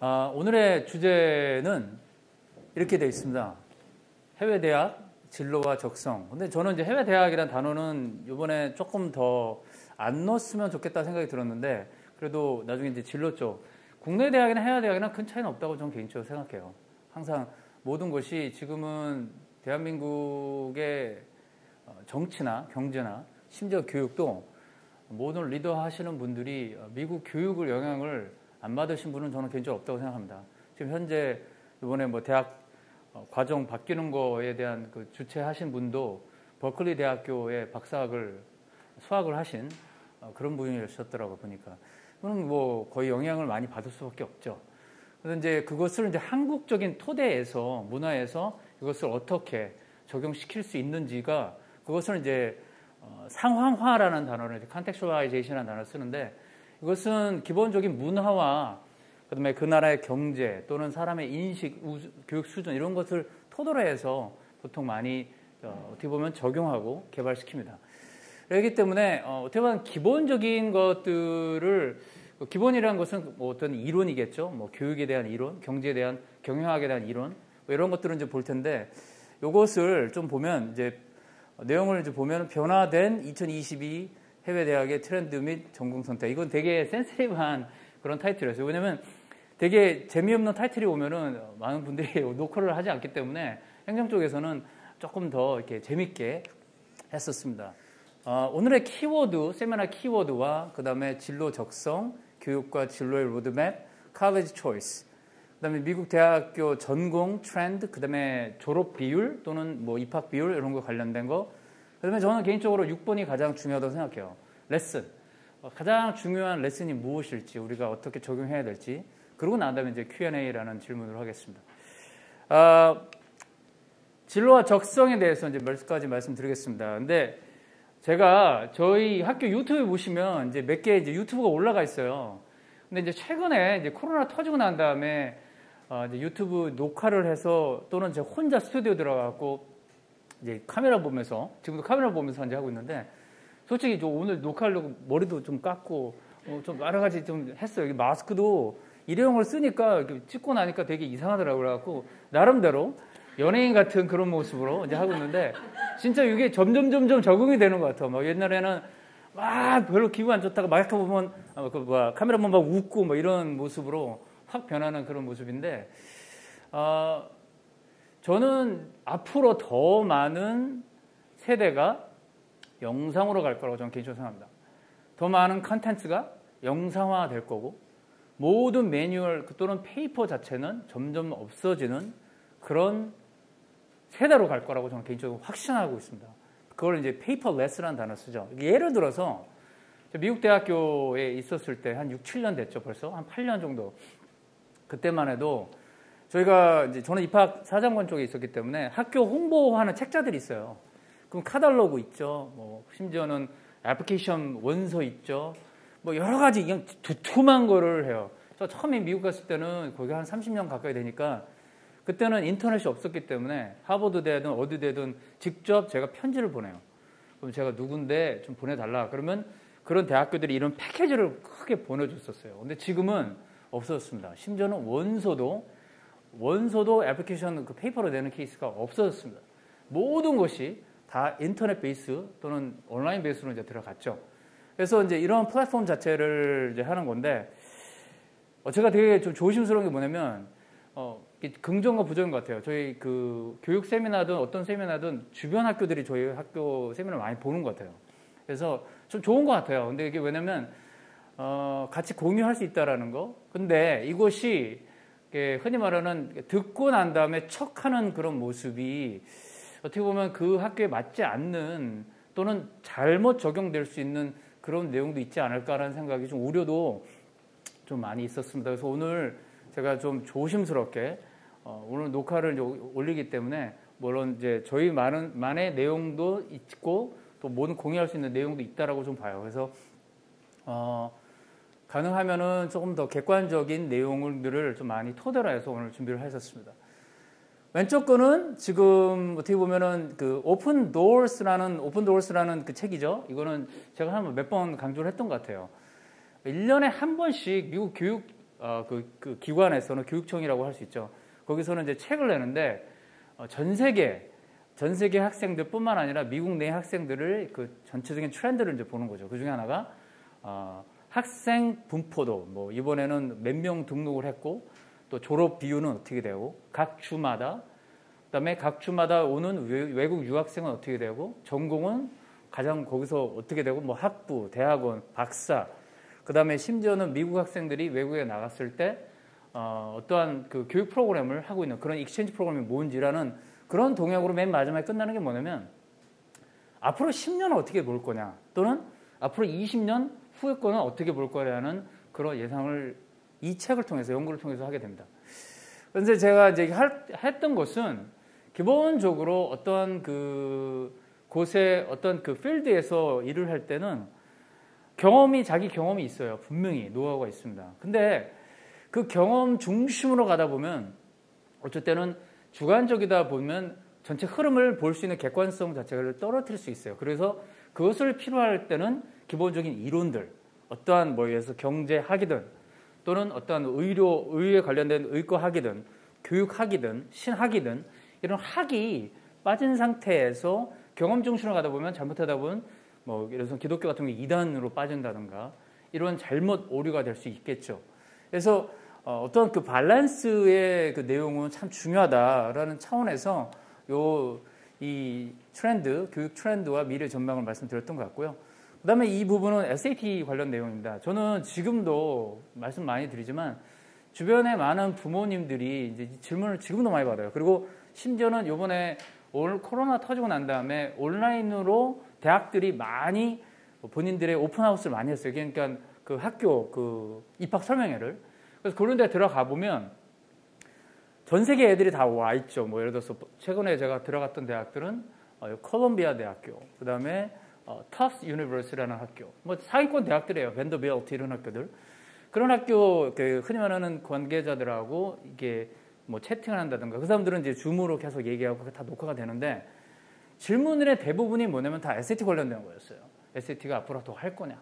아, 오늘의 주제는 이렇게 되어 있습니다. 해외 대학 진로와 적성. 근데 저는 이제 해외 대학이라는 단어는 이번에 조금 더 안 넣었으면 좋겠다 생각이 들었는데 그래도 나중에 이제 진로 쪽 국내 대학이나 해외 대학이나 큰 차이는 없다고 저는 개인적으로 생각해요. 항상 모든 것이 지금은 대한민국의 어, 정치나 경제나 심지어 교육도 모든 리더 하시는 분들이 미국 교육을 영향을 안 받으신 분은 저는 개인적으로 없다고 생각합니다. 지금 현재 이번에 뭐 대학 어, 과정 바뀌는 거에 대한 그 주최하신 분도 버클리 대학교의 박사학을 수학을 하신 어, 그런 분이셨더라고 보니까 그는 뭐 거의 영향을 많이 받을 수밖에 없죠. 그래서 이제 그것을 이제 한국적인 토대에서 문화에서 이것을 어떻게 적용시킬 수 있는지가 그것을 이제 어, 상황화라는 단어를 이제 contextualization이라는 단어를 쓰는데 이것은 기본적인 문화와 그다음에 그 나라의 경제 또는 사람의 인식, 교육 수준 이런 것을 토대로 해서 보통 많이 어, 떻게 보면 적용하고 개발시킵니다. 그렇기 때문에 어, 떻게 보면 기본적인 것들을 그 기본이라는 것은 뭐 어떤 이론이겠죠. 뭐 교육에 대한 이론, 경제에 대한 경영학에 대한 이론 뭐 이런 것들은 이제 볼 텐데 이것을 좀 보면 이제 내용을 이제 보면 변화된 2022 해외 대학의 트렌드 및 전공 선택. 이건 되게 센스티브한 그런 타이틀이었어요. 왜냐면 되게 재미없는 타이틀이 오면은 많은 분들이 노크를 하지 않기 때문에 행정 쪽에서는 조금 더 이렇게 재밌게 했었습니다. 어, 오늘의 키워드, 세미나 키워드와 그 다음에 진로 적성, 교육과 진로의 로드맵, college choice, 그 다음에 미국 대학교 전공 트렌드, 그 다음에 졸업 비율 또는 뭐 입학 비율 이런 거 관련된 거, 그 다음에 저는 개인적으로 6번이 가장 중요하다고 생각해요. 레슨. 어, 가장 중요한 레슨이 무엇일지, 우리가 어떻게 적용해야 될지, 그러고 난 다음에 이제 Q&A라는 질문을 하겠습니다. 아, 진로와 적성에 대해서 이제 몇 가지 말씀드리겠습니다. 근데 제가 저희 학교 유튜브 보시면 이제 몇 개 이제 유튜브가 올라가 있어요. 근데 이제 최근에 이제 코로나 터지고 난 다음에 어 이제 유튜브 녹화를 해서 또는 제 혼자 스튜디오 들어가고 이제 카메라 보면서 지금도 카메라 보면서 이제 하고 있는데 솔직히 저 오늘 녹화하려고 머리도 좀 깎고 어 좀 여러 가지 좀 했어요. 마스크도 일회용을 쓰니까 찍고 나니까 되게 이상하더라고요. 그래갖고 나름대로 연예인 같은 그런 모습으로 이제 하고 있는데 진짜 이게 점점 점점 적응이 되는 것 같아요. 막 옛날에는 막 별로 기분 안 좋다가 마이크 보면 어, 그 뭐야 카메라 보면 막 웃고 뭐 이런 모습으로 확 변하는 그런 모습인데 어, 저는 앞으로 더 많은 세대가 영상으로 갈 거라고 저는 개인적으로 생각합니다. 더 많은 컨텐츠가 영상화 될 거고 모든 매뉴얼 또는 페이퍼 자체는 점점 없어지는 그런 세대로 갈 거라고 저는 개인적으로 확신하고 있습니다. 그걸 이제 paperless라는 단어 쓰죠. 예를 들어서 미국 대학교에 있었을 때 한 6, 7년 됐죠. 벌써 한 8년 정도. 그때만 해도 저희가 이제 저는 입학 사정관 쪽에 있었기 때문에 학교 홍보하는 책자들이 있어요. 그럼 카달로그 있죠. 뭐 심지어는 애플리케이션 원서 있죠. 뭐 여러 가지 그냥 두툼한 거를 해요. 저 처음에 미국 갔을 때는 거기 한 30년 가까이 되니까 그때는 인터넷이 없었기 때문에 하버드 대든 어디 대든 직접 제가 편지를 보내요. 그럼 제가 누군데 좀 보내달라. 그러면 그런 대학교들이 이런 패키지를 크게 보내줬었어요. 근데 지금은 없어졌습니다. 심지어는 원서도 원서도 애플리케이션 그 페이퍼로 내는 케이스가 없어졌습니다. 모든 것이 다 인터넷 base 또는 온라인 base로 이제 들어갔죠. 그래서 이제 이런 플랫폼 자체를 이제 하는 건데 어, 제가 되게 좀 조심스러운 게 뭐냐면 어, 긍정과 부정인 것 같아요. 저희 그 교육 세미나든 어떤 세미나든 주변 학교들이 저희 학교 세미나를 많이 보는 것 같아요. 그래서 좀 좋은 것 같아요. 근데 이게 왜냐면 어, 같이 공유할 수 있다라는 거. 근데 이것이 흔히 말하는 듣고 난 다음에 척하는 그런 모습이 어떻게 보면 그 학교에 맞지 않는 또는 잘못 적용될 수 있는 그런 내용도 있지 않을까라는 생각이 좀 우려도 좀 많이 있었습니다. 그래서 오늘 제가 좀 조심스럽게 어, 오늘 녹화를 올리기 때문에 물론 이제 저희 많은 만의 내용도 있고 또 모든 공유할 수 있는 내용도 있다라고 좀 봐요. 그래서 어, 가능하면은 조금 더 객관적인 내용들을 좀 많이 토대로 해서 오늘 준비를 했었습니다. 왼쪽 거는 지금 어떻게 보면은 그 Open Doors라는 Open Doors라는 그 책이죠. 이거는 제가 한 몇 번 강조를 했던 것 같아요. 1년에 한 번씩 미국 교육 어, 그, 그, 기관에서는 교육청이라고 할 수 있죠. 거기서는 이제 책을 내는데 어, 전 세계 전 세계 학생들뿐만 아니라 미국 내 학생들을 그 전체적인 트렌드를 이제 보는 거죠. 그 중에 하나가 어, 학생 분포도 뭐 이번에는 몇 명 등록을 했고 또 졸업 비율은 어떻게 되고 각 주마다 그다음에 각 주마다 오는 외국 유학생은 어떻게 되고 전공은 가장 거기서 어떻게 되고 뭐 학부, 대학원, 박사 그다음에 심지어는 미국 학생들이 외국에 나갔을 때 어, 어떠한 그 교육 프로그램을 하고 있는 그런 exchange 프로그램이 뭔지라는 그런 동향으로 맨 마지막에 끝나는 게 뭐냐면 앞으로 10년은 어떻게 볼 거냐 또는 앞으로 20년 후의 거는 어떻게 볼 거냐는 그런 예상을 이 책을 통해서 연구를 통해서 하게 됩니다. 그런데 제가 이제 할, 했던 것은 기본적으로 어떤 그 곳에 어떤 그 필드에서 일을 할 때는 경험이 자기 경험이 있어요. 분명히 노하우가 있습니다. 근데 그 경험 중심으로 가다 보면 어쩔 때는 주관적이다 보면 전체 흐름을 볼 수 있는 객관성 자체를 떨어뜨릴 수 있어요. 그래서 그것을 필요할 때는 기본적인 이론들, 어떠한 뭐에서 경제학이든 또는 어떠한 의료, 의료에 관련된 의과학이든 교육학이든 신학이든 이런 학이 빠진 상태에서 경험 중심으로 가다 보면 잘못하다 보면 뭐 예를 들어서 기독교 같은 경우 이단으로 빠진다든가 이런 잘못 오류가 될 수 있겠죠. 그래서 어, 어떤 그 밸런스의 그 내용은 참 중요하다라는 차원에서 요 이 트렌드 교육 트렌드와 미래 전망을 말씀드렸던 것 같고요. 그 다음에 이 부분은 SAT 관련 내용입니다. 저는 지금도 말씀 많이 드리지만 주변에 많은 부모님들이 이제 질문을 지금도 많이 받아요. 그리고 심지어는 요번에 올 코로나 터지고 난 다음에 온라인으로 대학들이 많이 본인들의 오픈하우스를 많이 했어요. 그러니까 그 학교 그 입학 설명회를. 그래서 그런 데 들어가 보면 전 세계 애들이 다 와 있죠. 뭐 예를 들어서 최근에 제가 들어갔던 대학들은 어, 콜롬비아 대학교, 그 다음에 어, Tufts University라는 학교, 뭐 상위권 대학들이에요. 밴더빌트 이런 학교들. 그런 학교 그 흔히 말하는 관계자들하고 이게 뭐 채팅을 한다든가 그 사람들은 이제 줌으로 계속 얘기하고 다 녹화가 되는데 질문들의 대부분이 뭐냐면 다 SAT 관련된 거였어요. SAT가 앞으로 더 할 거냐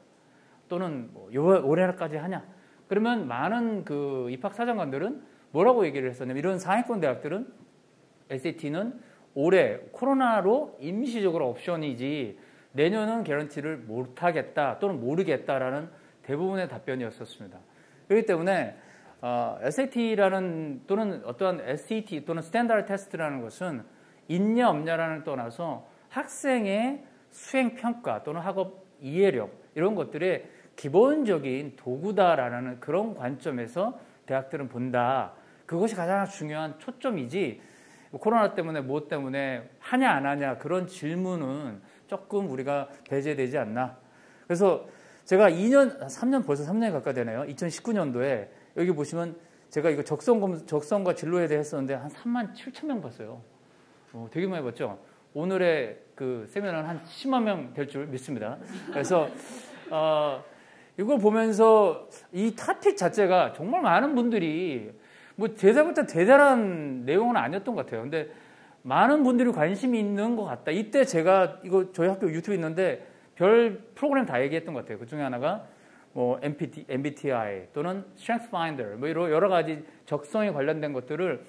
또는 뭐 올해까지 하냐 그러면 많은 그 입학 사정관들은 뭐라고 얘기를 했었냐면 이런 상위권 대학들은 SAT는 올해 코로나로 임시적으로 옵션이지 내년은 guarantee를 못하겠다 또는 모르겠다라는 대부분의 답변이었었습니다. 그렇기 때문에 어, SAT라는 또는 어떠한 SAT 또는 standard test라는 것은 있냐 없냐라는 떠나서 학생의 수행 평가 또는 학업 이해력 이런 것들의 기본적인 도구다라는 그런 관점에서 대학들은 본다. 그것이 가장 중요한 초점이지 뭐 코로나 때문에 뭐 때문에 하냐 안 하냐 그런 질문은 조금 우리가 배제되지 않나. 그래서 제가 2년, 3년 벌써 3년이 가까이 되네요. 2019년도에 여기 보시면 제가 이거 적성, 적성과 진로에 대해 했었는데 한 3만 7천 명 봤어요. 어, 되게 많이 봤죠. 오늘의 그 세미나는 한 10만 명 될 줄 믿습니다. 그래서 어, 이걸 보면서 이 타픽 자체가 정말 많은 분들이 뭐 제자부터 대단한 내용은 아니었던 것 같아요. 근데 많은 분들이 관심이 있는 것 같다. 이때 제가 이거 저희 학교 유튜브 있는데 별 프로그램 다 얘기했던 것 같아요. 그 중에 하나가 뭐 MPT, MBTI 또는 Strength Finder 뭐 여러 가지 적성에 관련된 것들을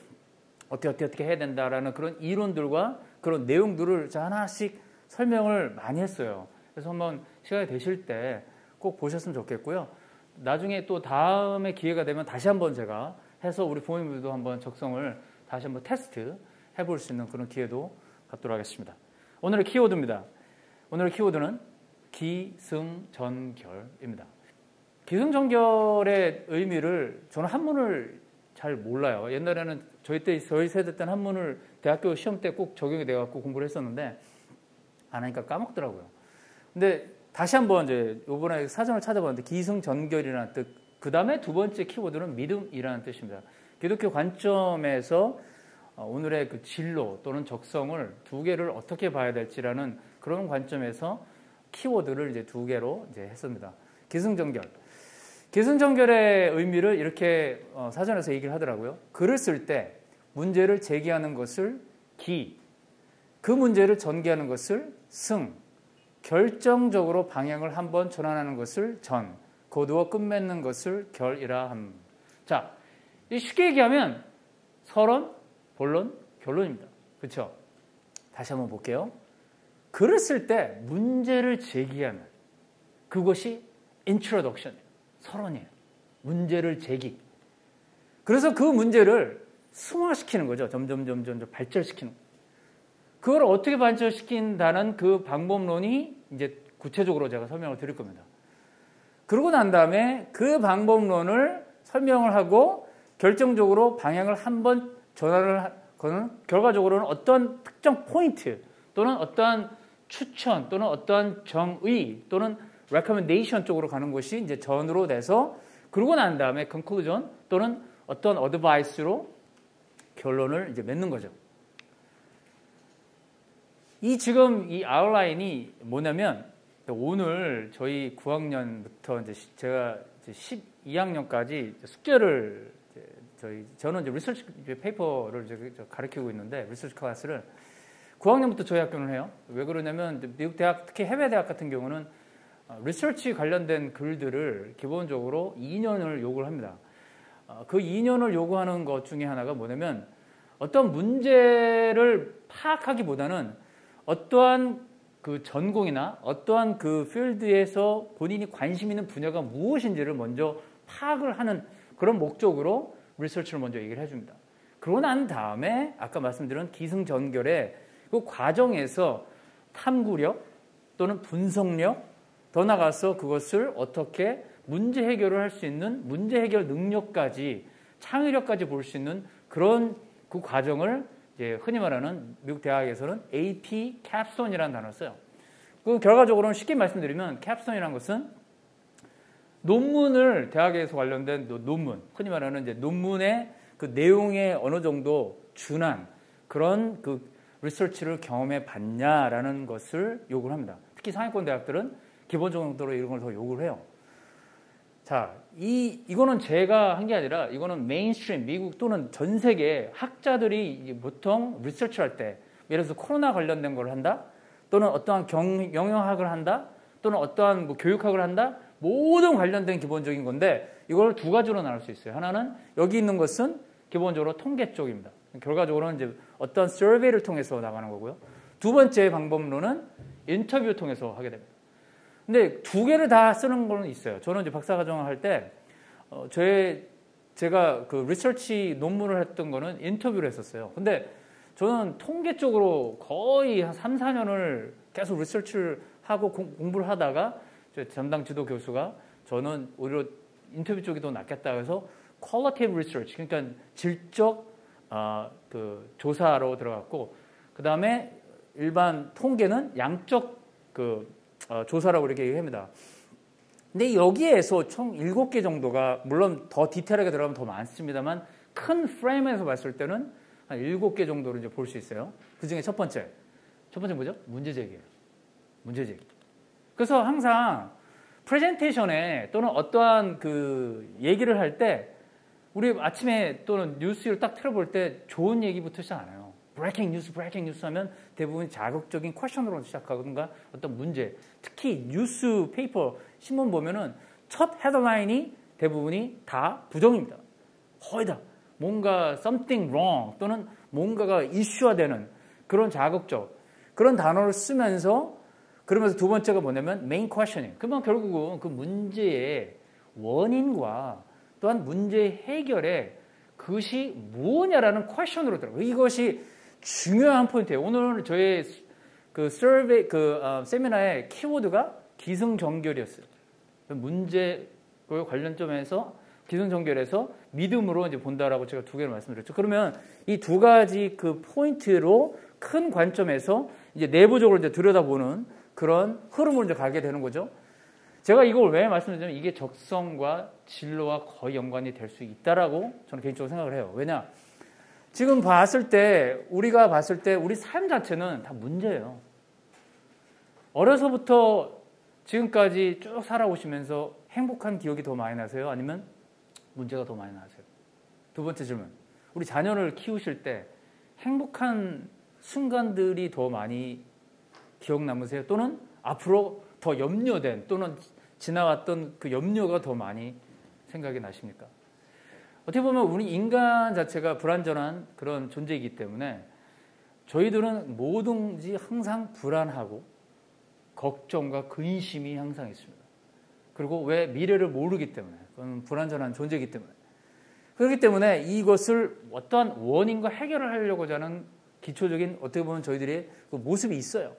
어떻게 어떻게 어떻게 해야 된다라는 그런 이론들과 그런 내용들을 하나씩 설명을 많이 했어요. 그래서 한번 시간이 되실 때 꼭 보셨으면 좋겠고요. 나중에 또 다음에 기회가 되면 다시 한번 제가 해서 우리 부모님들도 한번 적성을 다시 한번 테스트 해볼 수 있는 그런 기회도 갖도록 하겠습니다. 오늘의 키워드입니다. 오늘의 키워드는 기승전결입니다. 기승전결의 의미를 저는 한문을 잘 몰라요. 옛날에는 저희 때 저희 세대 때는 한문을 대학교 시험 때 꼭 적용이 돼 갖고 공부를 했었는데 안 하니까 까먹더라고요. 근데 다시 한번 이제 요번에 사전을 찾아봤는데 기승전결이라는 뜻. 그 다음에 두 번째 키워드는 믿음이라는 뜻입니다. 기독교 관점에서 어, 오늘의 그 진로 또는 적성을 두 개를 어떻게 봐야 될지라는 그런 관점에서 키워드를 이제 두 개로 이제 했습니다. 기승전결. 기승전결의 의미를 이렇게 어, 사전에서 얘기를 하더라고요. 글을 쓸 때 문제를 제기하는 것을 기, 그 문제를 전개하는 것을 승, 결정적으로 방향을 한번 전환하는 것을 전, 거두어 끝맺는 것을 결이라 함. 자, 쉽게 얘기하면 서론, 본론, 결론입니다. 그렇죠? 다시 한번 볼게요. 쓸때 문제를 제기하면 그것이 introduction이에요. 서론이에요. 문제를 제기. 그래서 그 문제를 승화시키는 거죠. 점점 점점 발전시키는. 그걸 어떻게 발전시킨다는 그 방법론이 이제 구체적으로 제가 설명을 드릴 겁니다. 그러고 난 다음에 그 방법론을 설명을 하고 결정적으로 방향을 한번 전환을 거는 결과적으로는 어떤 특정 포인트 또는 어떠한 추천 또는 어떠한 정의 또는 recommendation 쪽으로 가는 것이 이제 전으로 돼서 그러고 난 다음에 conclusion 또는 어떤 advice로 결론을 이제 맺는 거죠. 이 지금 이 아웃라인이 뭐냐면 오늘 저희 9학년부터 이제 제가 이제 12학년까지 숙제를 저희 저는 이제 research paper를 이제 가르치고 있는데 리서치 클래스를 9학년부터 저희 학교는 해요. 왜 그러냐면 미국 대학 특히 해외 대학 같은 경우는 리서치 관련된 글들을 기본적으로 2년을 요구를 합니다. 어, 그 2년을 요구하는 것 중에 하나가 뭐냐면 어떤 문제를 파악하기보다는 어떠한 그 전공이나 어떠한 그 필드에서 본인이 관심 있는 분야가 무엇인지를 먼저 파악을 하는 그런 목적으로 리서치를 먼저 얘기를 해줍니다. 그러고 난 다음에 아까 말씀드린 기승전결의 그 과정에서 탐구력 또는 분석력 더 나가서 그것을 어떻게 문제 해결을 할 수 있는 문제 해결 능력까지 창의력까지 볼 수 있는 그런 그 과정을 이제 흔히 말하는 미국 대학에서는 AP 캡스톤이라는 단어를 써요. 그 결과적으로는 쉽게 말씀드리면 캡스톤이라는 것은 논문을 대학에서 관련된 논문, 흔히 말하는 이제 논문의 그 내용에 어느 정도 준한 그런 그 리서치를 경험해 봤냐라는 것을 요구를 합니다. 특히 상위권 대학들은 기본적으로 이런 걸 더 요구를 해요. 자, 이, 이거는 제가 한 게 아니라 이거는 mainstream, 미국 또는 전 세계 학자들이 보통 리서치 할 때, 예를 들어서 코로나 관련된 걸 한다? 또는 어떠한 경, 영양학을 한다? 또는 어떠한 뭐 교육학을 한다? 모든 관련된 기본적인 건데 이걸 두 가지로 나눌 수 있어요. 하나는 여기 있는 것은 기본적으로 통계 쪽입니다. 결과적으로는 이제 어떤 서베이를 통해서 나가는 거고요. 두 번째 방법론은 인터뷰 통해서 하게 됩니다. 근데 두 개를 다 쓰는 거는 있어요. 저는 이제 박사 과정을 할때 어, 제가 그 리서치 논문을 했던 거는 인터뷰를 했었어요. 근데 저는 통계 쪽으로 거의 한 3, 4년을 계속 리서치를 하고 공 부를 하다가 전담 지도 교수가 저는 오히려 인터뷰 쪽이 더 낫겠다 해서 qualitative 그러니까 질적 어, 그 조사로 들어갔고 그 다음에 일반 통계는 양적 그 어, 조사라고 이렇게 얘기합니다. 근데 여기에서 총 7개 정도가 물론 더 디테일하게 들어가면 더 많습니다만 큰 프레임에서 봤을 때는 한 7개 정도로 이제 볼 수 있어요. 그 중에 첫 번째. 첫 번째 뭐죠? 문제 제기예요. 문제 제기. 그래서 항상 프레젠테이션에 또는 어떠한 그 얘기를 할 때 우리 아침에 또는 뉴스를 딱 틀어볼 때 좋은 얘기부터 시작 안 해요. breaking news, breaking news 하면 대부분 자극적인 question으로 시작하든가 어떤 문제, 특히 newspaper 신문 보면은 첫 헤드라인이 대부분이 다 부정입니다. 거의 다 뭔가 something wrong 또는 뭔가가 이슈화되는 그런 자극적 그런 단어를 쓰면서 그러면서 두 번째가 뭐냐면 main question이에요. 그러면 결국은 그 문제의 원인과 또한 문제 해결에 그것이 무엇냐라는 question으로 들어가요. 이것이 중요한 포인트예요. 오늘 저의 그 survey 그 어, 세미나의 키워드가 기승전결이었어요. 문제 관련점에서 기승전결에서 믿음으로 이제 본다라고 제가 두 개를 말씀드렸죠. 그러면 이 두 가지 그 포인트로 큰 관점에서 이제 내부적으로 이제 들여다보는 그런 흐름으로 이제 가게 되는 거죠. 제가 이걸 왜 말씀드리냐면 이게 적성과 진로와 거의 연관이 될 수 있다라고 저는 개인적으로 생각을 해요. 왜냐? 지금 봤을 때, 우리가 봤을 때 우리 삶 자체는 다 문제예요. 어려서부터 지금까지 쭉 살아오시면서 행복한 기억이 더 많이 나세요? 아니면 문제가 더 많이 나세요? 두 번째 질문. 우리 자녀를 키우실 때 행복한 순간들이 더 많이 기억 남으세요? 또는 앞으로 더 염려된 또는 지나갔던 그 염려가 더 많이 생각이 나십니까? 어떻게 보면 우리 인간 자체가 불완전한 그런 존재이기 때문에 저희들은 뭐든지 항상 불안하고 걱정과 근심이 항상 있습니다. 그리고 왜 미래를 모르기 때문에 그건 불완전한 존재이기 때문에 그렇기 때문에 이것을 어떠한 원인과 해결을 하려고자 하는 기초적인 어떻게 보면 저희들의 그 모습이 있어요.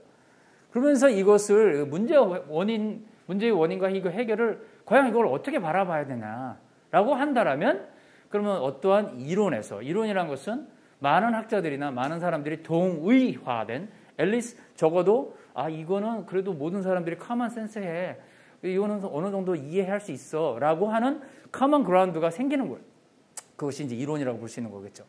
그러면서 이것을 문제의 원인 문제의 원인과 이거 해결을 과연 이걸 어떻게 바라봐야 되냐라고 한다라면 그러면 어떠한 이론에서 이론이란 것은 많은 학자들이나 많은 사람들이 동의화된 앨리스 적어도 아 이거는 그래도 모든 사람들이 카만 센스해 이거는 어느 정도 이해할 수 있어라고 하는 카먼 그라운드가 생기는 거예요. 그것이 이제 이론이라고 볼 수 있는 거겠죠.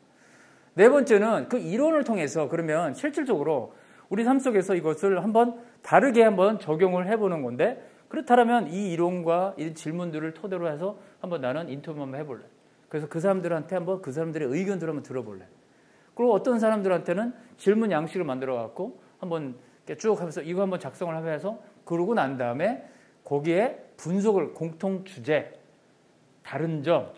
네 번째는 그 이론을 통해서 그러면 실질적으로 우리 삶 속에서 이것을 한번 다르게 한번 적용을 해보는 건데 그렇다면 이 이론과 이 질문들을 토대로 해서 한번 나는 인터뷰 한번 해볼래. 그래서 그 사람들한테 한번 그 사람들의 의견들을 한번 들어볼래. 그리고 어떤 사람들한테는 질문 양식을 만들어 갖고 한번 쭉 하면서 이거 한번 작성을 하면서 그러고 난 다음에 거기에 분석을 공통 주제, 다른 점,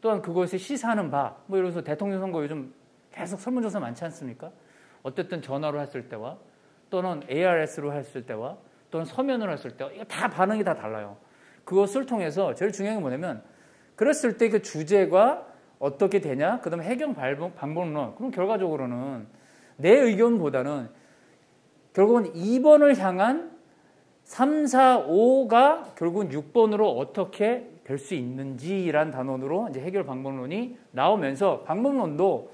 또한 그것이 시사하는 바, 뭐 이러면서 대통령 선거 요즘 계속 설문조사 많지 않습니까? 어쨌든 전화로 했을 때와 또는 ARS로 했을 때와 또는 서면으로 했을 때와 이거 다 반응이 다 달라요. 그것을 통해서 제일 중요한 게 뭐냐면 그랬을 때 그 주제가 어떻게 되냐? 그 다음에 해결 방법론. 그럼 결과적으로는 내 의견보다는 결국은 2번을 향한 3, 4, 5가 결국은 6번으로 어떻게 될 수 있는지란 단원으로 이제 해결 방법론이 나오면서 방법론도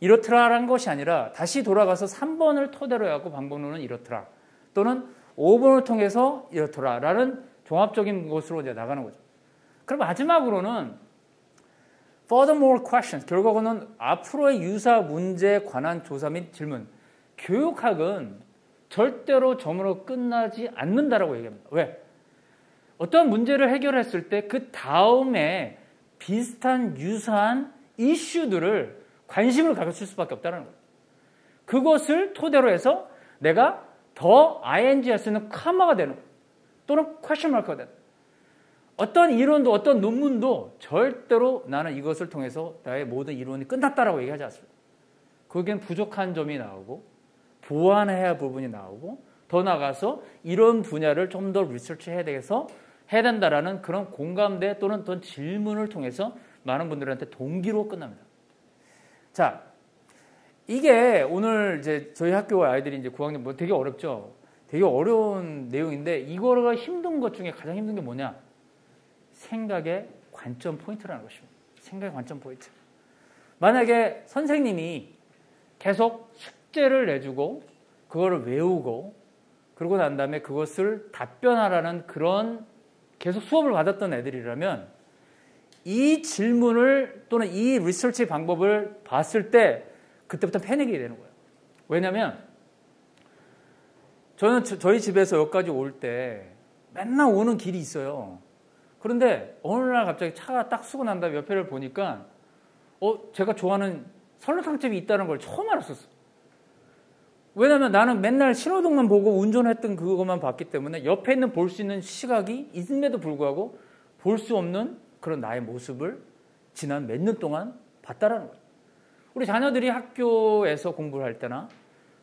이렇더라라는 것이 아니라 다시 돌아가서 3번을 토대로 해갖고 방법론은 이렇더라. 또는 5번을 통해서 이렇더라라는 종합적인 것으로 이제 나가는 거죠. 그럼 마지막으로는 furthermore questions. 결국은 앞으로의 유사 문제에 관한 조사 및 질문. 교육학은 절대로 점으로 끝나지 않는다라고 얘기합니다. 왜? 어떤 문제를 해결했을 때 그 다음에 비슷한 유사한 이슈들을 관심을 가졌을 수밖에 없다는 거예요. 그것을 토대로 해서 내가 더 ing 할 수 있는 comma가 되는 거예요. 또는 question mark가 되는 거예요. 어떤 이론도 어떤 논문도 절대로 나는 이것을 통해서 나의 모든 이론이 끝났다라고 얘기하지 않습니다. 거기엔 부족한 점이 나오고 보완해야 할 부분이 나오고 더 나가서 이런 분야를 좀 더 리서치해야 돼서 해야 된다라는 그런 공감대 또는 어떤 질문을 통해서 많은 분들한테 동기로 끝납니다. 자, 이게 오늘 이제 저희 학교 아이들이 이제 9학년 뭐 되게 어렵죠. 되게 어려운 내용인데 이거가 힘든 것 중에 가장 힘든 게 뭐냐? 생각의 관점 포인트라는 것입니다. 생각의 관점 포인트. 만약에 선생님이 계속 숙제를 내주고 그거를 외우고 그러고 난 다음에 그것을 답변하라는 그런 계속 수업을 받았던 애들이라면 이 질문을 또는 이 리서치 방법을 봤을 때 그때부터 패닉이 되는 거예요. 왜냐하면 저는 저희 집에서 여기까지 올 때 맨날 오는 길이 있어요. 그런데 어느 날 갑자기 차가 딱 쓰고 난 다음에 옆에를 보니까 어 제가 좋아하는 설렁탕집이 있다는 걸 처음 알았었어. 왜냐하면 나는 맨날 신호등만 보고 운전했던 그것만 봤기 때문에 옆에 있는 볼 수 있는 시각이 있음에도 불구하고 볼 수 없는 그런 나의 모습을 지난 몇 년 동안 봤다라는 거예요. 우리 자녀들이 학교에서 공부를 할 때나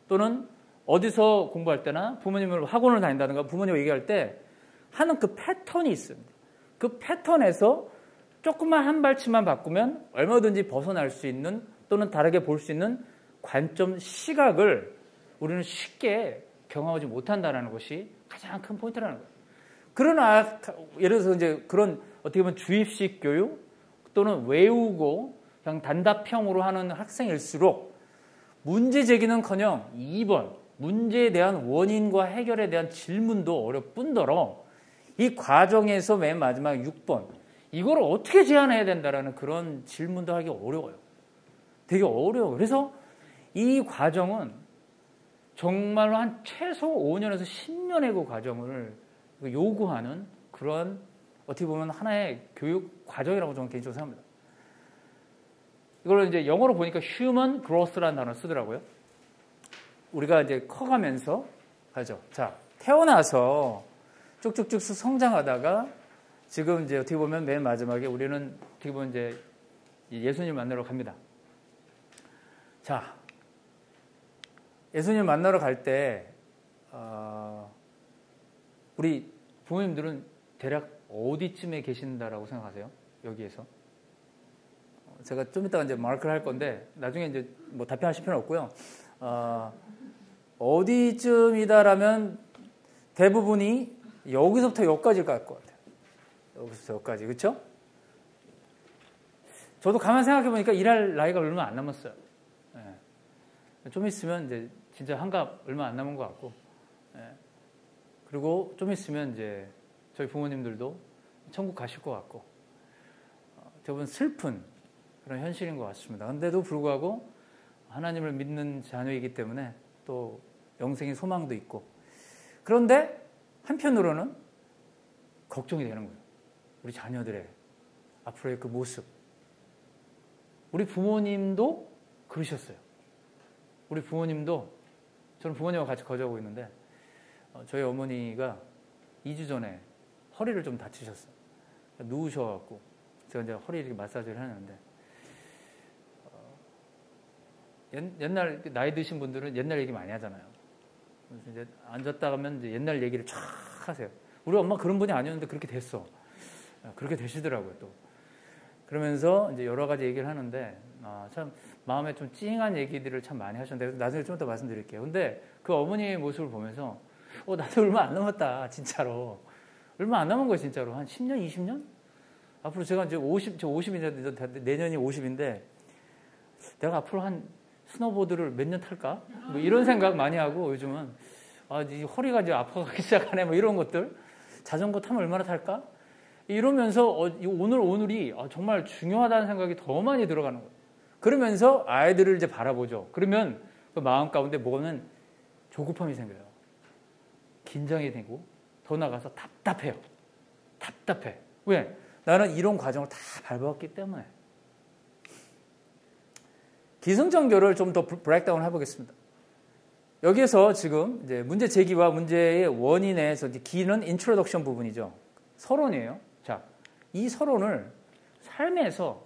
또는 어디서 공부할 때나 부모님을 학원을 다닌다든가 부모님 얘기할 때 하는 그 패턴이 있습니다. 그 패턴에서 조금만 한 발치만 바꾸면 얼마든지 벗어날 수 있는 또는 다르게 볼 수 있는 관점 시각을 우리는 쉽게 경험하지 못한다는 것이 가장 큰 포인트라는 거예요. 그러나 예를 들어서 이제 그런 어떻게 보면 주입식 교육 또는 외우고 그냥 단답형으로 하는 학생일수록 문제 제기는커녕 2번 문제에 대한 원인과 해결에 대한 질문도 어렵뿐더러 이 과정에서 맨 마지막 6번 이걸 어떻게 제안해야 된다라는 그런 질문도 하기 어려워요. 되게 어려워요. 그래서 이 과정은 정말로 한 최소 5년에서 10년의 그 과정을 요구하는 그런 어떻게 보면 하나의 교육 과정이라고 저는 개인적으로 생각합니다. 이걸 이제 영어로 보니까 human growth라는 단어를 쓰더라고요. 우리가 이제 커가면서 하죠. 자, 태어나서 쭉쭉쭉 성장하다가 지금 이제 어떻게 보면 맨 마지막에 우리는 어떻게 보면 이제 예수님 만나러 갑니다. 자, 예수님 만나러 갈때 어, 우리 부모님들은 대략 어디쯤에 계신다라고 생각하세요? 여기에서? 어, 제가 좀 이따가 이제 마크를 할 건데 나중에 이제 뭐 답변하실 필요는 없고요. 어, 어디쯤이다라면 대부분이 여기서부터 여기까지일 것 같아요. 여기서부터 여기까지. 그렇죠? 저도 가만 생각해 보니까 일할 나이가 얼마 안 남았어요. 네. 좀 있으면 이제 진짜 한갑 얼마 안 남은 것 같고. 네. 그리고 좀 있으면 이제 저희 부모님들도 천국 가실 것 같고. 어, 대부분 슬픈 그런 현실인 것 같습니다. 근데도 불구하고 하나님을 믿는 자녀이기 때문에 또 영생의 소망도 있고. 그런데 한편으로는 걱정이 되는 거예요. 우리 자녀들의 앞으로의 그 모습. 우리 부모님도 그러셨어요. 우리 부모님도 저는 부모님과 같이 거주하고 있는데 어, 저희 어머니가 2주 전에 허리를 좀 다치셨어요. 누우셔갖고 제가 이제 허리 이렇게 마사지를 하는데 어, 옛날 나이 드신 분들은 옛날 얘기 많이 하잖아요. 그래서 이제 앉았다 가면 이제 옛날 얘기를 쫙 하세요. 우리 엄마 그런 분이 아니었는데 그렇게 됐어. 아, 그렇게 되시더라고요 또. 그러면서 이제 여러 가지 얘기를 하는데 아, 참 마음에 좀 찡한 얘기들을 참 많이 하셨는데 나중에 좀 더 말씀드릴게요. 근데 그 어머니의 모습을 보면서 어 나도 얼마 안 남았다 진짜로 얼마 안 남은 거예요 진짜로 한 10년 20년 앞으로 제가 이제 50, 저 50인데 내년이 50인데 내가 앞으로 한 스노보드를 몇 년 탈까? 뭐 이런 생각 많이 하고 요즘은 아, 이 허리가 이제 아파가기 시작하네 뭐 이런 것들 자전거 타면 얼마나 탈까? 이러면서 어, 오늘 오늘이 아, 정말 중요하다는 생각이 더 많이 들어가는 거예요. 그러면서 아이들을 이제 바라보죠. 그러면 그 마음 가운데 뭐는 조급함이 생겨요. 긴장이 되고 더 나가서 답답해요. 답답해. 왜? 나는 이런 과정을 다 밟아왔기 때문에. 기승전결을 좀 더 breakdown 해보겠습니다. 여기에서 지금 이제 문제 제기와 문제의 원인에서 기는 introduction 부분이죠. 서론이에요. 자, 이 서론을 삶에서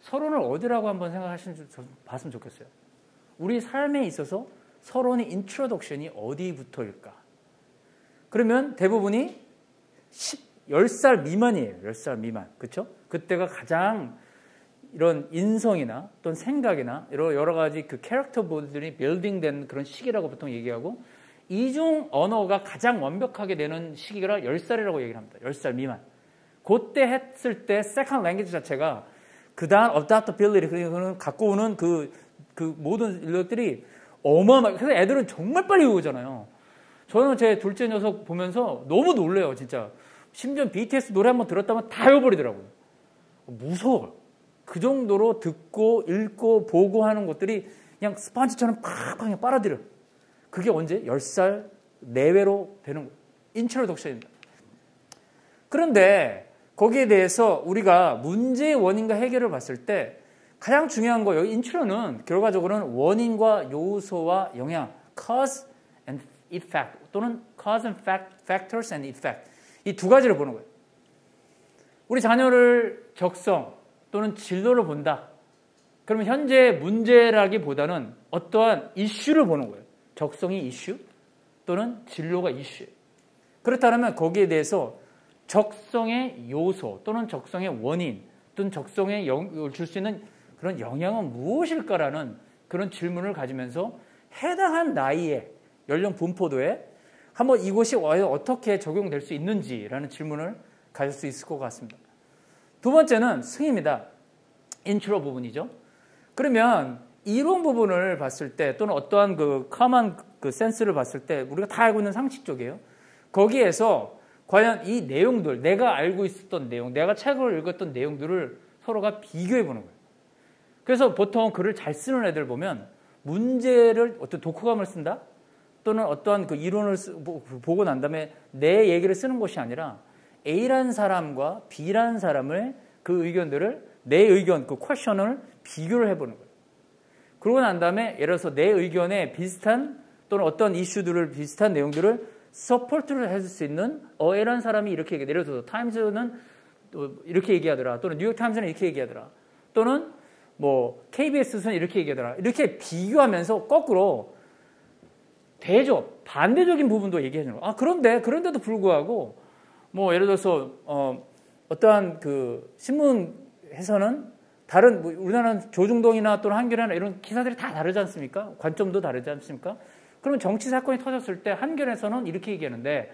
서론을 어디라고 한번 생각하시는 줄 봤으면 좋겠어요. 우리 삶에 있어서 서론의 introduction이 어디부터일까? 그러면 대부분이 10, 10살 미만이에요. 10살 미만. 그렇죠? 그때가 가장 이런 인성이나 또는 생각이나 여러 가지 그 캐릭터 보들이 building된 그런 시기라고 보통 얘기하고 이중 언어가 가장 완벽하게 되는 시기가 10살이라고 얘기를 합니다. 10살 미만. 그때 했을 때 second language 자체가 그 다음 adaptability 그는 갖고 오는 그, 그 모든 일들이 어마어마 그래서 애들은 정말 빨리 외우잖아요. 저는 제 둘째 녀석 보면서 너무 놀래요, 진짜. 심지어 BTS 노래 한번 들었다면 다 외워버리더라고요. 무서워. 그 정도로 듣고 읽고 보고 하는 것들이 그냥 스펀지처럼 팍팍 빨아들여. 그게 언제? 10살 내외로 되는 거예요. introduction입니다. 그런데 거기에 대해서 우리가 문제의 원인과 해결을 봤을 때 가장 중요한 거 여기 인트로는 결과적으로는 원인과 요소와 영향 cause and effect 또는 cause and fact, factors and effect 이 두 가지를 보는 거예요. 우리 자녀를 적성 또는 진로를 본다. 그러면 현재 문제라기보다는 어떠한 이슈를 보는 거예요. 적성이 이슈 또는 진로가 이슈예요. 그렇다면 거기에 대해서 적성의 요소 또는 적성의 원인 또는 적성에 줄 수 있는 그런 영향은 무엇일까라는 그런 질문을 가지면서 해당한 나이에 연령 분포도에 한번 이것이 어떻게 적용될 수 있는지라는 질문을 가질 수 있을 것 같습니다. 두 번째는 승입니다. 인트로 부분이죠. 그러면 이론 부분을 봤을 때 또는 어떠한 그 common 그 sense를 봤을 때 우리가 다 알고 있는 상식적이에요. 거기에서 과연 이 내용들 내가 알고 있었던 내용, 내가 책을 읽었던 내용들을 서로가 비교해 보는 거예요. 그래서 보통 글을 잘 쓰는 애들 보면 문제를 어떤 독후감을 쓴다 또는 어떠한 그 이론을 쓰, 보고 난 다음에 내 얘기를 쓰는 것이 아니라 A라는 사람과 B라는 사람을 그 의견들을 내 의견, 그 question을 비교를 해보는 거예요. 그러고 난 다음에 예를 들어서 내 의견에 비슷한 또는 어떤 이슈들을 비슷한 내용들을 support를 해줄 수 있는 어 A라는 사람이 이렇게 얘기해. 예를 들어서 타임즈는 또 이렇게 얘기하더라. 또는 뉴욕 타임즈는 이렇게 얘기하더라. 또는 뭐 KBS는 이렇게 얘기하더라. 이렇게 비교하면서 거꾸로 대조 반대적인 부분도 얘기해 주는 거. 아 그런데 그런데도 불구하고 뭐 예를 들어서 어 어떠한 그 신문에서는 다른 뭐 우리나라는 조중동이나 또는 한겨레나 이런 기사들이 다 다르지 않습니까? 관점도 다르지 않습니까? 그러면 정치 사건이 터졌을 때 한겨레에서는 이렇게 얘기하는데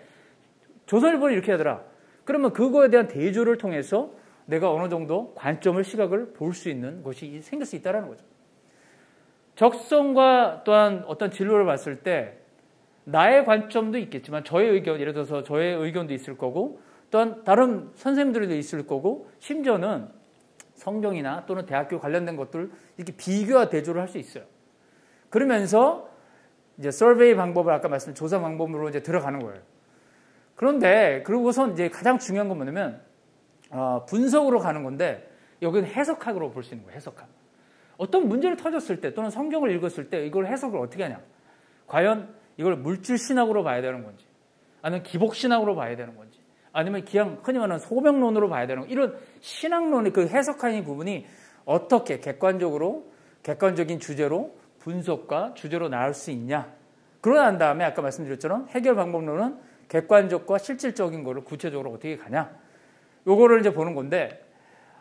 조선일보는 이렇게 하더라. 그러면 그거에 대한 대조를 통해서 내가 어느 정도 관점을 시각을 볼 수 있는 것이 생길 수 있다라는 거죠. 적성과 또한 어떤 진로를 봤을 때 나의 관점도 있겠지만 저의 의견, 예를 들어서 저의 의견도 있을 거고 또한 다른 선생님들도 있을 거고 심지어는 성경이나 또는 대학교 관련된 것들 이렇게 비교와 대조를 할 수 있어요. 그러면서 이제 서베이 방법을 아까 말씀 조사 방법으로 이제 들어가는 거예요. 그런데 그러고선 이제 가장 중요한 건 뭐냐면 어, 분석으로 가는 건데 여기는 해석학으로 볼 수 있는 거예요. 해석학. 어떤 문제를 터졌을 때 또는 성경을 읽었을 때 이걸 해석을 어떻게 하냐? 과연 이걸 물질 신학으로 봐야 되는 건지, 아니면 기복 신학으로 봐야 되는 건지, 아니면 그냥 흔히 말하는 소명론으로 봐야 되는 건지, 이런 신학론의 그 해석하는 부분이 어떻게 객관적으로 객관적인 주제로 분석과 주제로 나올 수 있냐? 그러고 난 다음에 아까 말씀드렸처럼 해결 방법론은 객관적과 실질적인 거를 구체적으로 어떻게 가냐? 요거를 이제 보는 건데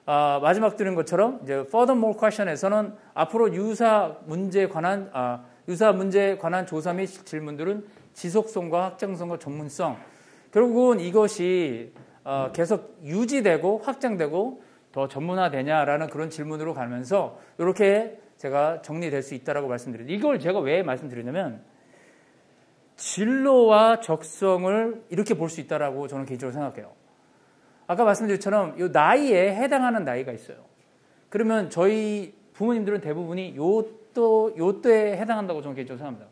아, 마지막 드린 것처럼 이제 furthermore question에서는 앞으로 유사 문제에 관한 아, 유사 문제에 관한 조사 및 질문들은 지속성과 확장성과 전문성 결국은 이것이 어, 계속 유지되고 확장되고 더 전문화되냐라는 그런 질문으로 가면서 이렇게 제가 정리될 수 있다라고 말씀드려요. 이걸 제가 왜 말씀드리냐면 진로와 적성을 이렇게 볼 수 있다라고 저는 개인적으로 생각해요. 아까 말씀드린 것처럼 이 나이에 해당하는 나이가 있어요. 그러면 저희 부모님들은 대부분이 요또 요때에 해당한다고 저는 개인적으로 생각합니다.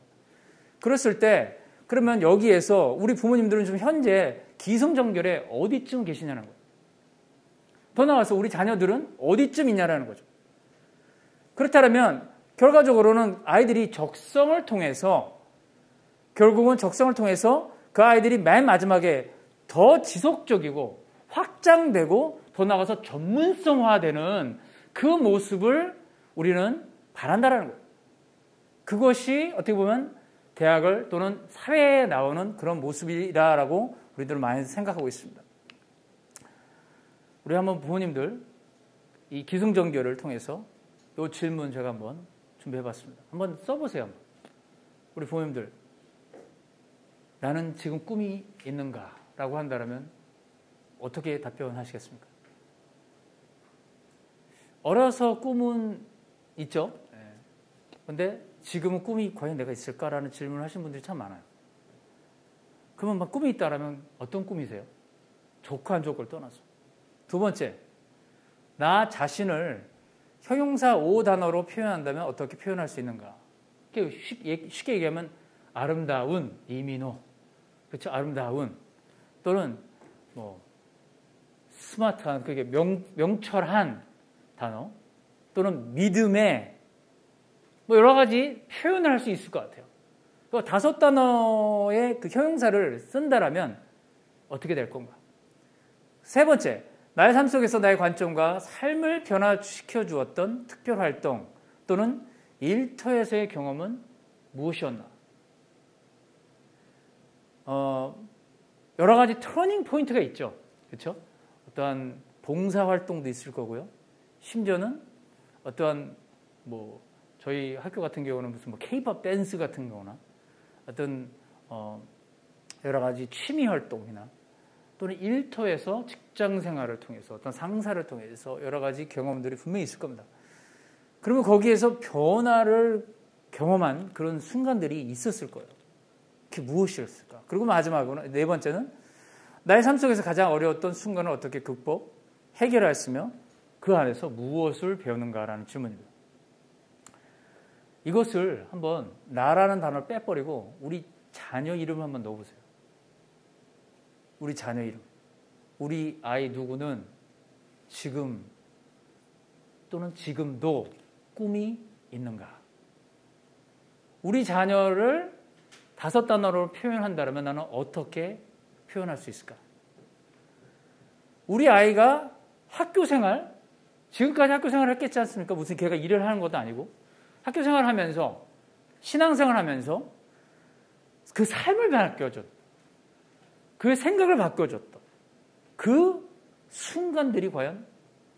그랬을 때 그러면 여기에서 우리 부모님들은 좀 현재 기성정결에 어디쯤 계시냐는 거예요. 더 나아가서 우리 자녀들은 어디쯤 있냐라는 거죠. 그렇다면 결과적으로는 아이들이 적성을 통해서 결국은 적성을 통해서 그 아이들이 맨 마지막에 더 지속적이고 확장되고 더 나가서 전문성화되는 그 모습을 우리는 바란다라는 거예요. 그것이 어떻게 보면 대학을 또는 사회에 나오는 그런 모습이라고 우리들은 많이 생각하고 있습니다. 우리 한번 부모님들 이 기승전결을 통해서 이 질문 제가 한번 준비해 봤습니다. 한번 써보세요. 우리 부모님들. 나는 지금 꿈이 있는가? 라고 한다면 어떻게 답변하시겠습니까? 어려서 꿈은 있죠. 그런데 지금은 꿈이 과연 내가 있을까라는 질문을 하신 분들이 참 많아요. 그러면 막 꿈이 있다라면 어떤 꿈이세요? 좋고 안 좋고를 떠나서. 두 번째, 나 자신을 형용사 5 단어로 표현한다면 어떻게 표현할 수 있는가? 쉽게 얘기하면 아름다운 이민호, 그렇죠? 아름다운 또는 뭐 스마트한 그게 명, 명철한 단어 또는 믿음의 뭐 여러 가지 표현을 할 수 있을 것 같아요. 그 다섯 단어의 그 형용사를 쓴다라면 어떻게 될 건가? 세 번째, 나의 삶 속에서 나의 관점과 삶을 변화시켜 주었던 특별 활동 또는 일터에서의 경험은 무엇이었나? 어, 여러 가지 터닝 포인트가 있죠. 그렇죠? 어떠한 봉사 활동도 있을 거고요. 심지어는 어떠한 뭐 저희 학교 같은 경우는 무슨 뭐 케이팝 댄스 같은 경우나 어떤 어 여러 가지 취미 활동이나 또는 일터에서 직장 생활을 통해서 어떤 상사를 통해서 여러 가지 경험들이 분명히 있을 겁니다. 그러면 거기에서 변화를 경험한 그런 순간들이 있었을 거예요. 그게 무엇이었을까? 그리고 마지막으로 네 번째는 나의 삶 속에서 가장 어려웠던 순간을 어떻게 극복, 해결했으며 그 안에서 무엇을 배우는가라는 질문입니다. 이것을 한번 나라는 단어를 빼버리고 우리 자녀 이름 한번 넣어보세요. 우리 자녀 이름. 우리 아이 누구는 지금 또는 지금도 꿈이 있는가? 우리 자녀를 다섯 단어로 표현한다면 나는 어떻게 표현할 수 있을까? 우리 아이가 학교 생활 지금까지 학교 생활을 했겠지 않습니까? 무슨 걔가 일을 하는 것도 아니고 학교 생활을 하면서 신앙생활 하면서 그 삶을 바뀌어줬다. 그 생각을 바꿔줬다. 그 순간들이 과연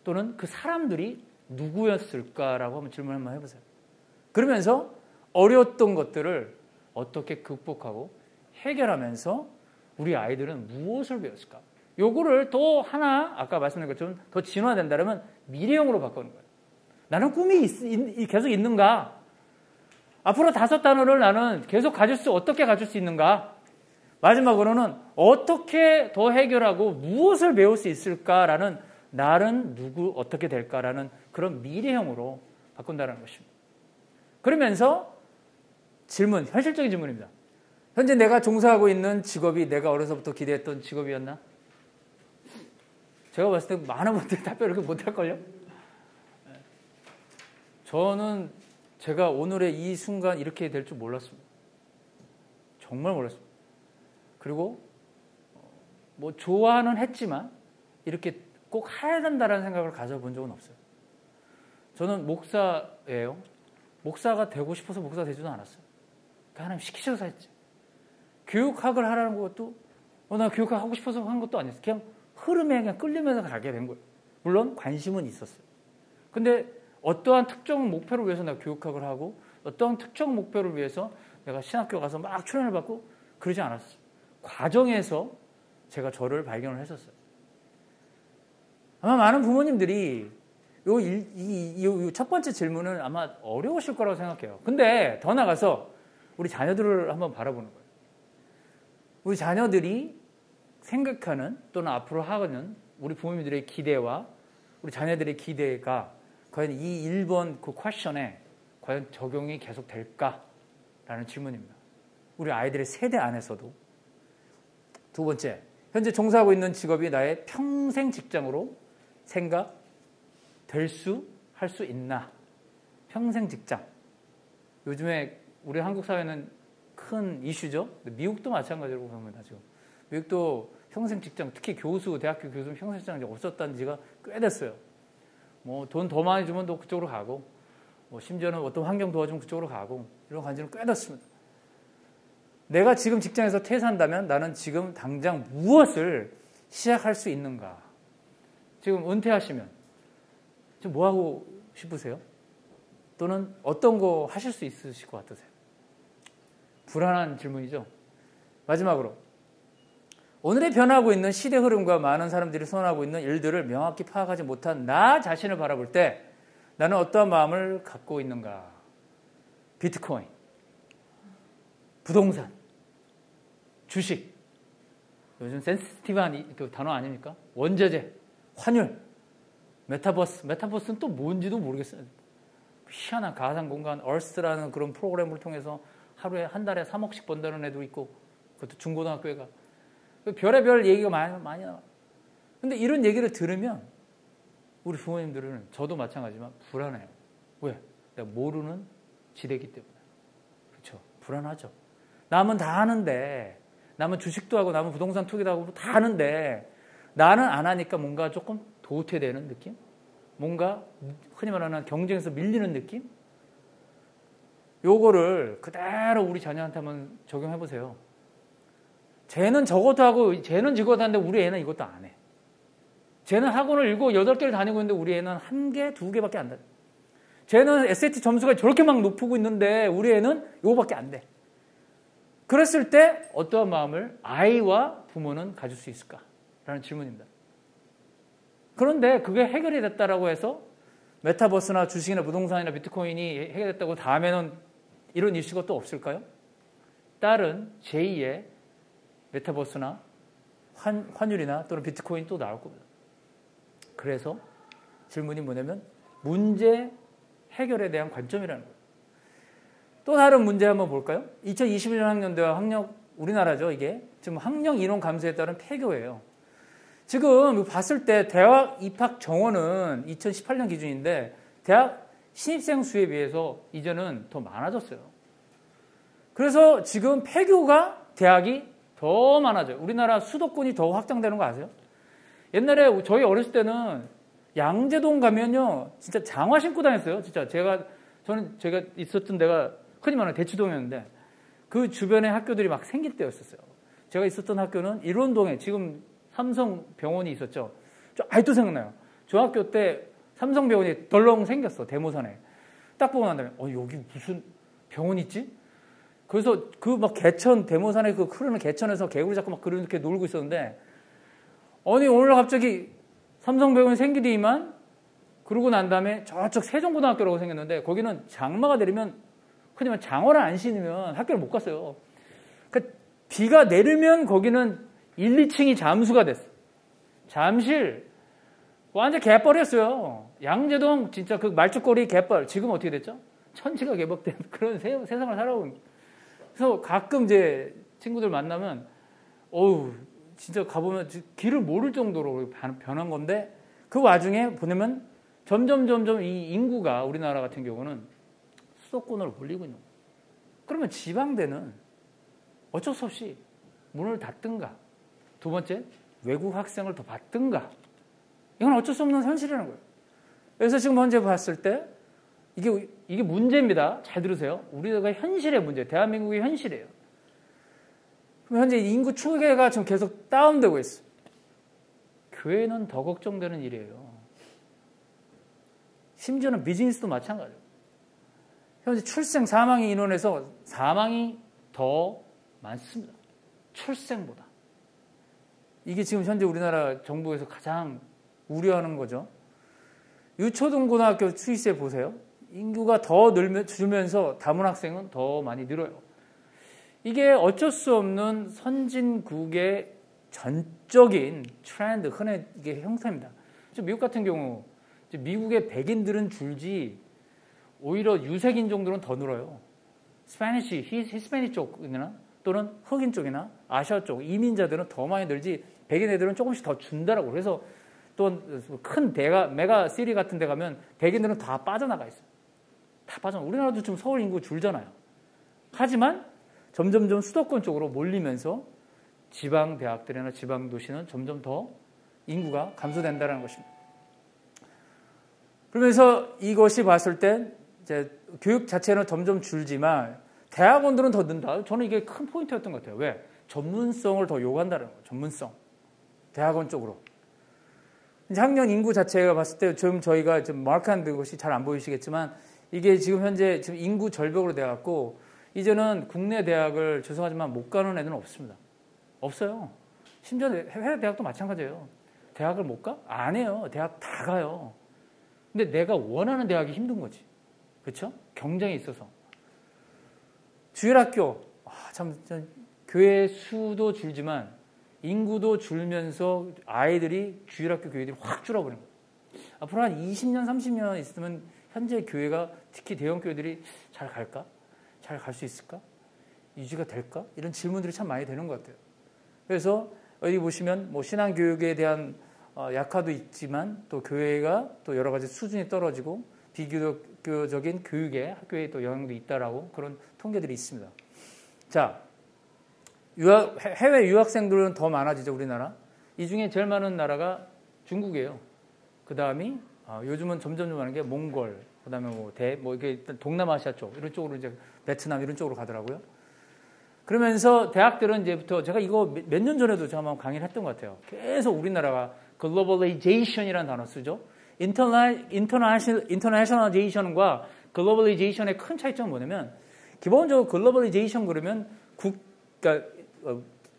또는 그 사람들이 누구였을까라고 한번 질문 한번 해보세요. 그러면서 어려웠던 것들을 어떻게 극복하고 해결하면서 우리 아이들은 무엇을 배웠을까? 요거를 또 하나 아까 말씀드린 것처럼 더 진화된다면 미래형으로 바꾸는 거예요. 나는 꿈이 있, 계속 있는가? 앞으로 다섯 단어를 나는 계속 가질 수 어떻게 가질 수 있는가? 마지막으로는 어떻게 더 해결하고 무엇을 배울 수 있을까라는 나는 누구 어떻게 될까라는 그런 미래형으로 바꾼다는 것입니다. 그러면서 질문, 현실적인 질문입니다. 현재 내가 종사하고 있는 직업이 내가 어려서부터 기대했던 직업이었나? 제가 봤을 때 많은 분들이 답변을 못할걸요? 저는 제가 오늘의 이 순간 이렇게 될 줄 몰랐습니다. 정말 몰랐습니다. 그리고 어, 뭐 좋아는 했지만 이렇게 꼭 해야 된다라는 생각을 가져본 적은 없어요. 저는 목사예요. 목사가 되고 싶어서 목사 되지도 않았어요. 그러니까 하나님 시키셔서 했지. 교육학을 하라는 것도 어, 나 교육학 하고 싶어서 한 것도 아니었어요. 그냥 흐름에 그냥 끌리면서 가게 된 거예요. 물론 관심은 있었어요. 근데 어떠한 특정 목표를 위해서 내가 교육학을 하고 어떠한 특정 목표를 위해서 내가 신학교 가서 막 출연을 받고 그러지 않았어요. 과정에서 제가 저를 발견을 했었어요. 아마 많은 부모님들이 요, 이, 이, 요, 첫 번째 질문은 아마 어려우실 거라고 생각해요. 근데 더 나가서 우리 자녀들을 한번 바라보는 거예요. 우리 자녀들이 생각하는 또는 앞으로 하는 우리 부모님들의 기대와 우리 자녀들의 기대가 과연 이 1번 그 퀘션에 과연 적용이 계속 될까라는 질문입니다. 우리 아이들의 세대 안에서도 두 번째, 현재 종사하고 있는 직업이 나의 평생 직장으로 생각될 수, 할 수 있나? 평생 직장. 요즘에 우리 한국 사회는 큰 이슈죠. 미국도 마찬가지로 보면 지금. 미국도 평생 직장, 특히 교수, 대학교 교수 평생 직장이 없었다는 지가 꽤 됐어요. 뭐 돈 더 많이 주면 또 그쪽으로 가고, 뭐 심지어는 어떤 환경 도와주면 그쪽으로 가고, 이런 관계는 꽤 됐습니다. 내가 지금 직장에서 퇴사한다면 나는 지금 당장 무엇을 시작할 수 있는가? 지금 은퇴하시면 지금 뭐 하고 싶으세요? 또는 어떤 거 하실 수 있으실 것 같으세요? 불안한 질문이죠. 마지막으로 오늘의 변하고 있는 시대 흐름과 많은 사람들이 선호하고 있는 일들을 명확히 파악하지 못한 나 자신을 바라볼 때 나는 어떠한 마음을 갖고 있는가? 비트코인, 부동산, 주식, 요즘 센스티브한 그 단어 아닙니까? 원자재, 환율, 메타버스, 메타버스는 또 뭔지도 모르겠어요. 희한한 가상 공간, 얼스라는 그런 프로그램을 통해서 하루에 한 달에 3억씩 번다는 애도 있고, 그것도 중고등학교에 가. 그 별의별 얘기가 많이, 많이 나와. 근데 이런 얘기를 들으면 우리 부모님들은 저도 마찬가지지만 불안해요. 왜? 내가 모르는 지대기 때문에. 그렇죠. 불안하죠. 남은 다 하는데, 남은 주식도 하고, 남은 부동산 투기도 하고, 다 하는데, 나는 안 하니까 뭔가 조금 도태되는 느낌? 뭔가 흔히 말하는 경쟁에서 밀리는 느낌? 요거를 그대로 우리 자녀한테 한번 적용해 보세요. 쟤는 저것도 하고 쟤는 저것도 하는데 우리 애는 이것도 안 해. 쟤는 학원을 일곱 여덟 개를 다니고 있는데 우리 애는 한 개, 두 개밖에 안 돼. 쟤는 SAT 점수가 저렇게 막 높고 있는데 우리 애는 이거밖에 안 돼. 그랬을 때 어떠한 마음을 아이와 부모는 가질 수 있을까? 라는 질문입니다. 그런데 그게 해결이 됐다라고 해서 메타버스나 주식이나 부동산이나 비트코인이 해결됐다고 다음에는 이런 이슈가 또 없을까요? 다른 제2의 메타버스나 환, 환율이나 또는 비트코인 또 나올 겁니다. 그래서 질문이 뭐냐면 문제 해결에 대한 관점이라는 거예요. 또 다른 문제 한번 볼까요? 2021년 학년도와 학력 우리나라죠 이게 지금 학령 인원 감소에 따른 폐교예요. 지금 봤을 때 대학 입학 정원은 2018년 기준인데 대학 신입생 수에 비해서 이제는 더 많아졌어요. 그래서 지금 폐교가 대학이 더 많아져요. 우리나라 수도권이 더 확장되는 거 아세요? 옛날에 저희 어렸을 때는 양재동 가면요, 진짜 장화 신고 다녔어요. 진짜 제가 저는 제가 있었던 데가 흔히 말하는 대치동이었는데 그 주변에 학교들이 막 생길 때였었어요. 제가 있었던 학교는 일원동에 지금 삼성병원이 있었죠. 저 아직도 생각나요. 중학교 때 삼성 병원이 덜렁 생겼어 대모산에. 딱 보고 난 다음에 어 여기 무슨 병원 있지? 그래서 그 막 개천 대모산에 그 흐르는 개천에서 개구리 잡고 막 그렇게 놀고 있었는데 어느 오늘 갑자기 삼성 병원이 생기더니만 그러고 난 다음에 저쪽 세종고등학교라고 생겼는데 거기는 장마가 내리면 말 장어를 안 신으면 학교를 못 갔어요. 그러니까 비가 내리면 거기는 1, 2층이 잠수가 됐어. 잠실 완전 개뻘이었어요. 양재동 진짜 그 말죽거리 개뻘. 지금 어떻게 됐죠? 천지가 개복된 그런 세, 세상을 살아온. 그래서 가끔 이제 친구들 만나면 어우 진짜 가보면 길을 모를 정도로 변한 건데 그 와중에 보내면 점점 점점 이 인구가 우리나라 같은 경우는 수도권으로 몰리고 있는 거예요. 그러면 지방대는 어쩔 수 없이 문을 닫든가 두 번째 외국 학생을 더 받든가 이건 어쩔 수 없는 현실이라는 거예요. 그래서 지금 현재 봤을 때 이게 이게 문제입니다. 잘 들으세요. 우리가 현실의 문제, 대한민국의 현실이에요. 그럼 현재 인구 추계가 지금 계속 다운되고 있어. 교회는 더 걱정되는 일이에요. 심지어는 비즈니스도 마찬가지예요. 현재 출생 사망의 인원에서 사망이 더 많습니다. 출생보다. 이게 지금 현재 우리나라 정부에서 가장 우려하는 거죠. 유초등고등학교 추이세 보세요. 인구가 더 늘면, 줄면서 다문 학생은 더 많이 늘어요. 이게 어쩔 수 없는 선진국의 전적인 트렌드, 흔히 이게 형태입니다. 미국 같은 경우 미국의 백인들은 줄지 오히려 유색인 종들은 더 늘어요. Spanish, Hispanic 쪽이나 또는 흑인 쪽이나 아시아 쪽 이민자들은 더 많이 늘지 백인 애들은 조금씩 더 준다라고 그래서 또 큰 데가 mega city 같은 데 가면 백인들은 다 빠져나가 있어요. 다 빠져. 우리나라도 지금 서울 인구 줄잖아요. 하지만 점점점 수도권 쪽으로 몰리면서 지방 대학들이나 지방 도시는 점점 더 인구가 감소된다는 것입니다. 그러면서 이것이 봤을 때 이제 교육 자체는 점점 줄지만 대학원들은 더 는다. 저는 이게 큰 포인트였던 것 같아요. 왜? 전문성을 더 요구한다는 거예요. 전문성. 대학원 쪽으로. 학년 인구 자체가 봤을 때 지금 저희가 좀 마크한 것이 잘 안 보이시겠지만 이게 지금 현재 지금 인구 절벽으로 돼 갖고 이제는 국내 대학을 죄송하지만 못 가는 애들은 없습니다. 없어요. 심지어 해외 대학도 마찬가지예요. 대학을 못 가? 안 해요. 대학 다 가요. 근데 내가 원하는 대학이 힘든 거지. 그렇죠? 경쟁이 있어서. 주일학교 아, 참, 참 교회 수도 줄지만 인구도 줄면서 아이들이 주일학교 교회들이 확 줄어버린 거예요. 앞으로 한 20년, 30년 있으면 현재 교회가 특히 대형 교회들이 잘 갈까? 잘 갈 수 있을까? 유지가 될까? 이런 질문들이 참 많이 되는 것 같아요. 그래서 여기 보시면 뭐 신앙 교육에 대한 어, 약화도 있지만 또 교회가 또 여러 가지 수준이 떨어지고 비교적인 교육에 학교에 또 영향도 있다라고 그런 통계들이 있습니다. 자, 유학, 해외 유학생들은 더 많아지죠 우리나라. 이 중에 제일 많은 나라가 중국이에요. 그 다음이 어, 요즘은 점점 좀 많은 게 몽골, 그 다음에 뭐 대, 뭐 이게 동남아시아 쪽 이런 쪽으로 이제 베트남 이런 쪽으로 가더라고요. 그러면서 대학들은 이제부터 제가 이거 몇 년 전에도 제가 한번 강의를 했던 것 같아요. 계속 우리나라가 globalization이라는 단어 쓰죠. international internationalization과 globalization의 큰 차이점은 뭐냐면 기본적으로 globalization 그러면 국 그러니까 어,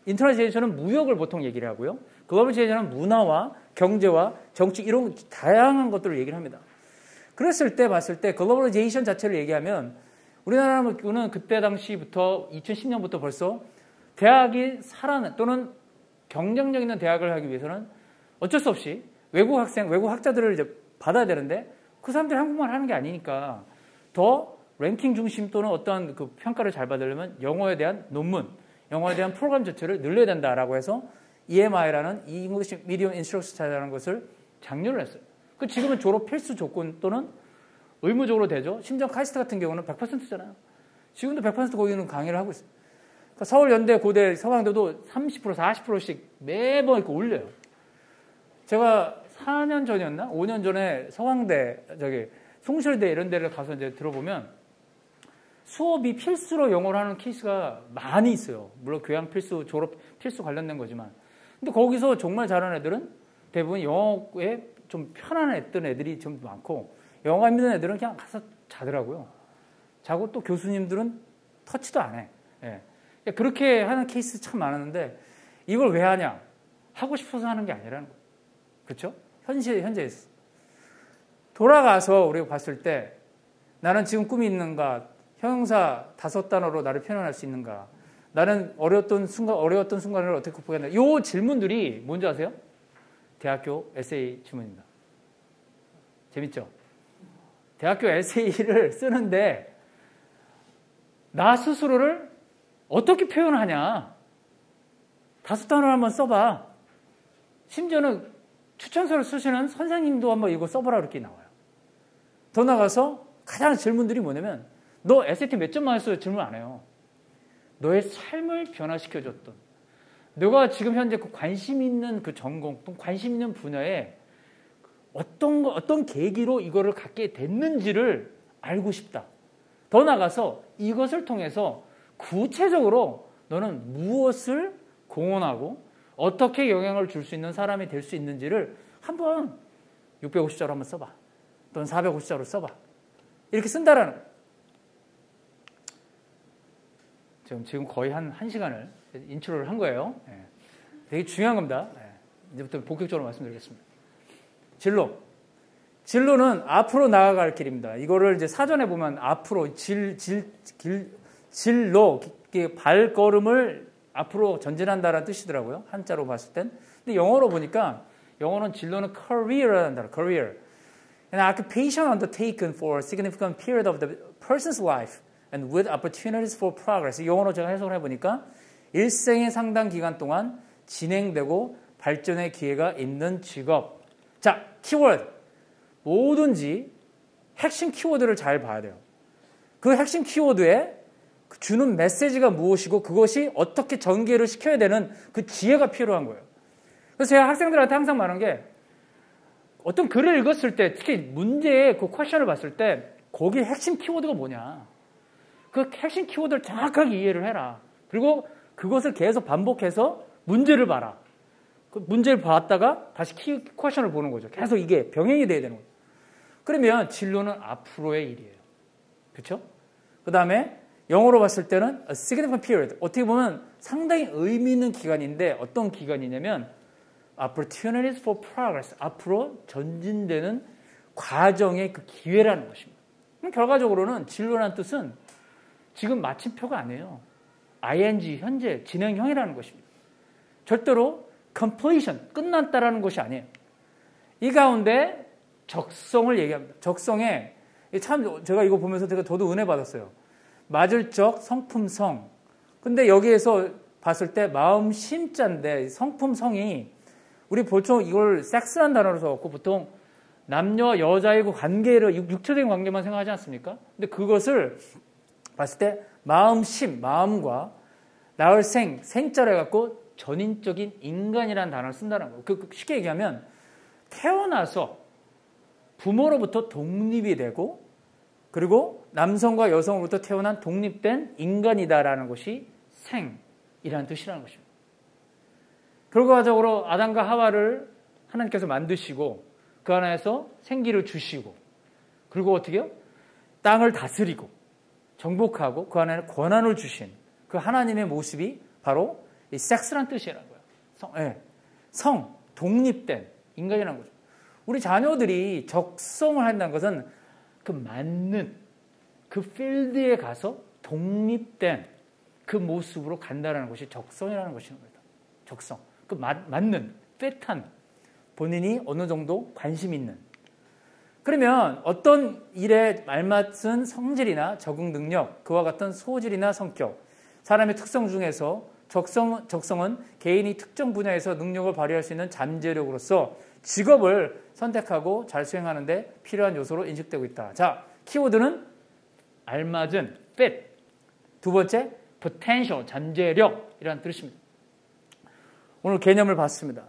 internationalization은 무역을 보통 얘기를 하고요. globalization은 문화와 경제와 정치 이런 다양한 것들을 얘기를 합니다. 그랬을 때 봤을 때 globalization 자체를 얘기하면 우리나라는 그때 당시부터 2010년부터 벌써 대학이 살아난 또는 경쟁력 있는 대학을 하기 위해서는 어쩔 수 없이 외국 학생, 외국 학자들을 이제 받아야 되는데 그 사람들이 한국말 하는 게 아니니까 더 랭킹 중심 또는 어떠한 그 평가를 잘 받으려면 영어에 대한 논문, 영어에 대한 프로그램 자체를 늘려야 된다라고 해서 EMI라는 English Medium Instruction이라는 것을 장려를 했어요. 그 지금은 졸업 필수 조건 또는 의무적으로 되죠. 심지어 카이스트 같은 경우는 100%잖아요. 지금도 100% 거기는 강의를 하고 있어요. 그러니까 서울 연대 고대 서강대도 30% 40%씩 매번 이렇게 올려요. 제가 4년 전이었나? 5년 전에 서강대, 저기, 숭실대 이런 데를 가서 이제 들어보면 수업이 필수로 영어를 하는 케이스가 많이 있어요. 물론 교양 필수, 졸업 필수 관련된 거지만. 근데 거기서 정말 잘하는 애들은 대부분 영어에 좀 편안했던 애들이 좀 많고 영어 힘든 애들은 그냥 가서 자더라고요. 자고 또 교수님들은 터치도 안 해. 예. 그렇게 하는 케이스 참 많았는데 이걸 왜 하냐? 하고 싶어서 하는 게 아니라는 거예요. 그렇죠? 현실 현재에서 돌아가서 우리가 봤을 때 나는 지금 꿈이 있는가? 형용사 다섯 단어로 나를 표현할 수 있는가? 나는 어려웠던 순간 어려웠던 순간을 어떻게 극복했나? 요 질문들이 뭔지 아세요? 대학교 에세이 질문입니다. 재밌죠? 대학교 에세이를 쓰는데 나 스스로를 어떻게 표현하냐? 다섯 단어를 한번 써봐. 심지어는 추천서를 쓰시는 선생님도 한번 이거 써보라 그렇게 나와요. 더 나가서 가장 질문들이 뭐냐면 너 SAT 몇 점 맞았어요? 질문 안 해요. 너의 삶을 변화시켜줬던 너가 지금 현재 그 관심 있는 그 전공 또 관심 있는 분야에 어떤 거, 어떤 계기로 이거를 갖게 됐는지를 알고 싶다. 더 나가서 이것을 통해서 구체적으로 너는 무엇을 공헌하고 어떻게 영향을 줄 수 있는 사람이 될 수 있는지를 한번 650자로 한번 써봐. 또는 450자로 써봐. 이렇게 쓴다라는 거예요. 지금, 지금 거의 한 1시간을 인트로를 한 거예요. 네. 되게 중요한 겁니다. 네. 이제부터 본격적으로 말씀드리겠습니다. 진로. 진로는 앞으로 나아갈 길입니다. 이거를 이제 사전에 보면 앞으로 질, 질, 길, 진로, 발걸음을 앞으로 전진한다라는 뜻이더라고요. 한자로 봤을 땐. 근데 영어로 보니까 영어는 진로는 career라는 단어, career. An occupation undertaken for a significant period of the person's life and with opportunities for progress. 영어로 제가 해석을 해보니까 일생의 상당 기간 동안 진행되고 발전의 기회가 있는 직업. 자, 키워드. 뭐든지 핵심 키워드를 잘 봐야 돼요. 그 핵심 키워드에 주는 메시지가 무엇이고 그것이 어떻게 전개를 시켜야 되는 그 지혜가 필요한 거예요. 그래서 제가 학생들한테 항상 말하는 게 어떤 글을 읽었을 때 특히 문제의 그 퀘션을 봤을 때 거기에 핵심 키워드가 뭐냐. 그 핵심 키워드를 정확하게 이해를 해라. 그리고 그것을 계속 반복해서 문제를 봐라. 그 문제를 봤다가 다시 키 퀘션을 보는 거죠. 계속 이게 병행이 돼야 되는 거죠. 그러면 진로는 앞으로의 일이에요. 그렇죠? 그 다음에 영어로 봤을 때는 a significant period. 어떻게 보면 상당히 의미 있는 기간인데 어떤 기간이냐면 opportunities for progress. 앞으로 전진되는 과정의 그 기회라는 것입니다. 그럼 결과적으로는 진로라는 뜻은 지금 마침표가 아니에요. ing 현재 진행형이라는 것입니다. 절대로 completion 끝났다라는 것이 아니에요. 이 가운데 적성을 얘기합니다. 적성에 참 제가 이거 보면서 제가 저도 은혜 받았어요. 맞을 적 성품성. 근데 여기에서 봤을 때 마음 심자인데 성품성이 우리 보통 이걸 섹스란 단어로 써갖고 보통 남녀 여자의 그 관계를 육체적인 관계만 생각하지 않습니까? 근데 그것을 봤을 때 마음 심 마음과 나을 생 생자를 해갖고 전인적인 인간이라는 단어를 쓴다는 거예요. 그, 그 쉽게 얘기하면 태어나서 부모로부터 독립이 되고 그리고 남성과 여성으로부터 태어난 독립된 인간이다라는 것이 생이라는 뜻이라는 것입니다. 결과적으로 아담과 하와를 하나님께서 만드시고 그 안에서 생기를 주시고 그리고 어떻게 요? 땅을 다스리고 정복하고 그 안에 권한을 주신 그 하나님의 모습이 바로 이 섹스란 뜻이라는 거예요. 성, 네. 성, 독립된 인간이라는 거죠. 우리 자녀들이 적성을 한다는 것은 그 맞는 그 필드에 가서 독립된 그 모습으로 간다는 것이 적성이라는 것입니다. 적성. 그 맞, 맞는, 꿰탄, 본인이 어느 정도 관심 있는. 그러면 어떤 일에 말맞은 성질이나 적응 능력, 그와 같은 소질이나 성격, 사람의 특성 중에서 적성, 적성은 개인이 특정 분야에서 능력을 발휘할 수 있는 잠재력으로서 직업을 선택하고 잘 수행하는 데 필요한 요소로 인식되고 있다. 자, 키워드는 알맞은, fit. 두 번째, potential, 잠재력이라는 뜻입니다. 오늘 개념을 봤습니다.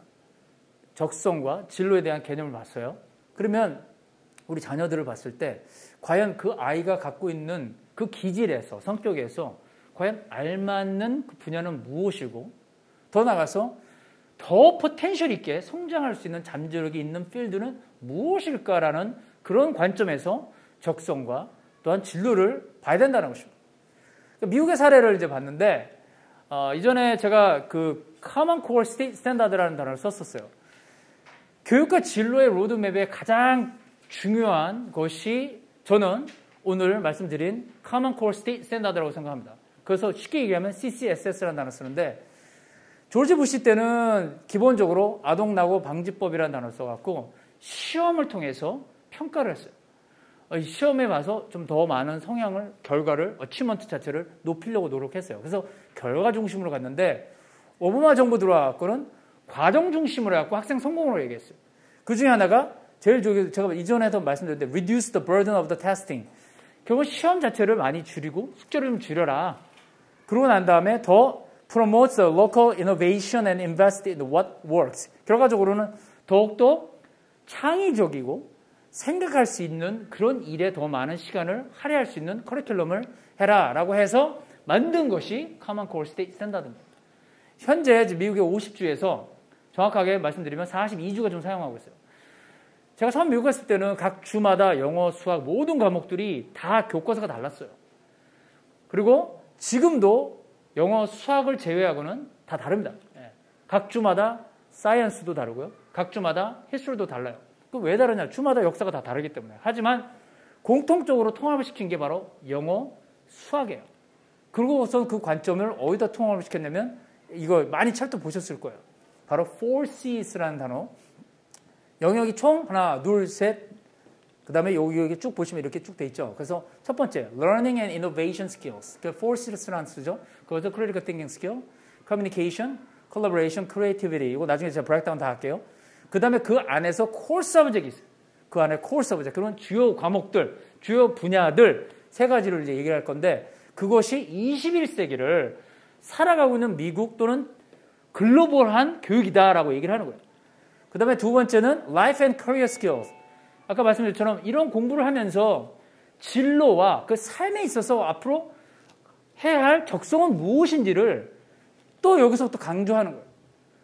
적성과 진로에 대한 개념을 봤어요. 그러면 우리 자녀들을 봤을 때 과연 그 아이가 갖고 있는 그 기질에서 성격에서 과연 알맞는 그 분야는 무엇이고 더 나가서 더 potential 있게 성장할 수 있는 잠재력이 있는 필드는 무엇일까라는 그런 관점에서 적성과 또한 진로를 봐야 된다는 것입니다. 그러니까 미국의 사례를 이제 봤는데 어, 이전에 제가 그 Common Core Standard라는 단어를 썼었어요. 교육과 진로의 로드맵에 가장 중요한 것이 저는 오늘 말씀드린 Common Core Standard라고 생각합니다. 그래서 쉽게 얘기하면 CCSS라는 단어 를 쓰는데 조지 부시 때는 기본적으로 아동나고 방지법이라는 단어를 써갖고 시험을 통해서 평가를 했어요. 어, 시험에 와서 좀 더 많은 성향을, 결과를, 어치먼트 자체를 높이려고 노력했어요. 그래서 결과 중심으로 갔는데 오바마 정부 들어와갖고는 과정 중심으로 해갖고 학생 성공으로 얘기했어요. 그 중에 하나가 제일 저기 제가 이전에도 말씀드렸는데 reduce the burden of the testing. 결국 시험 자체를 많이 줄이고 숙제를 좀 줄여라. 그러고 난 다음에 더 promote the local innovation and invest in what works. 결과적으로는 더욱더 창의적이고 생각할 수 있는 그런 일에 더 많은 시간을 할애할 수 있는 커리큘럼을 해라 라고 해서 만든 것이 Common Core State Standard입니다. 현재 미국의 50주에서 정확하게 말씀드리면 42주가 좀 사용하고 있어요. 제가 처음 미국 갔을 때는 각 주마다 영어, 수학 모든 과목들이 다 교과서가 달랐어요. 그리고 지금도 영어, 수학을 제외하고는 다 다릅니다. 예. 각 주마다 science도 다르고요. 각 주마다 history도 달라요. 왜 다르냐? 주마다 역사가 다 다르기 때문에. 하지만 공통적으로 통합을 시킨 게 바로 영어, 수학이에요. 그리고서 그 관점을 어디다 통합을 시켰냐면 이거 많이 찰도 보셨을 거예요. 바로 4Cs라는 단어. 영역이 총 하나, 둘, 셋. 그 다음에 여기, 여기 쭉 보시면 이렇게 쭉 돼 있죠. 그래서 첫 번째, learning and innovation skills. 그 4Cs라는 쓰죠. 그것도 critical thinking skill, communication, collaboration, creativity. 이거 나중에 제가 브레이크다운 다 할게요. 그 다음에 그 안에서 콜 서브젝이 있어요. 그 안에 콜 서브젝. 그런 주요 과목들, 주요 분야들 세 가지를 이제 얘기할 건데 그것이 21세기를 살아가고 있는 미국 또는 글로벌한 교육이다라고 얘기를 하는 거예요. 그 다음에 두 번째는 life and career skills. 아까 말씀드린 것처럼 이런 공부를 하면서 진로와 그 삶에 있어서 앞으로 해야 할 적성은 무엇인지를 또 여기서부터 강조하는 거예요.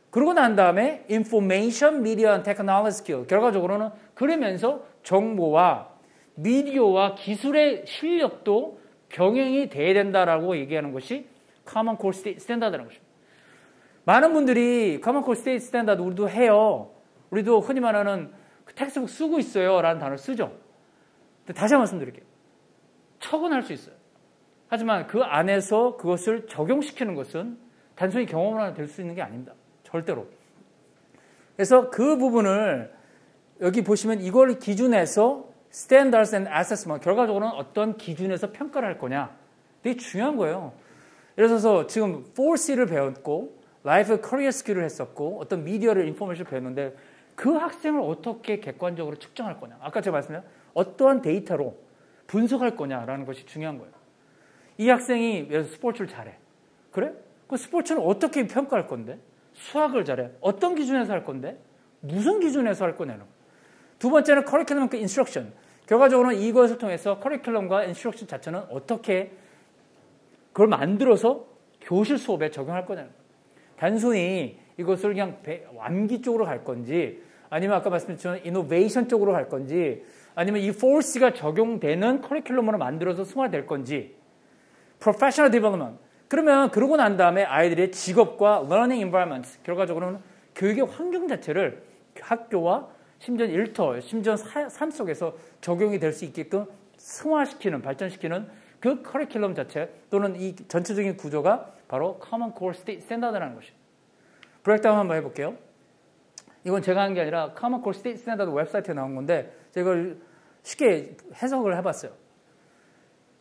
그러고 난 다음에 information, media and technology skill. 결과적으로는 그러면서 정보와 미디어와 기술의 실력도 병행이 돼야 된다라고 얘기하는 것이 Common Core Standard라는 것입니다. 많은 분들이 Common Core Standard 우리도 해요. 우리도 흔히 말하는 그 텍스북 쓰고 있어요. 라는 단어를 쓰죠. 다시 한번 말씀드릴게요. 척은 할 수 있어요. 하지만 그 안에서 그것을 적용시키는 것은 단순히 경험으로 될 수 있는 게 아닙니다. 절대로. 그래서 그 부분을 여기 보시면 이걸 기준해서 standards and assessment 결과적으로는 어떤 기준에서 평가를 할 거냐 되게 중요한 거예요. 예를 들어서 지금 4C를 배웠고 life career skill을 했었고 어떤 미디어를 information을 배웠는데 그 학생을 어떻게 객관적으로 측정할 거냐 아까 제가 말씀드린 어떠한 데이터로 분석할 거냐라는 것이 중요한 거예요. 이 학생이 스포츠를 잘해. 그래? 그 스포츠를 어떻게 평가할 건데? 수학을 잘해. 어떤 기준에서 할 건데? 무슨 기준에서 할 거냐는. 두 번째는 커리큘럼 그 instruction. 결과적으로는 이것을 통해서 커리큘럼과 instruction 자체는 어떻게 그걸 만들어서 교실 수업에 적용할 거냐는. 단순히 이것을 그냥 암기 쪽으로 갈 건지 아니면 아까 말씀드렸지만 innovation 쪽으로 갈 건지 아니면 이 4Cs가 적용되는 커리큘럼으로 만들어서 승화될 건지 professional development 그러면 그러고 난 다음에 아이들의 직업과 learning environment 결과적으로는 교육의 환경 자체를 학교와 심지어 일터, 심지어 삶 속에서 적용이 될 수 있게끔 승화시키는, 발전시키는 그 커리큘럼 자체 또는 이 전체적인 구조가 바로 Common Core Standard라는 것입니다. 브레이크다운 한번 해볼게요. 이건 제가 한 게 아니라 Core Standard 웹사이트에 나온 건데 제가 쉽게 해석을 해봤어요.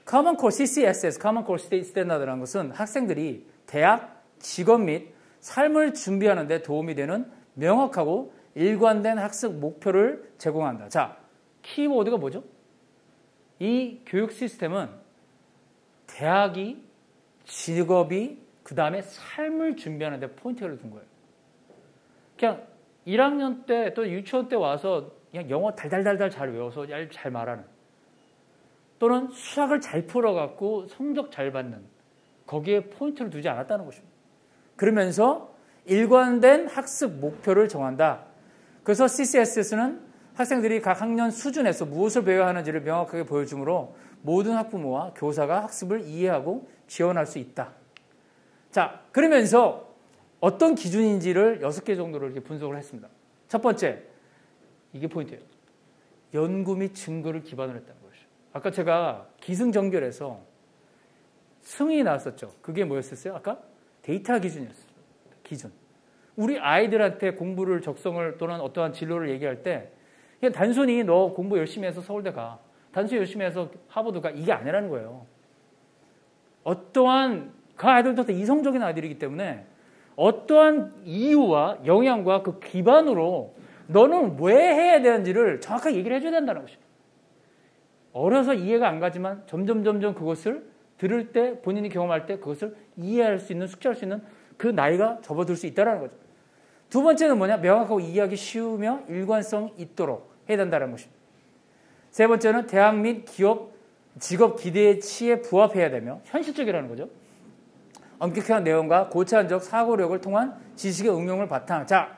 Common Core CCSS, Common Core State Standard라는 것은 학생들이 대학, 직업 및 삶을 준비하는 데 도움이 되는 명확하고 일관된 학습 목표를 제공한다. 자, 키워드가 뭐죠? 이 교육 시스템은 대학이 직업이 그 다음에 삶을 준비하는 데 포인트를 둔 거예요. 그냥 1학년 때 또 유치원 때 와서 그냥 영어 달달달달 잘 외워서 잘 말하는 또는 수학을 잘 풀어갖고 성적 잘 받는 거기에 포인트를 두지 않았다는 것입니다. 그러면서 일관된 학습 목표를 정한다. 그래서 CCSS는 학생들이 각 학년 수준에서 무엇을 배워야 하는지를 명확하게 보여주므로 모든 학부모와 교사가 학습을 이해하고 지원할 수 있다. 자, 그러면서 어떤 기준인지를 여섯 개 정도로 이렇게 분석을 했습니다. 첫 번째, 이게 포인트예요. 연구 및 증거를 기반으로 했다는 것이죠. 아까 제가 기승전결해서 승이 나왔었죠. 그게 뭐였었어요? 아까 데이터 기준이었어요. 기준. 우리 아이들한테 공부를 적성을 또는 어떠한 진로를 얘기할 때 그냥 단순히 너 공부 열심히 해서 서울대 가. 단순히 열심히 해서 하버드 가. 이게 아니라는 거예요. 어떠한 그 아이들도 다 이성적인 아이들이기 때문에 어떠한 이유와 영향과 그 기반으로 너는 왜 해야 되는지를 정확하게 얘기를 해줘야 된다는 것이죠. 어려서 이해가 안 가지만 점점 점점 그것을 들을 때 본인이 경험할 때 그것을 이해할 수 있는 숙지할 수 있는 그 나이가 접어들 수 있다는 거죠. 두 번째는 뭐냐? 명확하고 이해하기 쉬우며 일관성 있도록 해야 된다는 것입니다. 세 번째는 대학 및 기업 직업 기대치에 부합해야 되며 현실적이라는 거죠. 엄격한 내용과 고차원적 사고력을 통한 지식의 응용을 바탕. 자,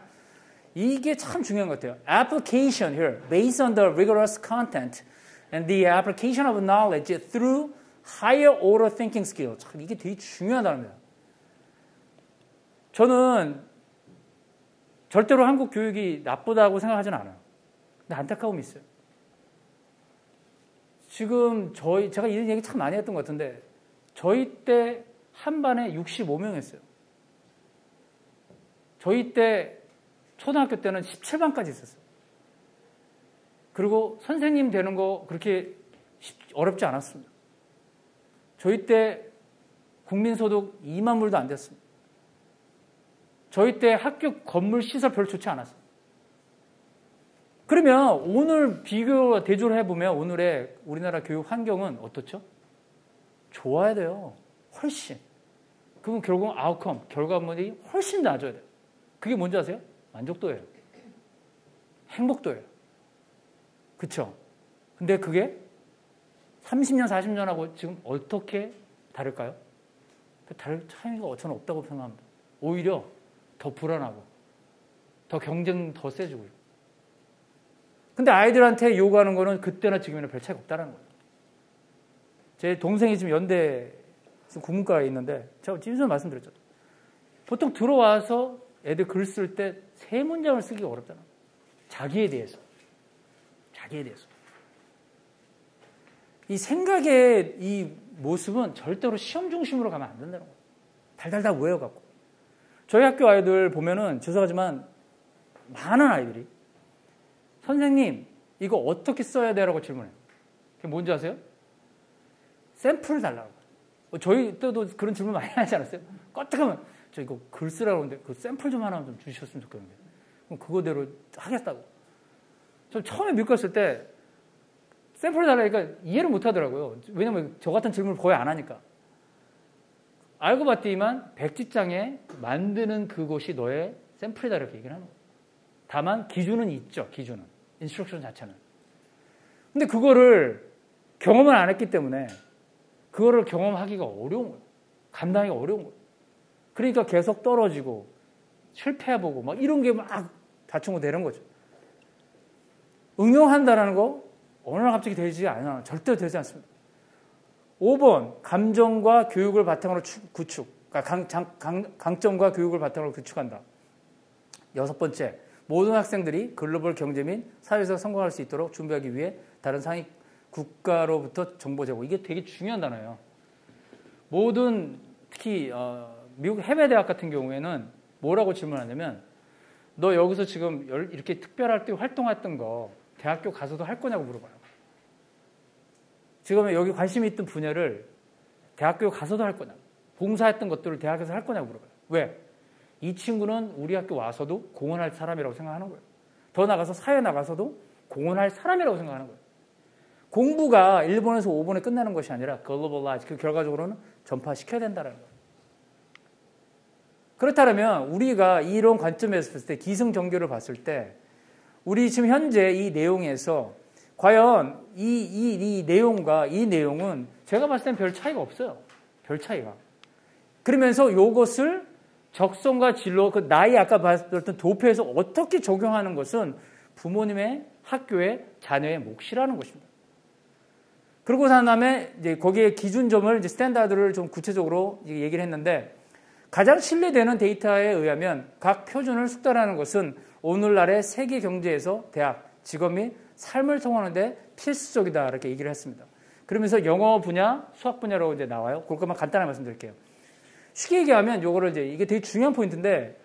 이게 참 중요한 것 같아요. Application here, based on the rigorous content and the application of knowledge through higher order thinking skill. 참 이게 되게 중요하다는 저는 절대로 한국 교육이 나쁘다고 생각하지는 않아요. 근데 안타까움이 있어요. 지금 저희 제가 이런 얘기 참 많이 했던 것 같은데 저희 때 한 반에 65명 했어요. 저희 때 초등학교 때는 17반까지 있었어요. 그리고 선생님 되는 거 그렇게 어렵지 않았습니다. 저희 때 국민소득 2만 불도 안 됐습니다. 저희 때 학교 건물 시설 별로 좋지 않았어요. 그러면 오늘 비교 대조를 해보면 오늘의 우리나라 교육 환경은 어떻죠? 좋아야 돼요. 훨씬. 그러면 결국 아웃컴, 결과물이 훨씬 나아져야 돼요. 그게 뭔지 아세요? 만족도예요. 행복도예요. 그쵸? 근데 그게 30년, 40년하고 지금 어떻게 다를까요? 다를 차이가 저는 없다고 생각합니다. 오히려 더 불안하고, 더 경쟁 더 세지고. 근데 아이들한테 요구하는 거는 그때나 지금이나 별 차이가 없다는 거예요. 제 동생이 지금 연대 국문과에 있는데 제가 찜선 말씀드렸죠. 보통 들어와서 애들 글 쓸 때 세 문장을 쓰기가 어렵잖아. 자기에 대해서. 자기에 대해서. 이 생각의 이 모습은 절대로 시험 중심으로 가면 안 된다는 거예요. 달달달 외워갖고. 저희 학교 아이들 보면은 죄송하지만 많은 아이들이 선생님, 이거 어떻게 써야 돼라고 질문해요. 그게 뭔지 아세요? 샘플 달라고. 뭐 저희 때도 그런 질문 많이 하지 않았어요? 껐다하면 저 이거 글 쓰라고 하는데 그 샘플 좀 하나 좀 주셨으면 좋겠는데. 그럼 그거대로 하겠다고. 저 처음에 미국 갔을 때 샘플 달라니까 이해를 못 하더라고요. 왜냐면 저 같은 질문을 거의 안 하니까. 알고 봤더니만 백지장에 만드는 그곳이 너의 샘플이다 이렇게 얘기를 하는 거예요. 다만 기준은 있죠. 기준은. instruction 자체는. 근데 그거를 경험을 안 했기 때문에 그거를 경험하기가 어려운 거예요. 감당하기가 어려운 거예요. 그러니까 계속 떨어지고 실패해보고 막 이런 게 막 다충고 되는 거죠. 응용한다는 거 어느 날 갑자기 되지 않아. 절대 되지 않습니다. 5번 강점과 교육을 바탕으로 구축. 그러니까 강, 강, 강점과 교육을 바탕으로 구축한다. 여섯 번째 모든 학생들이 글로벌 경제 및 사회에서 성공할 수 있도록 준비하기 위해 다른 상위 국가로부터 정보 제공. 이게 되게 중요한 단어예요. 모든 특히 어, 미국 해외 대학 같은 경우에는 뭐라고 질문하냐면 너 여기서 지금 이렇게 특별할 때 활동했던 거 대학교 가서도 할 거냐고 물어봐요. 지금 여기 관심이 있던 분야를 대학교 가서도 할 거냐고. 봉사했던 것들을 대학에서 할 거냐고 물어봐요. 왜? 이 친구는 우리 학교 와서도 공헌할 사람이라고 생각하는 거예요. 더 나가서 사회 나가서도 공헌할 사람이라고 생각하는 거예요. 공부가 1번에서 5번에 끝나는 것이 아니라 globalize 그 결과적으로는 전파시켜야 된다는 거예요. 그렇다면 우리가 이런 관점에서 봤을 때 기승전결을 봤을 때 우리 지금 현재 이 내용에서 과연 이, 이, 이 내용과 이 내용은 제가 봤을 땐 별 차이가 없어요. 별 차이가. 그러면서 이것을 적성과 진로, 그 나이 아까 봤던 도표에서 어떻게 적용하는 것은 부모님의 학교의 자녀의 몫이라는 것입니다. 그러고 난 다음에 이제 거기에 기준점을 이제 standard를 좀 구체적으로 얘기를 했는데 가장 신뢰되는 데이터에 의하면 각 표준을 숙달하는 것은 오늘날의 세계 경제에서 대학, 직업 및 삶을 통하는데 필수적이다 이렇게 얘기를 했습니다. 그러면서 영어 분야, 수학 분야로 이제 나와요. 그것만 간단하게 말씀드릴게요. 쉽게 얘기하면 요거를 이제 이게 되게 중요한 포인트인데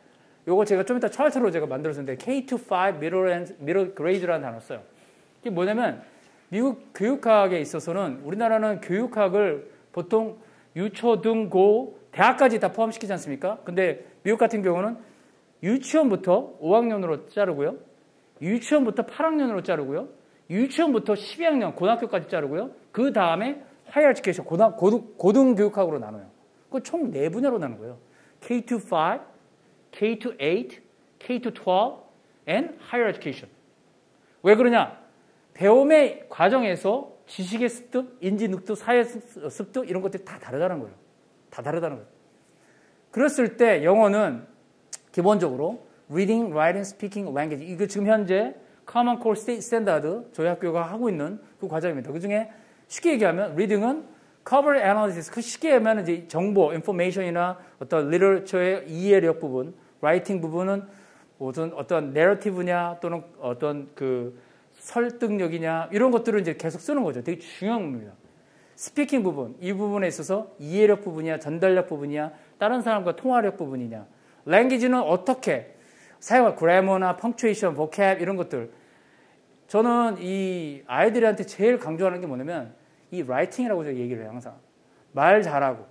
요거 제가 좀 이따 차트로 제가 만들었는데 K-5 middle and middle grade라는 단어 써요. 이게 뭐냐면 미국 교육학에 있어서는 우리나라는 교육학을 보통 유초등 고 대학까지 다 포함시키지 않습니까? 근데 미국 같은 경우는 유치원부터 5학년으로 자르고요. 유치원부터 8학년으로 자르고요. 유치원부터 12학년 고등학교까지 자르고요. 그 다음에 higher education 고등, 고등, 고등교육학으로 나눠요. 그 총 네 분야로 나눈 거예요. K-5, K-8, K-12 and higher education. 왜 그러냐? 배움의 과정에서 지식의 습득, 인지 늑득, 사회 습득 이런 것들이 다 다르다는 거예요. 다 다르다는 거예요. 그랬을 때 영어는 기본적으로 reading, writing, speaking, language 이거 지금 현재 Common Core State Standard 저희 학교가 하고 있는 그 과정입니다. 그 중에 쉽게 얘기하면 reading은 cover analysis 그 쉽게 하면 이제 정보, information이나 어떤 literature의 이해력 부분, writing 부분은 무슨 어떤 narrative냐 또는 어떤 그 설득력이냐 이런 것들을 이제 계속 쓰는 거죠. 되게 중요한 겁니다. 스피킹 부분 이 부분에 있어서 이해력 부분이냐 전달력 부분이냐 다른 사람과 통화력 부분이냐 language는 어떻게 사용할 grammar나 punctuation, vocab 이런 것들 저는 이 아이들한테 제일 강조하는 게 뭐냐면 이 writing이라고 제가 얘기를 해요 항상 말 잘하고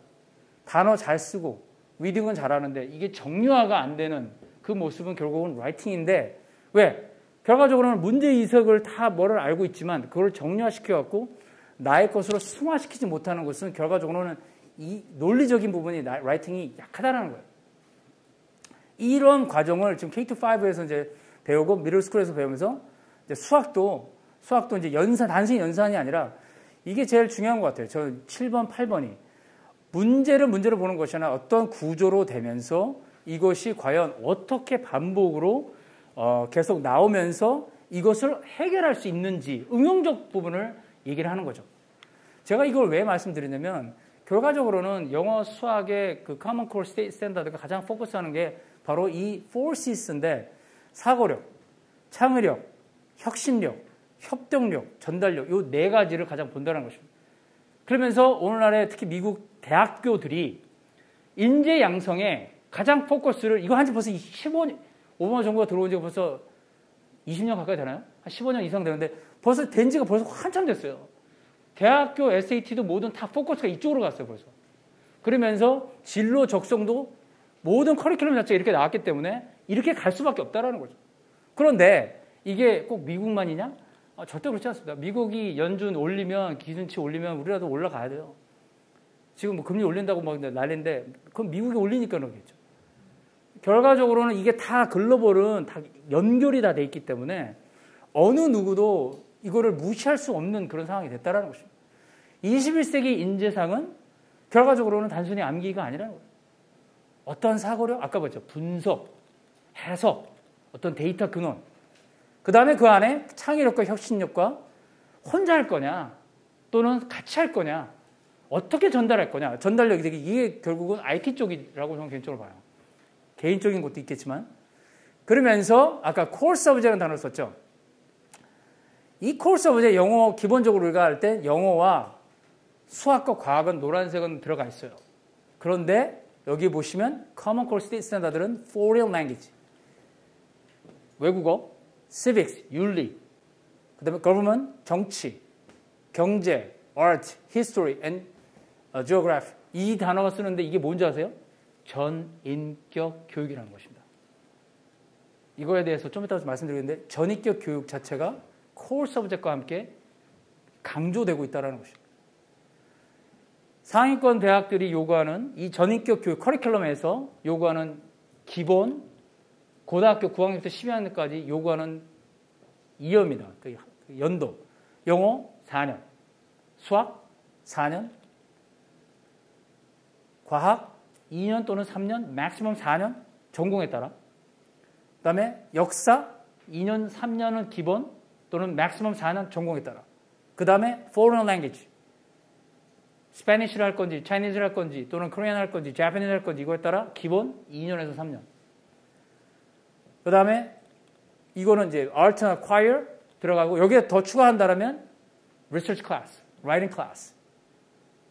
단어 잘 쓰고 reading은 잘하는데 이게 정류화가 안 되는 그 모습은 결국은 writing인데 왜 결과적으로는 문제의식을 다 뭐를 알고 있지만 그걸 정류화시켜 갖고 나의 것으로 승화시키지 못하는 것은 결과적으로는 이 논리적인 부분이 라이팅이 약하다는 거예요. 이런 과정을 지금 K-5에서 이제 배우고 미들스쿨에서 배우면서 이제 수학도 수학도 이제 연산 단순히 연산이 아니라 이게 제일 중요한 것 같아요. 저 7번, 8번이 문제를 문제로 보는 것이 아니라 어떤 구조로 되면서 이것이 과연 어떻게 반복으로 어, 계속 나오면서 이것을 해결할 수 있는지 응용적 부분을 얘기를 하는 거죠. 제가 이걸 왜 말씀드리냐면 결과적으로는 영어 수학의 그 Common Core State Standard가 가장 포커스하는 게 바로 이 4Cs인데 사고력, 창의력, 혁신력, 협동력, 전달력 이 네 가지를 가장 본다는 것입니다. 그러면서 오늘날에 특히 미국 대학교들이 인재 양성에 가장 포커스를 이거 한지 벌써 15년 5만 정도가 들어온 지가 벌써 20년 가까이 되나요? 한 15년 이상 되는데 벌써 된 지가 벌써 한참 됐어요. 대학교 SAT도 모든 다 포커스가 이쪽으로 갔어요, 벌써. 그러면서 진로 적성도 모든 커리큘럼 자체가 이렇게 나왔기 때문에 이렇게 갈 수밖에 없다라는 거죠. 그런데 이게 꼭 미국만이냐? 아, 절대 그렇지 않습니다. 미국이 연준 올리면 기준치 올리면 우리라도 올라가야 돼요. 지금 뭐 금리 올린다고 막 난리인데 그건 미국이 올리니까 그러겠죠. 결과적으로는 이게 다 글로벌은 다 연결이 다 돼 있기 때문에 어느 누구도 이거를 무시할 수 없는 그런 상황이 됐다라는 것입니다. 21세기 인재상은 결과적으로는 단순히 암기가 아니라는 거예요. 어떤 사고력, 아까 봤죠. 분석, 해석, 어떤 데이터 근원. 그 다음에 그 안에 창의력과 혁신력과 혼자 할 거냐, 또는 같이 할 거냐, 어떻게 전달할 거냐. 전달력이 되게 이게 결국은 IT 쪽이라고 저는 개인적으로 봐요. 개인적인 것도 있겠지만. 그러면서 아까 core subject라는 단어를 썼죠. 이 core subject 영어 기본적으로 우리가 할 때 영어와 수학과 과학은 노란색은 들어가 있어요. 그런데 여기 보시면 Common Core State Standard는 Foreign Language 외국어, Civics 윤리, 그다음에 Government 정치, 경제, Art, History and Geography 이 단어가 쓰는데 이게 뭔지 아세요? 전인격 교육이라는 것입니다. 이거에 대해서 좀 이따 말씀드리겠는데 전인격 교육 자체가 콜 서브젝트와 함께 강조되고 있다는 것입니다. 상위권 대학들이 요구하는 이 전인격 교육 커리큘럼에서 요구하는 기본 고등학교 9학년부터 12학년까지 요구하는 이어입니다. 그 연도. 영어 4년, 수학 4년, 과학 2년 또는 3년, maximum 4년 전공에 따라. 그다음에 역사 2년, 3년은 기본 또는 maximum 4년 전공에 따라. 그다음에 foreign language. Spanish를 할 건지, Chinese를 할 건지, 또는 Korean 할 건지, Japanese 할 건지 이거에 따라 기본 2년에서 3년. 그 다음에 이거는 이제 art나 choir 들어가고 여기에 더 추가한다면 research class, writing class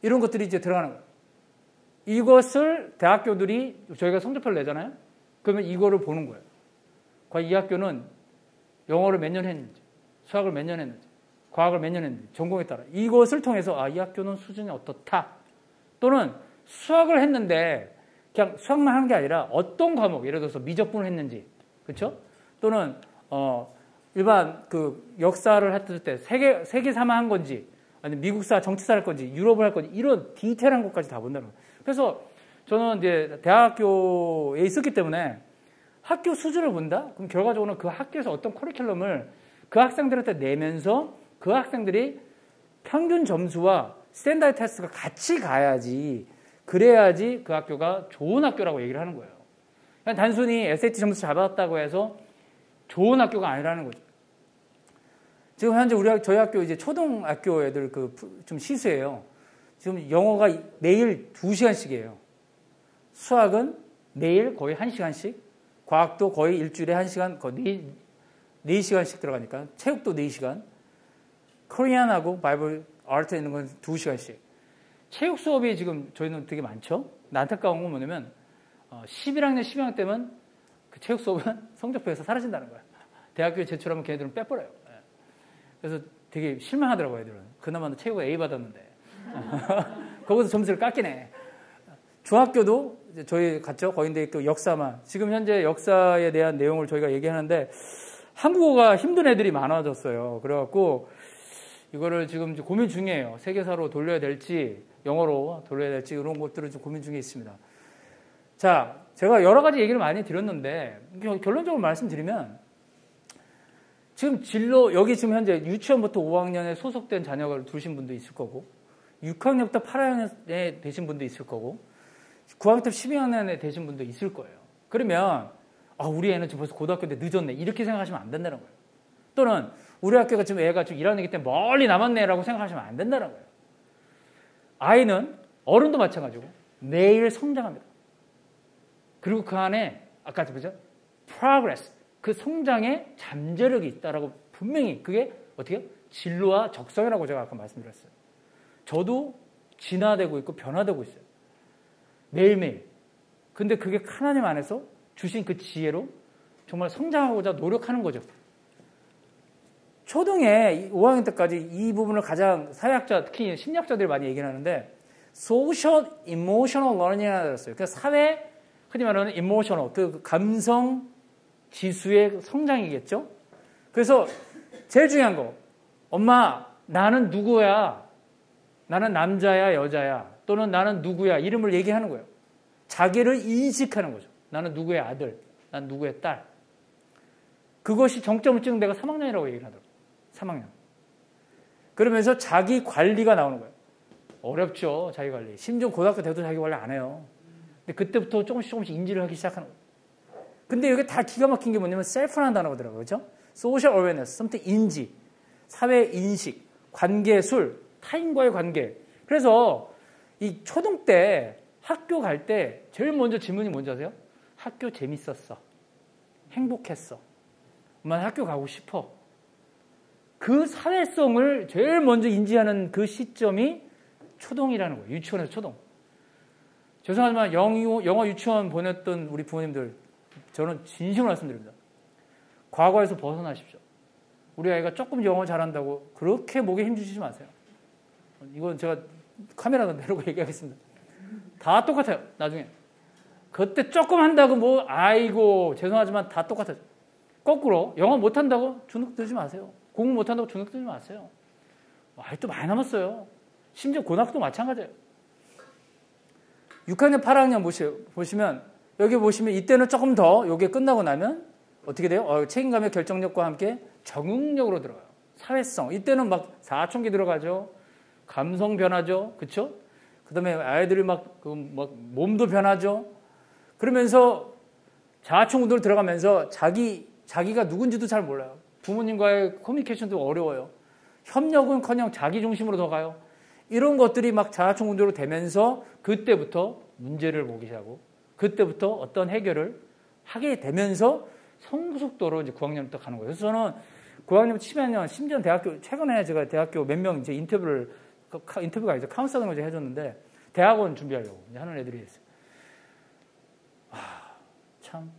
이런 것들이 이제 들어가는 거예요. 이것을 대학교들이 저희가 성적표를 내잖아요. 그러면 이거를 보는 거예요. 과연 이 학교는 영어를 몇 년 했는지, 수학을 몇 년 했는지, 과학을 몇 년 했는지, 전공에 따라 이것을 통해서 아, 이 학교는 수준이 어떻다. 또는 수학을 했는데 그냥 수학만 한게 아니라 어떤 과목, 예를 들어서 미적분을 했는지, 그렇죠? 또는 어, 일반 그 역사를 했을 때 세계 세계사만 한 건지 아니면 미국사 정치사 할 건지 유럽을 할 건지 이런 디테일한 것까지 다 본다는 거예요. 그래서 저는 이제 대학교에 있었기 때문에 학교 수준을 본다? 그럼 결과적으로는 그 학교에서 어떤 커리큘럼을 그 학생들한테 내면서 그 학생들이 평균 점수와 standard test가 같이 가야지 그래야지 그 학교가 좋은 학교라고 얘기를 하는 거예요. 그냥 단순히 SAT 점수 잘 받았다고 해서 좋은 학교가 아니라는 거죠. 지금 현재 우리 저희 학교 이제 초등학교 애들 그 좀 시수예요. 지금 영어가 매일 2시간씩이에요. 수학은 매일 거의 1시간씩, 과학도 거의 일주일에 1시간, 거의 4, 4시간씩 들어가니까, 체육도 4시간, 코리안하고 바이블 아트 있는 건 2시간씩. 체육 수업이 지금 저희는 되게 많죠? 안타까운 건 뭐냐면, 11학년, 어, 12학년 때면 그 체육 수업은 성적표에서 사라진다는 거야. 대학교에 제출하면 걔네들은 빼버려요. 예. 그래서 되게 실망하더라고요, 애들은. 그나마 체육에 A 받았는데. 거기서 점수를 깎이네. 중학교도 저희 갔죠. 거인대 그 역사만. 지금 현재 역사에 대한 내용을 저희가 얘기하는데 한국어가 힘든 애들이 많아졌어요. 그래갖고 이거를 지금 고민 중이에요. 세계사로 돌려야 될지 영어로 돌려야 될지 이런 것들을 좀 고민 중에 있습니다. 자, 제가 여러 가지 얘기를 많이 드렸는데 결론적으로 말씀드리면 지금 진로 여기 지금 현재 유치원부터 5학년에 소속된 자녀를 두신 분도 있을 거고 6학년부터 8학년에 되신 분도 있을 거고 9학년부터 12학년에 되신 분도 있을 거예요. 그러면 아, 우리 애는 지금 벌써 고등학교 때 늦었네 이렇게 생각하시면 안 된다는 거예요. 또는 우리 학교가 지금 애가 지금 1학년이기 때문에 멀리 남았네라고 생각하시면 안 된다는 거예요. 아이는 어른도 마찬가지고 매일 성장합니다. 그리고 그 안에 아까 보죠 progress 그 성장에 잠재력이 있다라고 분명히 그게 어떻게 진로와 적성이라고 제가 아까 말씀드렸어요. 저도 진화되고 있고 변화되고 있어요. 매일매일. 근데 그게 하나님 안에서 주신 그 지혜로 정말 성장하고자 노력하는 거죠. 초등에 5학년 때까지 이 부분을 가장 사회학자, 특히 심리학자들이 많이 얘기를 하는데 social emotional learning이라고 들었어요. 그러니까 사회, 흔히 말하는 emotional, 그 감성 지수의 성장이겠죠? 그래서 제일 중요한 거, 엄마, 나는 누구야? 나는 남자야, 여자야, 또는 나는 누구야, 이름을 얘기하는 거예요. 자기를 인식하는 거죠. 나는 누구의 아들, 난 누구의 딸. 그것이 정점을 찍은 데가 3학년이라고 얘기를 하더라고요. 3학년. 그러면서 자기 관리가 나오는 거예요. 어렵죠, 자기 관리. 심지어 고등학교 때도 자기 관리 안 해요. 근데 그때부터 조금씩 조금씩 인지를 하기 시작하는 거예요. 근데 여기 다 기가 막힌 게 뭐냐면 셀프라는 단어가 들어가요. 그죠? social awareness, something 인지, 사회 인식, 관계술, 타인과의 관계. 그래서 이 초등 때 학교 갈 때 제일 먼저 질문이 뭔지 아세요? 학교 재밌었어. 행복했어. 엄마 학교 가고 싶어. 그 사회성을 제일 먼저 인지하는 그 시점이 초동이라는 거예요. 유치원에서 초동. 죄송하지만 영어, 영어 유치원 보냈던 우리 부모님들, 저는 진심으로 말씀드립니다. 과거에서 벗어나십시오. 우리 아이가 조금 영어 잘한다고 그렇게 목에 힘주시지 마세요. 이건 제가 카메라 내려고 얘기하겠습니다. 다 똑같아요. 나중에. 그때 조금 한다고 뭐 아이고 죄송하지만 다 똑같아요. 거꾸로 영어 못한다고 주눅 들지 마세요. 공부 못한다고 주눅 들지 마세요. 아직도 많이 남았어요. 심지어 고등학교도 마찬가지예요. 6학년, 8학년 보시, 보시면 여기 보시면 이때는 조금 더 요게 끝나고 나면 어떻게 돼요? 어, 책임감의 결정력과 함께 적응력으로 들어가요. 사회성. 이때는 막 사춘기 들어가죠. 감성 변하죠. 그쵸? 그 다음에 아이들이 막, 그, 막 몸도 변하죠. 그러면서 자아충분으로 들어가면서 자기, 자기가 누군지도 잘 몰라요. 부모님과의 커뮤니케이션도 어려워요. 협력은 커녕 자기 중심으로 더 가요. 이런 것들이 막 자아충분으로 되면서 그때부터 문제를 보기 시작하고 그때부터 어떤 해결을 하게 되면서 성숙도로 이제 9학년부터 가는 거예요. 그래서 저는 9학년 치면요, 심지어 대학교, 최근에 제가 대학교 몇 명 이제 인터뷰를, 인터뷰가 아니죠. 카운슬링을 이제 해줬는데, 대학원 준비하려고 하는 애들이 있어요. 아, 참.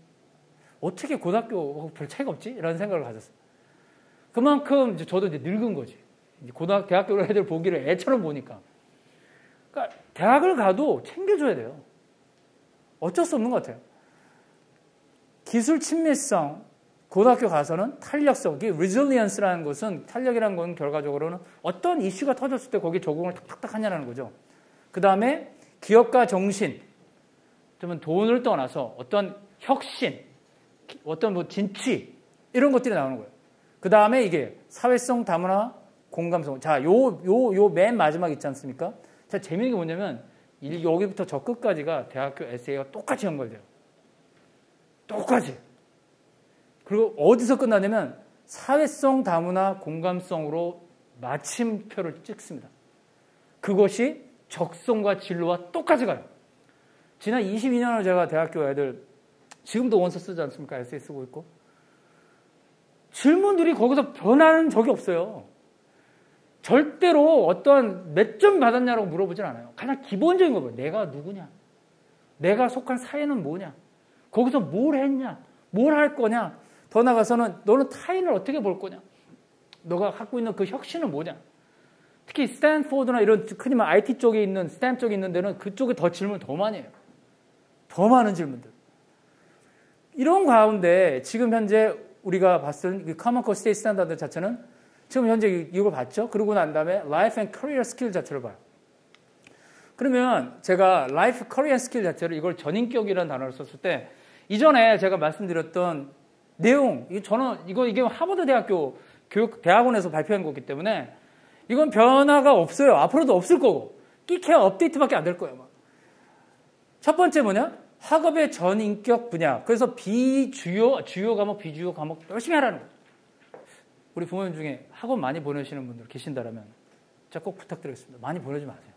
어떻게 고등학교 별 차이가 없지? 이런 생각을 가졌어요. 그만큼 이제 저도 이제 늙은 거지. 고등학교, 대학교 애들 보기를 애처럼 보니까. 그러니까 대학을 가도 챙겨줘야 돼요. 어쩔 수 없는 것 같아요. 기술 친밀성, 고등학교 가서는 탄력성, 이 resilience라는 것은 탄력이라는 건 결과적으로는 어떤 이슈가 터졌을 때 거기에 적응을 탁탁탁 하냐는 거죠. 그 다음에 기업가 정신, 좀 돈을 떠나서 어떤 혁신, 어떤 뭐 진취 이런 것들이 나오는 거예요. 그 다음에 이게 사회성, 다문화, 공감성. 자, 요, 요, 요 맨 마지막 있지 않습니까? 자, 재미있는 게 뭐냐면 여기부터 저 끝까지가 대학교 에세이가 똑같이 연결돼요. 똑같이. 그리고 어디서 끝나냐면 사회성, 다문화, 공감성으로 마침표를 찍습니다. 그것이 적성과 진로와 똑같이 가요. 지난 22년을 제가 대학교 애들 지금도 원서 쓰지 않습니까? 에세이 쓰고 있고. 질문들이 거기서 변하는 적이 없어요. 절대로 어떠한 몇 점 받았냐라고 물어보진 않아요. 가장 기본적인 거 봐요. 내가 누구냐? 내가 속한 사회는 뭐냐? 거기서 뭘 했냐? 뭘 할 거냐? 더 나가서는 너는 타인을 어떻게 볼 거냐? 너가 갖고 있는 그 혁신은 뭐냐? 특히 스탠포드나 이런 말 IT 쪽에 있는 STEM 쪽에 있는 데는 그쪽에 더 질문 더 많이 해요. 더 많은 질문들. 이런 가운데 지금 현재 우리가 봤을 Common Core State Standard 자체는 지금 현재 이걸 봤죠? 그러고 난 다음에 life and career skill 자체를 봐요. 그러면 제가 life career skill 자체를 이걸 전인격이라는 단어를 썼을 때 이전에 제가 말씀드렸던 내용, 저는 이거 이게 하버드 대학교 교육 대학원에서 발표한 거기 때문에 이건 변화가 없어요. 앞으로도 없을 거고 끼케어 업데이트밖에 안 될 거예요. 첫 번째 뭐냐? 학업의 전인격 분야. 그래서 비주요 주요 과목 비주요 과목 열심히 하라는 거예요. 우리 부모님 중에 학원 많이 보내시는 분들 계신다면 제가 꼭 부탁드리겠습니다. 많이 보내지 마세요.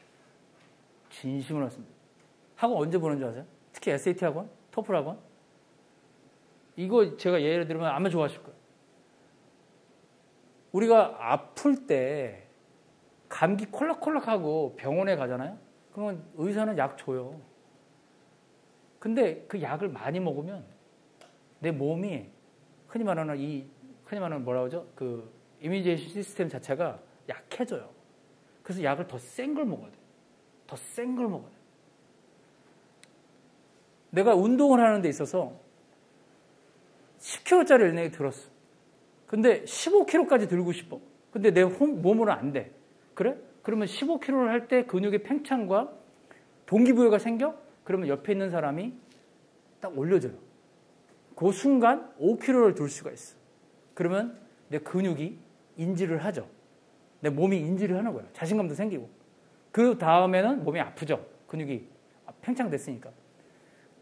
진심으로 말습니다. 학원 언제 보는 줄 아세요? 특히 SAT 학원, 토플 학원. 이거 제가 예를 들면 아마 좋아하실 거예요. 우리가 아플 때 감기 콜락콜락하고 병원에 가잖아요. 그러면 의사는 약 줘요. 근데 그 약을 많이 먹으면 내 몸이 흔히 말하는 이 흔히 말하는 뭐라 그러죠? 그 이미제이션 시스템 자체가 약해져요. 그래서 약을 더 센 걸 먹어야 돼. 더 센 걸 먹어야 돼. 내가 운동을 하는 데 있어서 10kg짜리 엘랭이 들었어. 근데 15kg까지 들고 싶어. 근데 내 몸으로 안 돼. 그래? 그러면 15kg를 할 때 근육의 팽창과 동기부여가 생겨? 그러면 옆에 있는 사람이 딱 올려줘요. 그 순간 5kg를 들 수가 있어. 그러면 내 근육이 인지를 하죠. 내 몸이 인지를 하는 거예요. 자신감도 생기고. 그 다음에는 몸이 아프죠. 근육이 팽창됐으니까.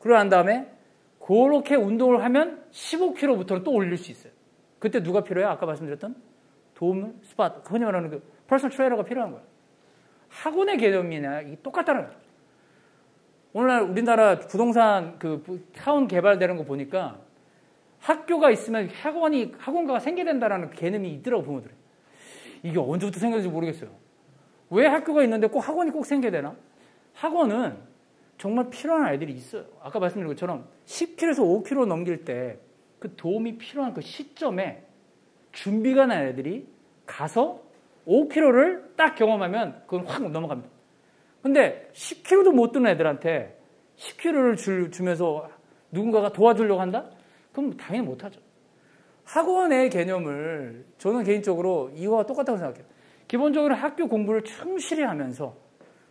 그러고 난 다음에 그렇게 운동을 하면 15kg부터는 또 올릴 수 있어요. 그때 누가 필요해요? 아까 말씀드렸던 도움, spot, 흔히 말하는 그 personal trainer가 필요한 거예요. 학원의 개념이나 똑같다는 거예요. 오늘날 우리나라 부동산 그 타운 개발되는 거 보니까 학교가 있으면 학원이 학원가가 생겨야 된다라는 개념이 있더라고 부모들이. 이게 언제부터 생겼는지 모르겠어요. 왜 학교가 있는데 꼭 학원이 꼭 생겨야 되나? 학원은 정말 필요한 아이들이 있어요. 아까 말씀드린 것처럼 10kg에서 5kg 넘길 때 그 도움이 필요한 그 시점에 준비가 난 애들이 가서 5kg를 딱 경험하면 그건 확 넘어갑니다. 근데 10kg도 못 드는 애들한테 10kg를 줄, 주면서 누군가가 도와주려고 한다? 그럼 당연히 못하죠. 학원의 개념을 저는 개인적으로 이와 똑같다고 생각해요. 기본적으로 학교 공부를 충실히 하면서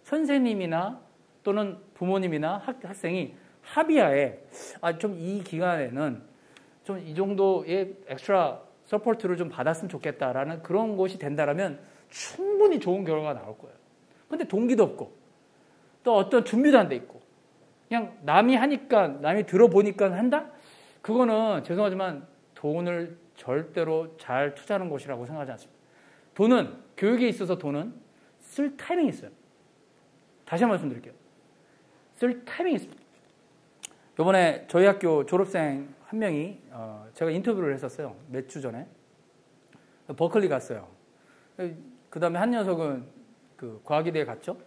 선생님이나 또는 부모님이나 학, 학생이 합의하에 아, 좀 이 기간에는 좀 이 정도의 extra support를 좀 받았으면 좋겠다라는 그런 것이 된다라면 충분히 좋은 결과가 나올 거예요. 근데 동기도 없고 또 어떤 준비도 안 돼 있고 그냥 남이 하니까 남이 들어보니까 한다? 그거는 죄송하지만 돈을 절대로 잘 투자하는 것이라고 생각하지 않습니다. 돈은 교육에 있어서 돈은 쓸 타이밍이 있어요. 다시 한 번 말씀드릴게요. 쓸 타이밍이 있습니다. 이번에 저희 학교 졸업생 한 명이 어 제가 인터뷰를 했었어요. 몇 주 전에 버클리 갔어요. 그 다음에 한 녀석은 그 과기대에 갔죠.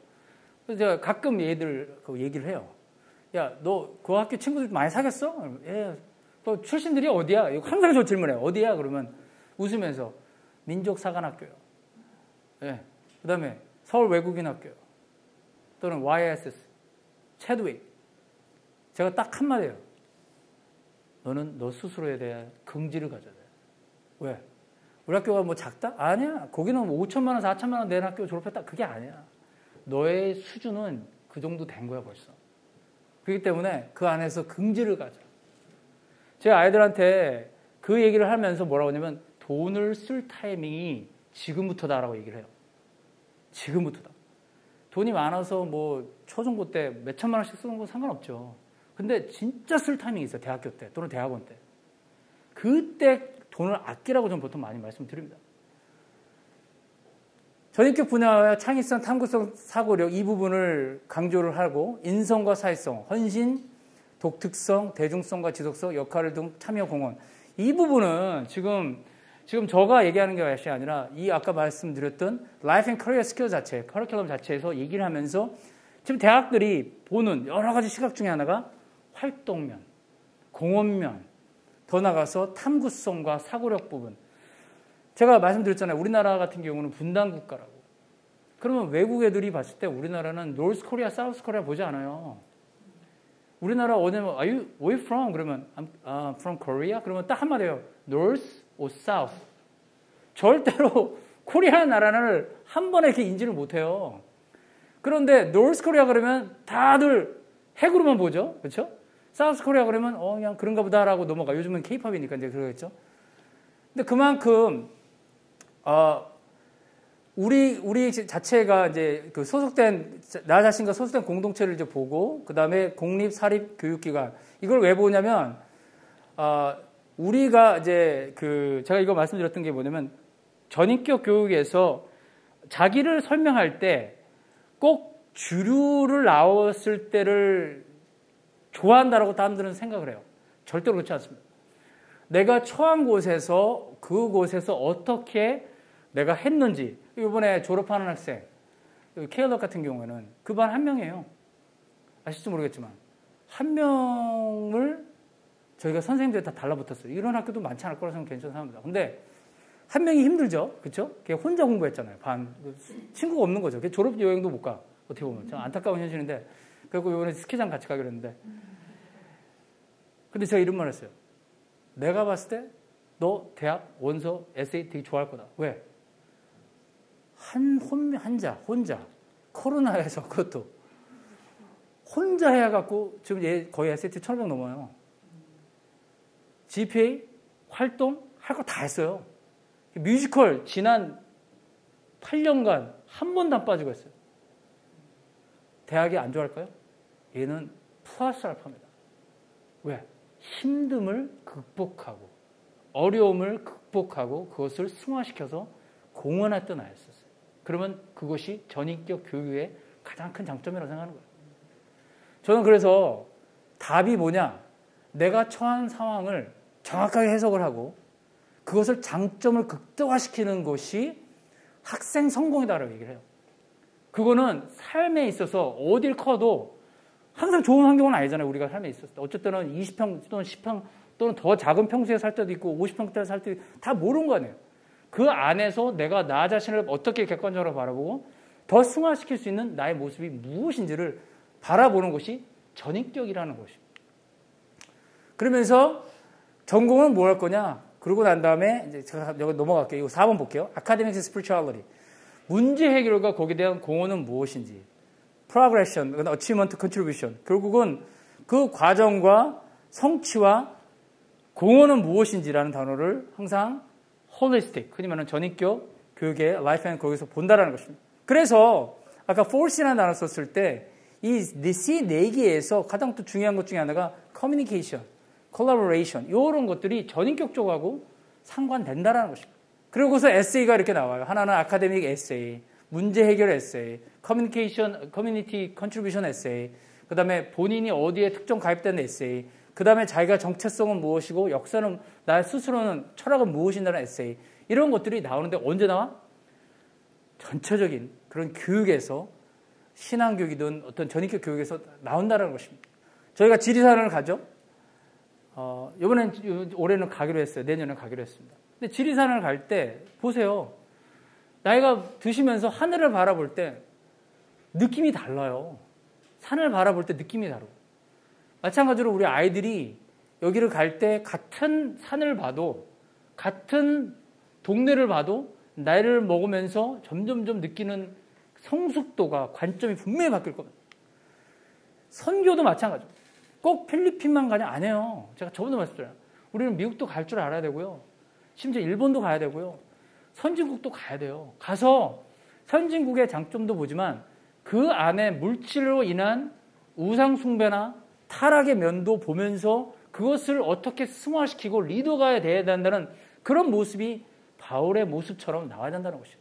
그래서 제가 가끔 얘들 그 얘기를 해요. 야, 너 그 학교 친구들 많이 사귀었어? 예. 또 출신들이 어디야? 항상 저 질문해요. 어디야? 그러면 웃으면서 민족사관학교요. 예. 그 다음에 서울 외국인 학교요. 또는 YSS, 체드윅. 제가 딱 한마디예요. 너는 너 스스로에 대한 긍지를 가져야 돼. 왜? 우리 학교가 뭐 작다? 아니야. 거기는 5천만 뭐 원, 4천만 원 낸 학교 졸업했다. 그게 아니야. 너의 수준은 그 정도 된 거야 벌써. 그렇기 때문에 그 안에서 긍지를 가져. 제가 아이들한테 그 얘기를 하면서 뭐라고 하냐면 돈을 쓸 타이밍이 지금부터다라고 얘기를 해요. 지금부터다. 돈이 많아서 뭐 초중고 때 몇 천만 원씩 쓰는 건 상관없죠. 근데 진짜 쓸 타이밍이 있어요. 대학교 때 또는 대학원 때. 그때 돈을 아끼라고 저는 보통 많이 말씀드립니다. 전인격 분야와 창의성, 탐구성, 사고력 이 부분을 강조를 하고 인성과 사회성, 헌신, 독특성, 대중성과 지속성, 역할 등 참여 공헌 이 부분은 지금 지금 저가 얘기하는 게 것이 아니라 이 아까 말씀드렸던 life and career skill 자체, 커리큘럼 자체에서 얘기를 하면서 지금 대학들이 보는 여러 가지 시각 중에 하나가 활동면, 공헌면, 더 나가서 탐구성과 사고력 부분. 제가 말씀드렸잖아요. 우리나라 같은 경우는 분단 국가라고. 그러면 외국 애들이 봤을 때 우리나라는 North Korea, South Korea 보지 않아요. 우리나라 어디면 Are you where from? 그러면 I'm uh, from Korea. 그러면 딱 한마디예요. North or South. 절대로 코리아 나라를 한 번에 이렇게 인지를 못해요. 그런데 North Korea 그러면 다들 핵으로만 보죠. 그렇죠? South Korea 그러면 어 그냥 그런가 보다라고 넘어가. 요즘은 케이팝이니까 이제 그러겠죠. 근데 그만큼 어 우리 우리 자체가 이제 그 소속된 나 자신과 소속된 공동체를 이제 보고 그 다음에 공립 사립 교육기관 이걸 왜 보냐면 어 우리가 이제 그 제가 이거 말씀드렸던 게 뭐냐면 전인격 교육에서 자기를 설명할 때 꼭 주류를 나왔을 때를 좋아한다라고 사람들은 생각을 해요. 절대로 그렇지 않습니다. 내가 처한 곳에서 그곳에서 어떻게 내가 했는지 이번에 졸업하는 학생 케일러 같은 경우에는 그 반 한 명이에요. 아실지 모르겠지만 한 명을 저희가 선생님들이 다 달라붙었어요. 이런 학교도 많지 않을 거라 생각 괜찮습니다. 근데 한 명이 힘들죠. 그렇죠? 걔 혼자 공부했잖아요. 반 친구가 없는 거죠. 걔 졸업 여행도 못 가. 어떻게 보면 참 안타까운 현실인데 그리고 이번에 스키장 같이 가기로 했는데 근데 제가 이런 말 했어요. 내가 봤을 때 너 대학 원서 에세이 되게 좋아할 거다. 왜? 한, 혼, 한자, 혼자. 코로나에서 그것도. 혼자 해갖고 지금 얘 거의 에세이 1,500 넘어요. GPA, 활동, 할 거 다 했어요. 뮤지컬 지난 8년간 한 번도 안 빠지고 했어요. 대학이 안 좋아할까요? 얘는 플러스 알파입니다. 왜? 힘듦을 극복하고 어려움을 극복하고 그것을 승화시켜서 공헌했던 아이였었어요. 그러면 그것이 전인격 교육의 가장 큰 장점이라고 생각하는 거예요. 저는 그래서 답이 뭐냐? 내가 처한 상황을 정확하게 해석을 하고 그것을 장점을 극대화시키는 것이 학생 성공이다라고 얘기를 해요. 그거는 삶에 있어서 어딜 커도 항상 좋은 환경은 아니잖아요. 우리가 삶에 때. 어쨌든 20평 또는 10평 또는 더 작은 평수에 살 때도 있고 50평대 살 때도 다 모르는 거 아니에요. 그 안에서 내가 나 자신을 어떻게 객관적으로 바라보고 더 승화시킬 수 있는 나의 모습이 무엇인지를 바라보는 것이 전인격이라는 것입니다. 그러면서 전공은 뭐할 거냐? 그러고 난 다음에 이제 제가 여기 넘어갈게요. 이거 4번 볼게요. And Spirituality. 문제 해결과 거기에 대한 공헌은 무엇인지. Progression, Achievement, Contribution. 결국은 그 과정과 성취와 공헌은 무엇인지라는 단어를 항상 holistic, 흔히 말하는 전인격 교육의 life and 거기서 본다라는 것입니다. 그래서 아까 force라는 단어 썼을 때이 C 네 개에서 가장 또 중요한 것 중에 하나가 이 런 것들이 전인격적하고 상관된다라는 것입니다. 그리고서 에세이가 이렇게 나와요. 하나는 academic 에세이, 문제 해결 에세이, 커뮤니케이션, community contribution 에세이, 그 다음에 본인이 어디에 특정 가입된 에세이, 그 다음에 자기가 정체성은 무엇이고 역사는 나 스스로는 철학은 무엇인다는 에세이 이런 것들이 나오는데 언제 나와? 전체적인 그런 교육에서 신앙 교육이든 어떤 전인격 교육에서 나온다는 것입니다. 저희가 지리산을 가죠. 어, 이번엔 올해는 가기로 했어요. 내년에 가기로 했습니다. 근데 지리산을 갈 때 보세요. 나이가 드시면서 하늘을 바라볼 때 느낌이 달라요. 산을 바라볼 때 느낌이 다르고. 마찬가지로 우리 아이들이 여기를 갈 때 같은 산을 봐도 같은 동네를 봐도 나이를 먹으면서 점점점 느끼는 성숙도가 관점이 분명히 바뀔 겁니다. 선교도 마찬가지고. 꼭 필리핀만 가냐? 안 해요. 제가 저번에 말씀드려요. 우리는 미국도 갈 줄 알아야 되고요. 심지어 일본도 가야 되고요. 선진국도 가야 돼요. 가서 선진국의 장점도 보지만 그 안에 물질로 인한 우상숭배나 타락의 면도 보면서 그것을 어떻게 승화시키고 리더가 돼야 된다는 그런 모습이 바울의 모습처럼 나와야 된다는 것입니다.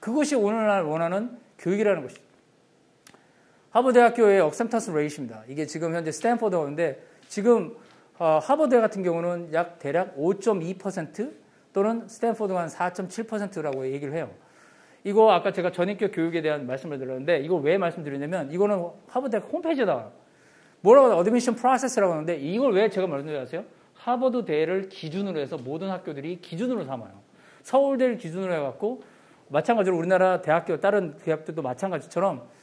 그것이 오늘날 원하는 교육이라는 것입니다. 하버대학교의 acceptance rate입니다. 이게 지금 현재 스탠포드인데 지금 어, 하버대 같은 경우는 약 대략 5.2% 또는 스탠포드가 한 4.7%라고 얘기를 해요. 이거 아까 제가 전인격 교육에 대한 말씀을 드렸는데 이거 왜 말씀드리냐면 이거는 하버대 홈페이지에다 뭐라고 admission process라고 하는데 이걸 왜 제가 말씀드렸어요? 하버드 대를 기준으로 해서 모든 학교들이 기준으로 삼아요. 서울대를 기준으로 해갖고 마찬가지로 우리나라 대학교 다른 대학들도 마찬가지처럼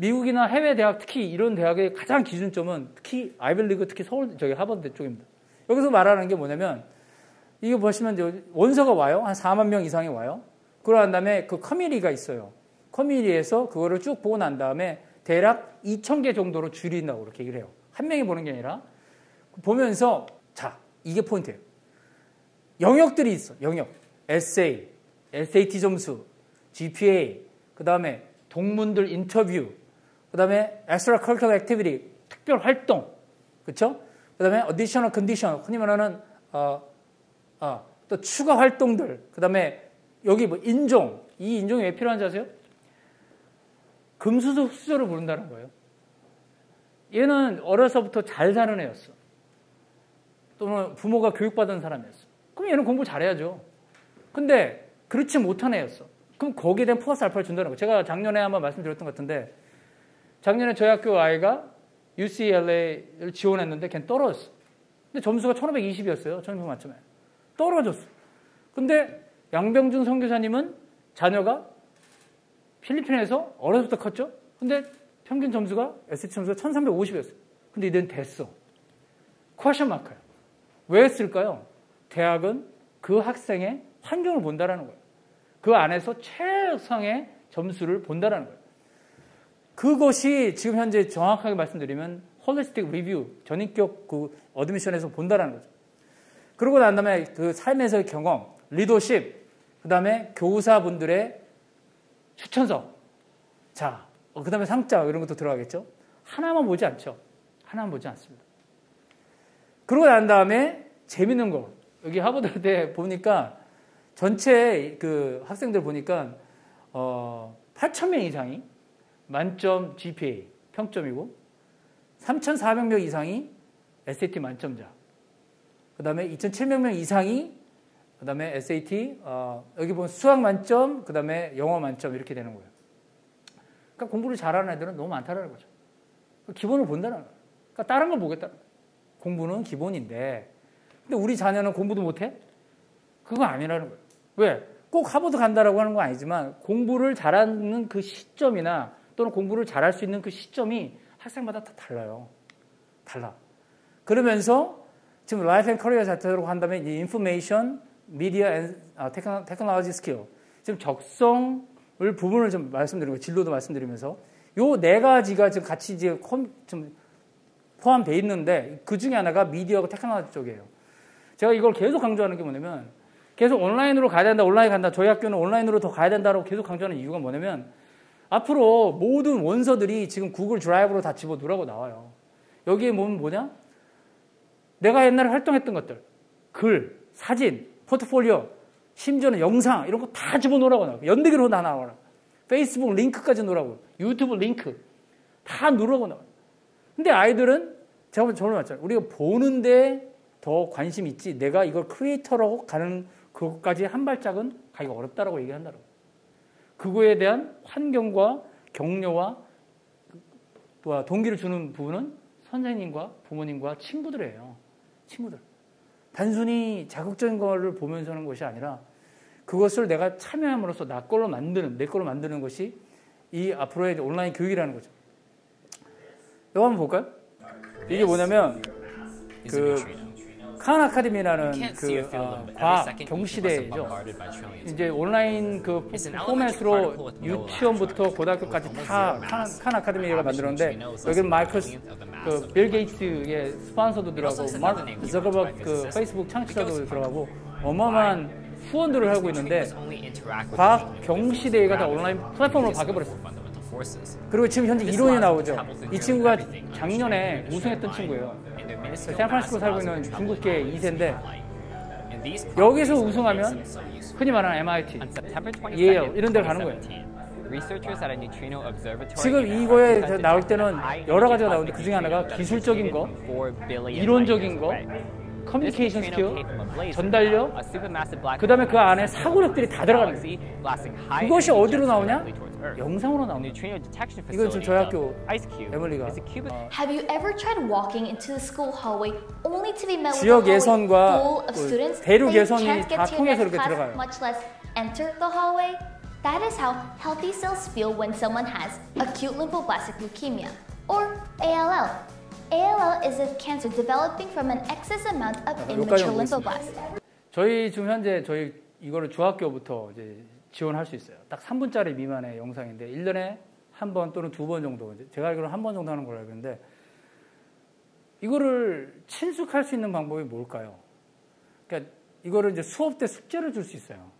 미국이나 해외 대학 특히 이런 대학의 가장 기준점은 특히 아이빌리그 특히 서울 저기 하버드 쪽입니다. 여기서 말하는 게 뭐냐면 이거 보시면 원서가 와요. 한 4만 명 이상이 와요. 그러한 다음에 그 커뮤니티가 있어요. 커뮤니티에서 그거를 쭉 보고 난 다음에 대략 2천 개 정도로 줄인다고 그렇게 얘기를 해요. 한 명이 보는 게 아니라 보면서 자 이게 포인트예요. 영역들이 있어. 영역. 에세이, SAT 점수, GPA, 그 다음에 동문들 인터뷰, 그 다음에 extra curricular activity, 특별 활동, 그쵸? 그 다음에 additional condition, 흔히 말하는, 어, 어, 또 추가 활동들, 그 다음에 여기 뭐 인종, 이 인종이 왜 필요한지 아세요? 금수저 흡수저를 부른다는 거예요. 얘는 어려서부터 잘 사는 애였어. 또는 부모가 교육받은 사람이었어. 그럼 얘는 공부 잘해야죠. 근데 그렇지 못한 애였어. 그럼 거기에 대한 플러스 알파를 준다는 거. 제가 작년에 한번 말씀드렸던 것 같은데 작년에 저희 학교 아이가 UCLA를 지원했는데 걔는 떨어졌어. 근데 점수가 1520이었어요. 전교 만점에. 떨어졌어. 근데 양병준 선교사님은 자녀가 필리핀에서 어려서부터 컸죠? 근데 평균 점수가 SAT 점수가 1350이었어요. 근데 이젠 됐어. question mark야. 왜 했을까요? 대학은 그 학생의 환경을 본다라는 거예요. 그 안에서 최상의 점수를 본다라는 거예요. 그것이 지금 현재 정확하게 말씀드리면 holistic review, 전인격 그 admission에서 본다라는 거죠. 그러고 난 다음에 그 삶에서의 경험, 리더십, 그 다음에 교사분들의 추천서, 자, 어, 그 다음에 상자 이런 것도 들어가겠죠. 하나만 보지 않죠. 하나만 보지 않습니다. 그러고 난 다음에 재밌는 거 여기 하버드 대 보니까 전체 그 학생들 보니까 어 8천 명 이상이 만점 GPA 평점이고 3,400명 이상이 SAT 만점자. 그 다음에 2,700명 이상이 그 다음에 SAT 어, 여기 보면 수학 만점, 그 다음에 영어 만점 이렇게 되는 거예요. 그러니까 공부를 잘하는 애들은 너무 많다는 거죠. 기본을 본다는 거예요. 그러니까 다른 걸 거예요. 공부는 기본인데, 근데 우리 자녀는 공부도 못해? 그거 아니라는 거예요. 왜? 꼭 하버드 간다라고 하는 건 아니지만 공부를 잘하는 그 시점이나 또는 공부를 잘할 수 있는 그 시점이 학생마다 다 달라요. 달라. 그러면서 지금 life and career 자체로 한다면 이 information, media and technology skill 지금 적성을 부분을 좀 말씀드리고 진로도 말씀드리면서 요 네 가지가 지금 같이 이제 좀 포함되어 있는데 그 중에 하나가 미디어하고 테크놀로지 쪽이에요. 제가 이걸 계속 강조하는 게 뭐냐면 계속 온라인으로 가야 된다, 온라인 간다. 저희 학교는 온라인으로 더 가야 된다고 계속 강조하는 이유가 뭐냐면 앞으로 모든 원서들이 지금 구글 드라이브로 다 집어넣으라고 나와요. 여기에 보면 뭐냐? 내가 옛날에 활동했던 것들, 글, 사진, 포트폴리오, 심지어는 영상 이런 거 다 집어넣으라고 나와요. 연대기로 다 나와라. 페이스북 링크까지 넣으라고. 유튜브 링크 다 넣으라고 나와요. 근데 아이들은 제가 저를 맞잖아요. 우리가 보는데 더 관심 있지. 내가 이걸 크리에이터라고 가는 그것까지 한 발짝은 가기가 어렵다라고 얘기한다고. 그거에 대한 환경과 격려와 동기를 주는 부분은 선생님과 부모님과 친구들이에요. 친구들. 단순히 자극적인 거를 보면서 하는 것이 아니라 그것을 내가 참여함으로써 나 걸로 만드는, 내 걸로 만드는 것이 이 앞으로의 온라인 교육이라는 거죠. 이거 한번 볼까요? 이게 뭐냐면 그 칸 아카데미라는 그 어, 과학 경시대죠. 이제 온라인 그 포맷으로 유치원부터 고등학교까지 다 칸 아카데미가 만들었는데 여기는 마이크로 그 빌 게이츠의 스폰서도 들어가고 마크 저커버그 그 페이스북 창시자도 들어가고 어마어마한 후원들을 하고 있는데 과학 경시대회가 다 온라인 플랫폼으로 바뀌어버렸어요. 그리고 지금 현재 이론이 나오죠. 이 친구가 작년에 우승했던 친구예요. 샌프란시스코 살고 있는 중국계 2세인데 여기서 우승하면 흔히 말하는 MIT, 예요 이런 데를 가는 거예요. 지금 이거에 나올 때는 여러 가지가 나오는데 그 중에 하나가 기술적인 거, 이론적인 거, 커뮤니케이션 스킬, 전달력, 그 다음에 그 안에 사고력들이 다 들어가는 거예요. 그것이 어디로 나오냐? 영상으로 나옵니다. 이건 지금 저희 학교 에밀리가 Have you ever tried walking into the school hallway only to be met with 지역 a hallway 예선과 full of students 대륙 that you 예선이 can't 다 get to your 통해서 next 이렇게 class, 들어가요. much less enter the hallway? That is how healthy cells feel when someone has acute lymphoblastic leukemia or ALL. ALL is a cancer developing from an excess amount of immature lymphoblasts. 저희 지금 현재 저희 이거를 중학교부터 이제 지원할 수 있어요. 딱 3분짜리 미만의 영상인데 1년에 한 번 또는 두 번 정도 제가 알기로는 한 번 정도 하는 걸로 알고 있는데 이거를 친숙할 수 있는 방법이 뭘까요? 그러니까 이거를 이제 수업 때 숙제를 줄 수 있어요.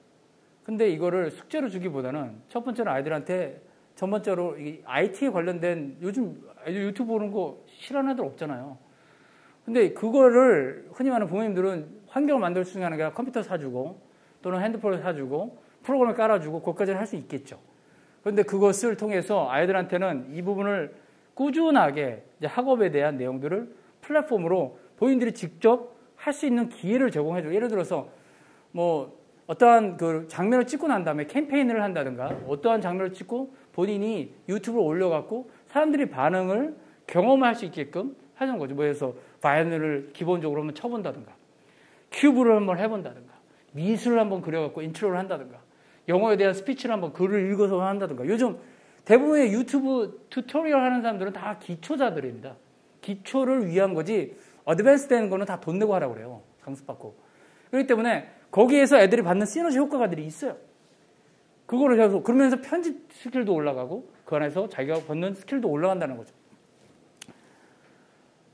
근데 이거를 숙제로 주기보다는 첫 번째는 아이들한테 첫 번째로 IT에 관련된 요즘 유튜브 보는 거 싫어하는 애들 없잖아요. 근데 그거를 흔히 말하는 부모님들은 환경을 만들 수 있는 게 아니라 컴퓨터 사주고 또는 핸드폰을 사주고 프로그램을 깔아주고 그것까지는 할 수 있겠죠. 그런데 그것을 통해서 아이들한테는 이 부분을 꾸준하게 학업에 대한 내용들을 플랫폼으로 본인들이 직접 할 수 있는 기회를 제공해주고 예를 들어서 뭐 어떠한 그 장면을 찍고 난 다음에 캠페인을 한다든가 어떠한 장면을 찍고 본인이 유튜브에 올려갖고 사람들이 반응을 경험할 수 있게끔 하는 거죠. 뭐 해서 바이올린을 기본적으로 한번 쳐본다든가 큐브를 한번 해본다든가 미술을 한번 그려갖고 intro를 한다든가 영어에 대한 스피치를 한번 글을 읽어서 한다든가 요즘 대부분의 유튜브 tutorial 하는 사람들은 다 기초자들입니다. 기초를 위한 거지 advance 되는 거는 다 돈 내고 하라고 그래요. 강습받고. 그렇기 때문에 거기에서 애들이 받는 시너지 효과가들이 있어요. 그거를 해서 그러면서 편집 skill도 올라가고 그 안에서 자기가 받는 skill도 올라간다는 거죠.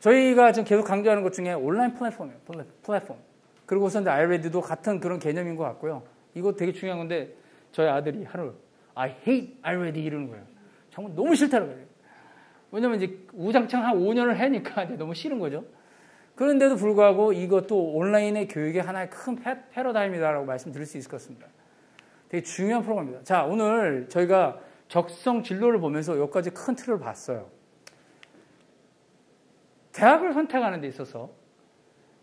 저희가 지금 계속 강조하는 것 중에 온라인 플랫폼이에요. 플랫폼. 그리고서 이제 아이레디도 같은 그런 개념인 것 같고요. 이거 되게 중요한 건데 저희 아들이 하루 I hate already 이러는 거예요. 정말 너무 싫다는 거예요. 왜냐면 이제 우장창 한 5년을 하니까 이제 너무 싫은 거죠. 그런데도 불구하고 이것도 온라인의 교육의 하나의 큰 패, 패러다임이다라고 말씀드릴 수 있을 것 같습니다. 되게 중요한 프로그램입니다. 자, 오늘 저희가 적성 진로를 보면서 여기까지 큰 틀을 봤어요. 대학을 선택하는 데 있어서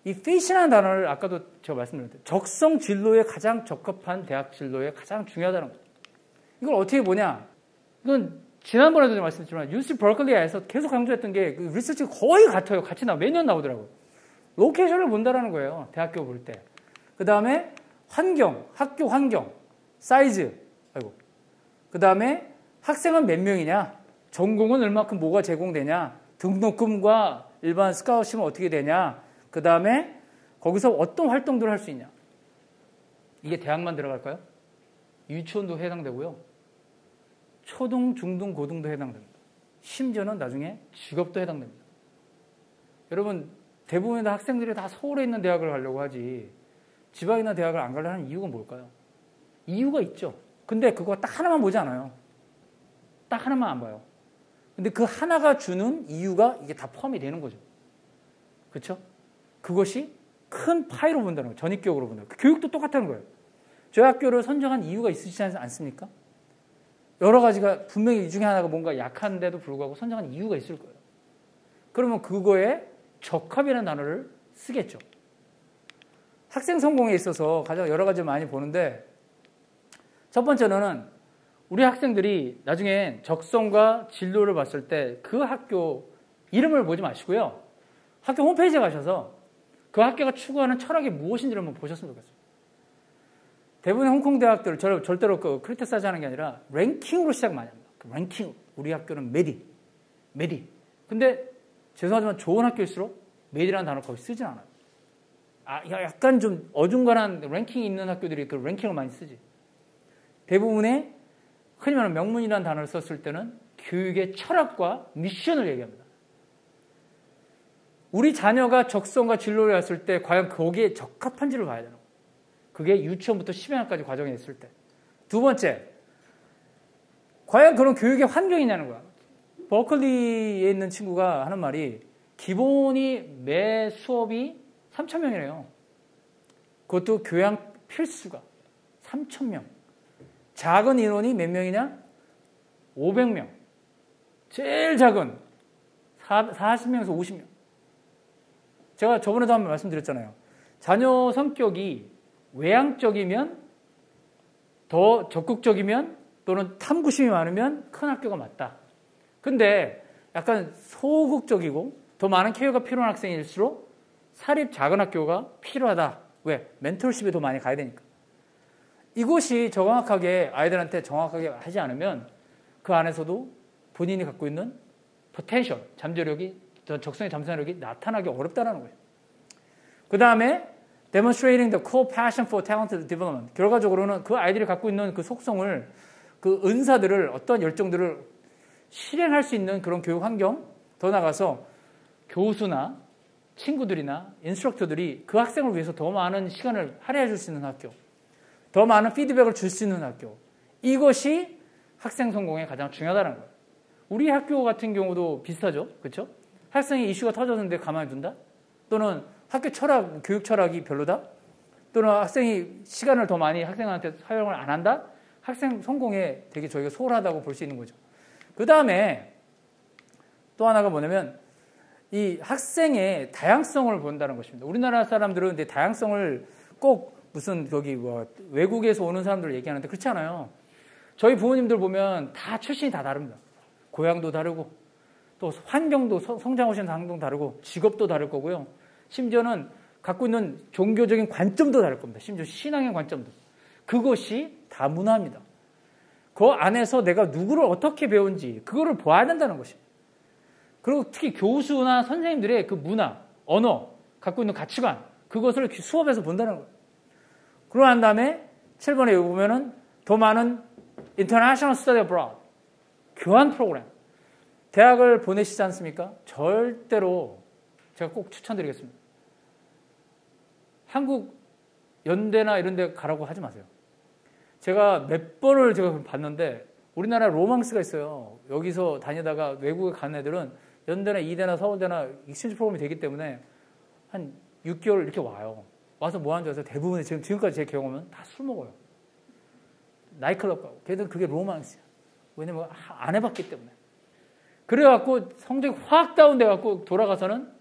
이 fit이라는 단어를 아까도 제가 말씀드렸는데 적성 진로에 가장 적합한 대학 진로에 가장 중요하다는 거죠. 이걸 어떻게 보냐? 이건 지난번에도 말씀드렸지만 UC 버클리에서 계속 강조했던 게 그 리서치가 거의 같아요. 같이 나 매년 나오더라고요. location을 본다라는 거예요. 대학교 볼 때. 그 다음에 환경, 학교 환경, 사이즈, 아이고. 그 다음에 학생은 몇 명이냐, 전공은 얼마큼 뭐가 제공되냐, 등록금과 일반 스카우트십은 어떻게 되냐, 그 다음에 거기서 어떤 활동들을 할 수 있냐. 이게 대학만 들어갈까요? 유치원도 해당되고요. 초등, 중등, 고등도 해당됩니다. 심지어는 나중에 직업도 해당됩니다. 여러분 대부분의 학생들이 다 서울에 있는 대학을 가려고 하지 있는 대학을 안 가려는 이유가 뭘까요? 이유가 있죠. 근데 그거 딱 하나만 보지 않아요. 딱 하나만 안 봐요. 근데 그 하나가 주는 이유가 이게 다 포함이 되는 거죠. 그렇죠? 그것이 큰 파이로 본다는 거예요. 전입교육으로 본다는 거예요. 교육도 똑같다는 거예요. 저희 학교를 선정한 이유가 있으시지 않습니까? 여러 가지가 분명히 이 중에 하나가 뭔가 약한데도 불구하고 선정한 이유가 있을 거예요. 그러면 그거에 적합이라는 단어를 쓰겠죠. 학생 성공에 있어서 가장 여러 가지 많이 보는데 첫 번째로는 우리 학생들이 나중에 적성과 진로를 봤을 때 그 학교 이름을 보지 마시고요. 학교 홈페이지에 가셔서 그 학교가 추구하는 철학이 무엇인지를 한번 보셨으면 좋겠어요. 대부분의 홍콩 대학들 절대로 그 criticize 하는 게 아니라 랭킹으로 시작 많이 합니다. 그 랭킹. 우리 학교는 메디. 메디. 근데 죄송하지만 좋은 학교일수록 메디라는 단어를 거의 쓰진 않아요. 아, 약간 좀 어중간한 랭킹이 있는 학교들이 그 랭킹을 많이 쓰지. 대부분의 흔히 말하는 명문이라는 단어를 썼을 때는 교육의 철학과 미션을 얘기합니다. 우리 자녀가 적성과 진로를 했을 때 과연 거기에 적합한지를 봐야 되는 거예요. 그게 유치원부터 10학년까지 과정에 있을 때. 두 번째, 과연 그런 교육의 환경이냐는 거야. 버클리에 있는 친구가 하는 말이 기본이 매 수업이 3,000명이래요. 그것도 교양 필수가 3,000명. 작은 인원이 몇 명이냐? 500명. 제일 작은 40명에서 50명. 제가 저번에도 한번 말씀드렸잖아요. 자녀 성격이 외향적이면 더 적극적이면 또는 탐구심이 많으면 큰 학교가 맞다. 근데 약간 소극적이고 더 많은 케어가 필요한 학생일수록 사립 작은 학교가 필요하다. 왜? mentorship에 더 많이 가야 되니까. 이것이 정확하게 아이들한테 정확하게 하지 않으면 그 안에서도 본인이 갖고 있는 potential, 잠재력이, 적성의 잠재력이 나타나기 어렵다는 거예요. 그 다음에 demonstrating the core passion for talented development. 결과적으로는 그 아이들이 갖고 있는 그 속성을, 그 은사들을, 어떤 열정들을 실행할 수 있는 그런 교육 환경, 더 나가서 교수나 친구들이나 인스트럭터들이 그 학생을 위해서 더 많은 시간을 할애해 줄 수 있는 학교. 더 많은 피드백을 줄 수 있는 학교. 이것이 학생 성공에 가장 중요하다는 거예요. 우리 학교 같은 경우도 비슷하죠. 그렇죠? 학생이 이슈가 터졌는데 가만히 둔다? 또는 학교 철학, 교육 철학이 별로다? 또는 학생이 시간을 더 많이 학생한테 사용을 안 한다? 학생 성공에 되게 저희가 소홀하다고 볼 수 있는 거죠. 그 다음에 또 하나가 뭐냐면 이 학생의 다양성을 본다는 것입니다. 우리나라 사람들은 다양성을 꼭 무슨 거기 뭐 외국에서 오는 사람들 얘기하는데 그렇지 않아요. 저희 부모님들 보면 다 출신이 다 다릅니다. 고향도 다르고 또 환경도 성장 하신 환경도 다르고 직업도 다를 거고요. 심지어는 갖고 있는 종교적인 관점도 다를 겁니다. 심지어 신앙의 관점도. 그것이 다 문화입니다. 그 안에서 내가 누구를 어떻게 배운지 그거를 봐야 된다는 것입니다. 그리고 특히 교수나 선생님들의 그 문화, 언어, 갖고 있는 가치관 그것을 수업에서 본다는 거예요. 그러고 난 다음에 7번에 여기 보면은 더 많은 International Study Abroad 교환 프로그램 대학을 보내시지 않습니까? 절대로 제가 꼭 추천드리겠습니다. 한국 연대나 이런 데 가라고 하지 마세요. 제가 몇 번을 제가 봤는데 우리나라 로망스가 있어요. 여기서 다니다가 외국에 간 애들은 연대나 이대나 서울대나 exchange 프로그램이 되기 때문에 한 6개월 이렇게 와요. 와서 뭐 하는 줄 아세요? 대부분의 지금, 지금까지 제 경험은 다 술 먹어요. 나이클럽 가고. 걔들은 그게 로망스야. 왜냐면 안 해봤기 때문에. 그래갖고 성적이 확 다운돼갖고 돌아가서는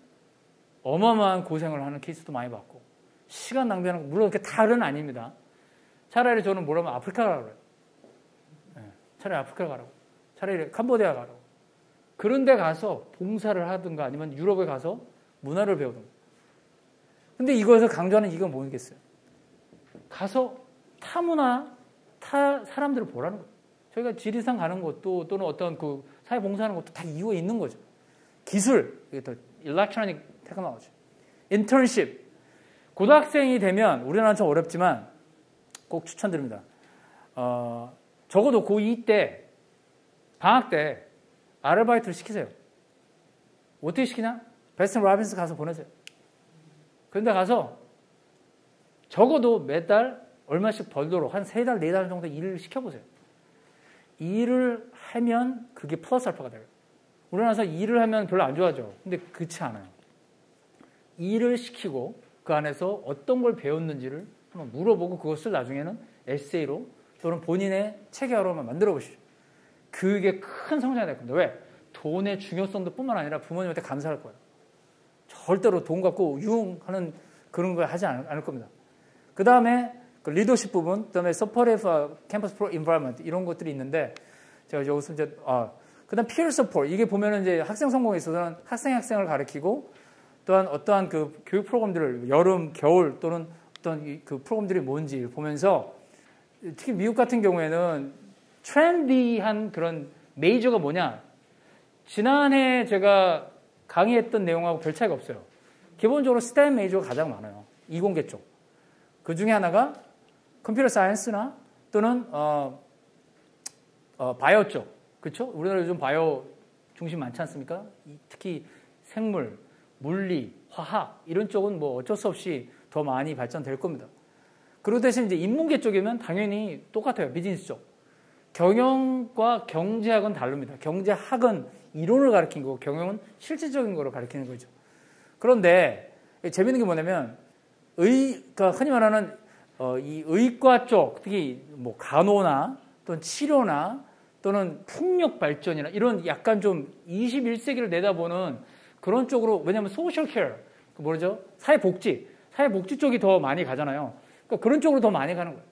어마어마한 고생을 하는 케이스도 많이 봤고. 시간 낭비하는 거, 물론 그렇게 다른 아닙니다. 차라리 저는 뭐라면 아프리카 가라고 그래요. 네, 차라리 아프리카 가라고. 차라리 캄보디아 가라고. 그런 데 가서 봉사를 하든가 아니면 유럽에 가서 문화를 배우든가. 근데 이거에서 강조하는 이건 뭐겠어요? 가서 타문화, 타 사람들을 보라는 거예요. 저희가 지리산 가는 것도 또는 어떤 그 사회 봉사하는 것도 다 이유가 있는 거죠. 기술, 이게 또 electronic technology, 인턴십. 고등학생이 되면 우리나라는 좀 어렵지만 꼭 추천드립니다. 어, 적어도 고2 때 방학 때 아르바이트를 시키세요. 어떻게 시키냐? 베스틴 라빈스 가서 보내세요. 그런데 가서 적어도 매달 얼마씩 벌도록 한 세 달, 네 달 정도 일을 시켜보세요. 일을 하면 그게 플러스 알파가 돼요. 우리나라에서 일을 하면 별로 안 좋아하죠. 근데 그렇지 않아요. 일을 시키고 그 안에서 어떤 걸 배웠는지를 한번 물어보고 그것을 나중에는 에세이로 또는 본인의 체계화로만 만들어 보시죠. 그게 큰 성장이 될 겁니다. 왜? 돈의 중요성도 뿐만 아니라 부모님한테 감사할 거예요. 절대로 돈 갖고 유흥하는 그런 걸 하지 않을 겁니다. 그 다음에 그 리더십 부분, 그 다음에 supportive campus 프로 environment 이런 것들이 있는데 제가 여기서 이제 아, 그다음 peer support 이게 보면은 이제 학생 성공에 있어서는 학생 학생을 가르치고 또한 어떠한 그 교육 프로그램들을 여름, 겨울 또는 어떤 그 프로그램들이 뭔지 보면서 특히 미국 같은 경우에는 trendy한 그런 major가 뭐냐? 지난해 제가 강의했던 내용하고 별 차이가 없어요. 기본적으로 STEM major가 가장 많아요. 이공계 쪽. 그 중에 하나가 computer science나 또는 어, 어, 바이오 쪽. 그렇죠? 우리나라 요즘 바이오 중심 많지 않습니까? 특히 생물, 물리, 화학 이런 쪽은 뭐 어쩔 수 없이 더 많이 발전될 겁니다. 그리고 대신 이제 인문계 쪽이면 당연히 똑같아요. 비즈니스 쪽. 경영과 경제학은 다릅니다. 경제학은 이론을 가르친 거고 경영은 실질적인 거를 가르치는 거죠. 그런데 재밌는 게 뭐냐면 의, 그러니까 흔히 말하는 어, 이 의과 쪽, 특히 뭐 간호나 또는 치료나 또는 풍력 발전이나 이런 약간 좀 21세기를 내다보는 그런 쪽으로 왜냐하면 social care, 그 뭐죠? 사회 복지, 사회 복지 쪽이 더 많이 가잖아요. 그러니까 그런 쪽으로 더 많이 가는 거예요.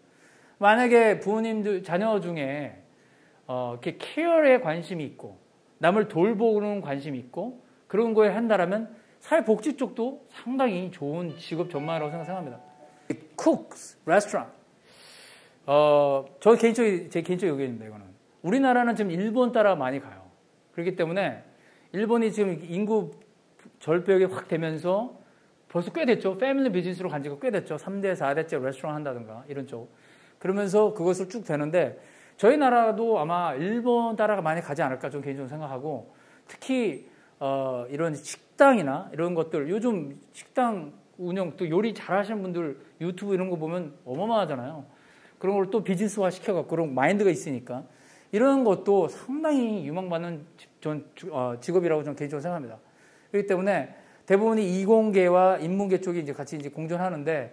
만약에 부모님들 자녀 중에 어, 이렇게 케어에 관심이 있고 남을 돌보는 관심이 있고 그런 거에 한다라면 사회 복지 쪽도 상당히 좋은 직업 전망이라고 생각합니다. 쿡, 레스토랑. 어, 저 개인적인 제 개인적 의견입니다. 이거는 우리나라는 지금 일본 따라 많이 가요. 그렇기 때문에 일본이 지금 인구 절벽이 확 되면서 벌써 꽤 됐죠. 패밀리 비즈니스로 간 지가 꽤 됐죠. 3대, 4대째 레스토랑 한다든가 이런 쪽. 그러면서 그것을 쭉 되는데 저희 나라도 아마 일본 따라가 많이 가지 않을까 좀 개인적으로 생각하고 특히 어, 이런 식당이나 이런 것들 요즘 식당 운영 또 요리 잘하시는 분들 유튜브 이런 거 보면 어마어마하잖아요. 그런 걸 또 비즈니스화 시켜갖고 그런 마인드가 있으니까 이런 것도 상당히 유망받는 전 어, 직업이라고 저는 개인적으로 생각합니다. 그렇기 때문에 대부분이 이공계와 인문계 쪽이 이제 같이 이제 공존하는데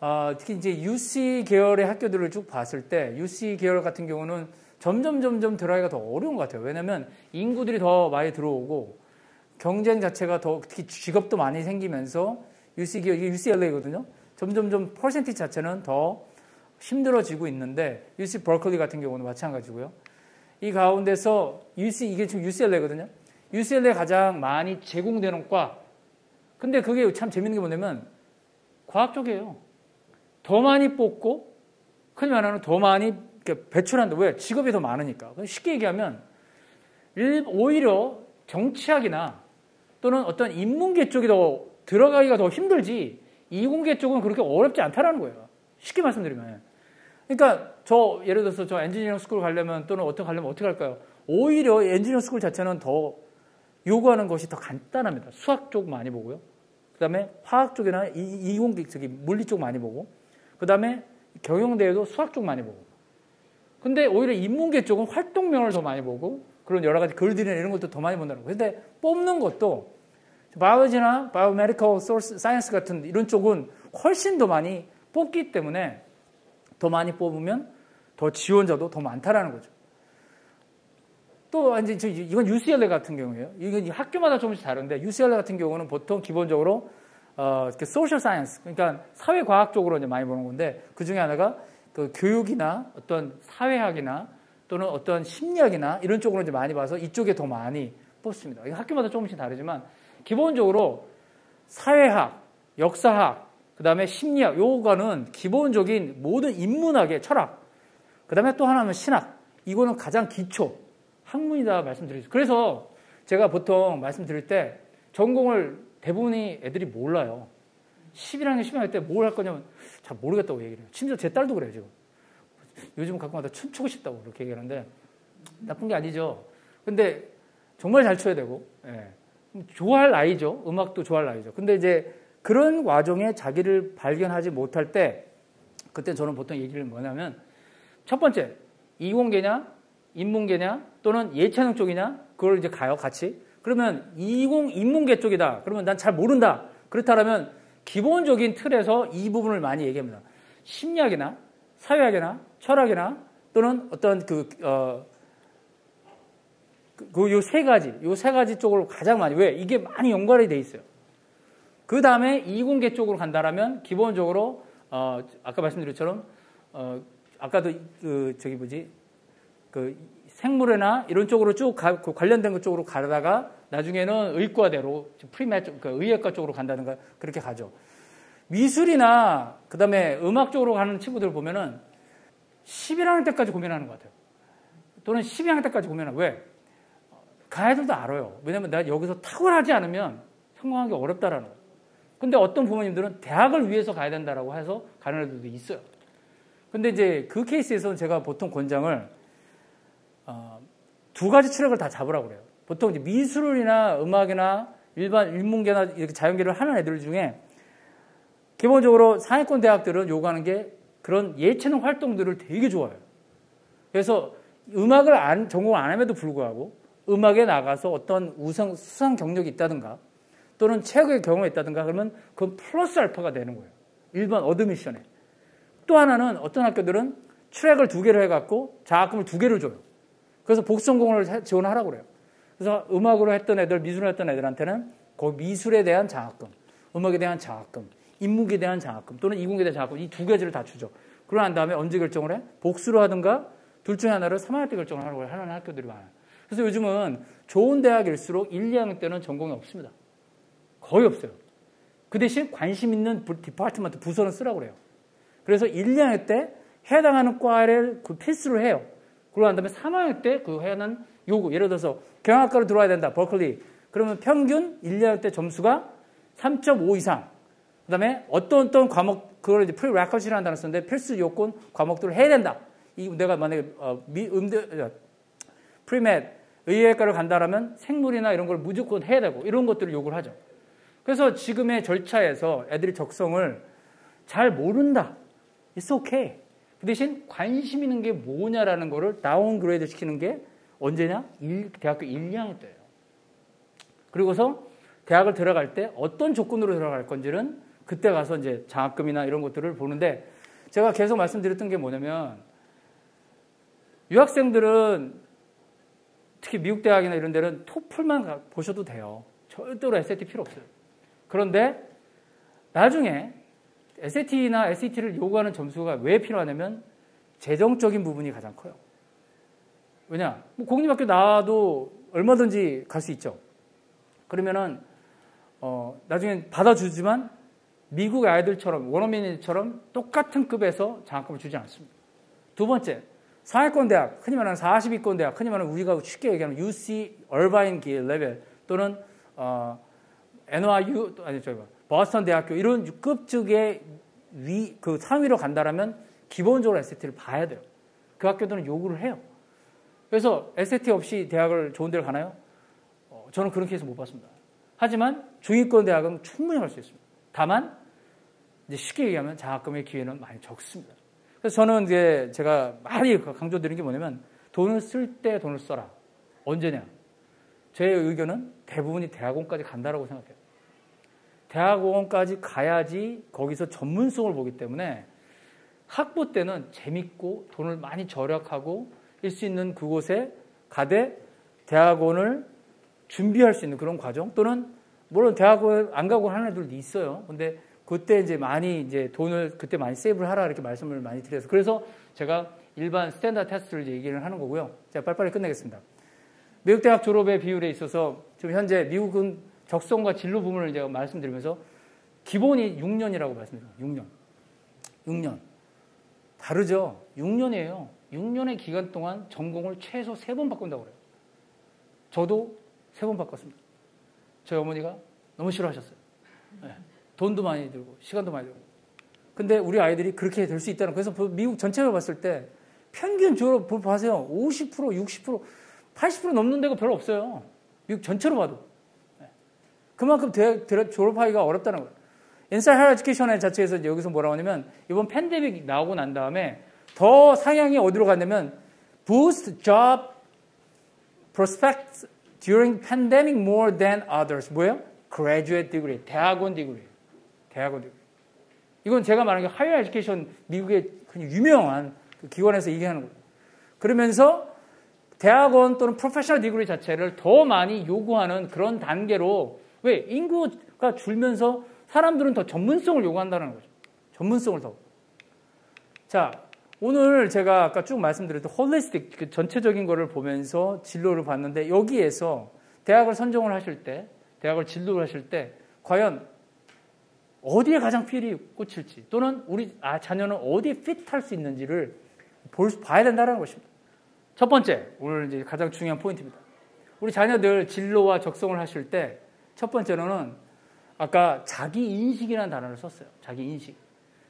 어, 특히 이제 UC 계열의 학교들을 쭉 봤을 때 UC 계열 같은 경우는 점점 점점 들어가기가 더 어려운 것 같아요. 왜냐하면 인구들이 더 많이 들어오고 경쟁 자체가 더 특히 직업도 많이 생기면서 UC 계열 이게 UCLA거든요. 점점 점 퍼센티 자체는 더 힘들어지고 있는데 UC 버클리 같은 경우는 마찬가지고요. 이 가운데서 UC 이게 지금 UCLA거든요. UCLA 가장 많이 제공되는 과. 근데 그게 참 재밌는 게 뭐냐면 과학 쪽이에요. 더 많이 뽑고 흔히 말하는 더 많이 배출한다. 왜? 직업이 더 많으니까. 쉽게 얘기하면 오히려 정치학이나 또는 어떤 인문계 쪽이 더 들어가기가 더 힘들지 이공계 쪽은 그렇게 어렵지 않다라는 거예요. 쉽게 말씀드리면. 그러니까 저 예를 들어서 저 engineering school 가려면 또는 어떻게 가려면 어떻게 할까요? 오히려 engineer school 자체는 더 요구하는 것이 더 간단합니다. 수학 쪽 많이 보고요. 그다음에 화학 쪽이나 이공계 쪽이 물리 쪽 많이 보고 그 다음에 경영대도 수학 쪽 많이 보고. 근데 오히려 인문계 쪽은 활동명을 더 많이 보고 그런 여러 가지 글들이나 이런 것도 더 많이 본다는 거예요. 근데 뽑는 것도 바이오지나 biomedical 소스 science 같은 이런 쪽은 훨씬 더 많이 뽑기 때문에 더 많이 뽑으면 더 지원자도 더 많다라는 거죠. 또 이제 이건 UCLA 같은 경우에요. 이건 학교마다 조금씩 다른데 UCLA 같은 경우는 보통 기본적으로 어, social science, 그러니까 사회 과학 쪽으로 이제 많이 보는 건데 그 중에 하나가 그 교육이나 어떤 사회학이나 또는 어떤 심리학이나 이런 쪽으로 이제 많이 봐서 이쪽에 더 많이 뽑습니다. 학교마다 조금씩 다르지만 기본적으로 사회학, 역사학, 그 다음에 심리학, 요거는 기본적인 모든 인문학의 철학, 그 다음에 또 하나는 신학, 이거는 가장 기초, 학문이다 말씀드리죠. 그래서 제가 보통 말씀드릴 때 전공을 대부분이 애들이 몰라요. 10이라는 10일 때뭘 할 거냐면 잘 모르겠다고 얘기를 해요. 심지어 제 딸도 그래요, 지금. 요즘 가끔마다 춤추고 싶다고 그렇게 얘기하는데 나쁜 게 아니죠. 근데 정말 잘 춰야 되고, 예. 좋아할 나이죠. 음악도 좋아할 나이죠. 근데 이제 그런 과정에 자기를 발견하지 못할 때 그때 저는 보통 얘기를 뭐냐면 첫 번째 이공계냐 인문계냐 또는 예체능 쪽이냐 그걸 이제 가요 같이 그러면 이공 인문계 쪽이다 그러면 난 잘 모른다 그렇다면 기본적인 틀에서 이 부분을 많이 얘기합니다 심리학이나 사회학이나 철학이나 또는 어떤 그, 어, 그, 요세 가지, 요 세 가지 쪽으로 가장 많이, 왜? 이게 많이 연관이 돼 있어요. 그 다음에 이공계 쪽으로 간다라면 기본적으로, 어, 아까 말씀드린 것처럼, 어, 아까도 그, 저기 뭐지, 그 생물이나 이런 쪽으로 쭉 가, 그 관련된 것 쪽으로 가다가 나중에는 의과대로 프리메 그 의학과 쪽으로 간다든가 그렇게 가죠. 미술이나 그다음에 음악 쪽으로 가는 친구들 보면은 11학년 때까지 고민하는 것 같아요. 또는 12학년 때까지 고민하는 왜? 가야들도 알아요. 왜냐면 내가 여기서 탁월하지 않으면 성공하기 어렵다라는 거예요. 근데 어떤 부모님들은 대학을 위해서 가야 된다라고 해서 가는 애들도 있어요. 근데 이제 그 케이스에서는 제가 보통 권장을 어, 두 가지 트랙을 다 잡으라고 그래요. 보통 이제 미술이나 음악이나 일반 인문계나 이렇게 자연계를 하는 애들 중에 기본적으로 상위권 대학들은 요구하는 게 그런 예체능 활동들을 되게 좋아해요. 그래서 음악을 안, 전공을 안 함에도 불구하고 음악에 나가서 어떤 우상, 수상 경력이 있다든가 또는 최고의 경험이 있다든가 그러면 그건 플러스 알파가 되는 거예요. 일반 admission에. 또 하나는 어떤 학교들은 트랙을 두 개를 해갖고 장학금을 두 개를 줘요. 그래서 복수전공을 지원하라고 그래요. 그래서 음악으로 했던 애들, 미술을 했던 애들한테는 그 미술에 대한 장학금, 음악에 대한 장학금, 인문계에 대한 장학금 또는 이공계에 대한 장학금 이 두 가지를 다 주죠. 그러고 난 다음에 언제 결정을 해? 복수로 하든가 둘 중에 하나를 3학년 때 결정을 하는 학교들이 많아요. 그래서 요즘은 좋은 대학일수록 1, 2학년 때는 전공이 없습니다. 거의 없어요. 그 대신 관심 있는 디파트먼트 부서는 쓰라고 그래요. 그래서 1, 2학년 때 해당하는 과를 그 필수로 해요. 그러고 난 다음에 3학년 때 그 해는 요구. 예를 들어서 경영학과로 들어와야 된다. 버클리. 그러면 평균 1, 2학년 때 점수가 3.5 이상. 그 다음에 어떤 어떤 과목, 그걸 이제 prerequisite이라는 단어 쓰는데 필수 요건 과목들을 해야 된다. 이 내가 만약에 어, 미, 음대, 어, pre-med, 의예과를 간다라면 생물이나 이런 걸 무조건 해야 되고 이런 것들을 요구를 하죠. 그래서 지금의 절차에서 애들이 적성을 잘 모른다. It's okay. 그 대신 관심 있는 게 뭐냐라는 거를 downgrade 시키는 게 언제냐? 일, 대학교 1, 2학년 때예요. 그리고서 대학을 들어갈 때 어떤 조건으로 들어갈 건지는 그때 가서 이제 장학금이나 이런 것들을 보는데 제가 계속 말씀드렸던 게 뭐냐면 유학생들은 특히 미국 대학이나 이런 데는 토플만 보셔도 돼요. 절대로 SAT 필요 없어요. 그런데 나중에 SAT나 SAT를 요구하는 점수가 왜 필요하냐면 재정적인 부분이 가장 커요. 왜냐? 뭐 공립학교 나와도 얼마든지 갈 수 있죠. 그러면은 어, 나중에 받아주지만 미국 아이들처럼 원어민들처럼 똑같은 급에서 장학금을 주지 않습니다. 두 번째, 상위권 대학, 흔히 말하는 40위권 대학, 흔히 말하는 우리가 쉽게 얘기하는 UC 얼바인 길 레벨 또는 어, NYU 아니 저기 버스턴 대학교 이런 급직의 위 그 상위로 간다라면 기본적으로 SAT를 봐야 돼요. 그 학교들은 요구를 해요. 그래서 SAT 없이 대학을 좋은 데를 가나요? 어, 저는 그런 케이스 못 봤습니다. 하지만 중위권 대학은 충분히 갈 수 있습니다. 다만 이제 쉽게 얘기하면 장학금의 기회는 많이 적습니다. 그래서 저는 이제 제가 많이 강조드리는 게 뭐냐면 돈을 쓸 때 돈을 써라. 언제냐? 제 의견은 대부분이 대학원까지 간다라고 생각해요. 대학원까지 가야지 거기서 전문성을 보기 때문에 학부 때는 재밌고 돈을 많이 절약하고 일 수 있는 그곳에 가되 대학원을 준비할 수 있는 그런 과정 또는 물론 대학원 안 가고 하는 애들도 있어요. 근데 그때 이제 많이 이제 돈을 그때 많이 세이브를 하라 이렇게 말씀을 많이 드려서 그래서 제가 일반 standard test를 얘기를 하는 거고요. 제가 빨리빨리 끝내겠습니다. 미국 대학 졸업의 비율에 있어서 지금 현재 미국은 적성과 진로 부분을 제가 말씀드리면서 기본이 6년이라고 말씀드립니다. 6년. 6년. 다르죠? 6년이에요. 6년의 기간 동안 전공을 최소 3번 바꾼다고 그래요. 저도 3번 바꿨습니다. 저희 어머니가 너무 싫어하셨어요. 네. 돈도 많이 들고 시간도 많이 들고. 근데 우리 아이들이 그렇게 될 수 있다는 그래서 미국 전체를 봤을 때 평균 졸업 보세요. 50% 60% 80% 넘는 데가 별로 없어요. 미국 전체로 봐도. 네. 그만큼 대학 졸업하기가 어렵다는 거예요. 인사이드 하이어 에듀케이션의 자체에서 여기서 뭐라고 하냐면 이번 팬데믹 나오고 난 다음에 더 상향이 어디로 갔냐면 boost job prospects during pandemic more than others. 뭐예요? graduate degree, 대학원 degree. 대학원 degree. 이건 제가 말하는 게 Higher Education 미국의 유명한 그 기관에서 얘기하는 거예요. 그러면서 대학원 또는 professional degree 자체를 더 많이 요구하는 그런 단계로 왜 인구가 줄면서 사람들은 더 전문성을 요구한다는 거죠. 전문성을 더. 자, 오늘 제가 아까 쭉 말씀드렸던 holistic 그 전체적인 거를 보면서 진로를 봤는데 여기에서 대학을 선정을 하실 때, 대학을 진로를 하실 때 과연 어디에 가장 필이 꽂힐지 또는 우리 아, 자녀는 어디에 핏할 수 있는지를 볼, 봐야 된다는 것입니다. 첫 번째, 오늘 이제 가장 중요한 포인트입니다. 우리 자녀들 진로와 적성을 하실 때 첫 번째로는 아까 자기 인식이라는 단어를 썼어요. 자기 인식.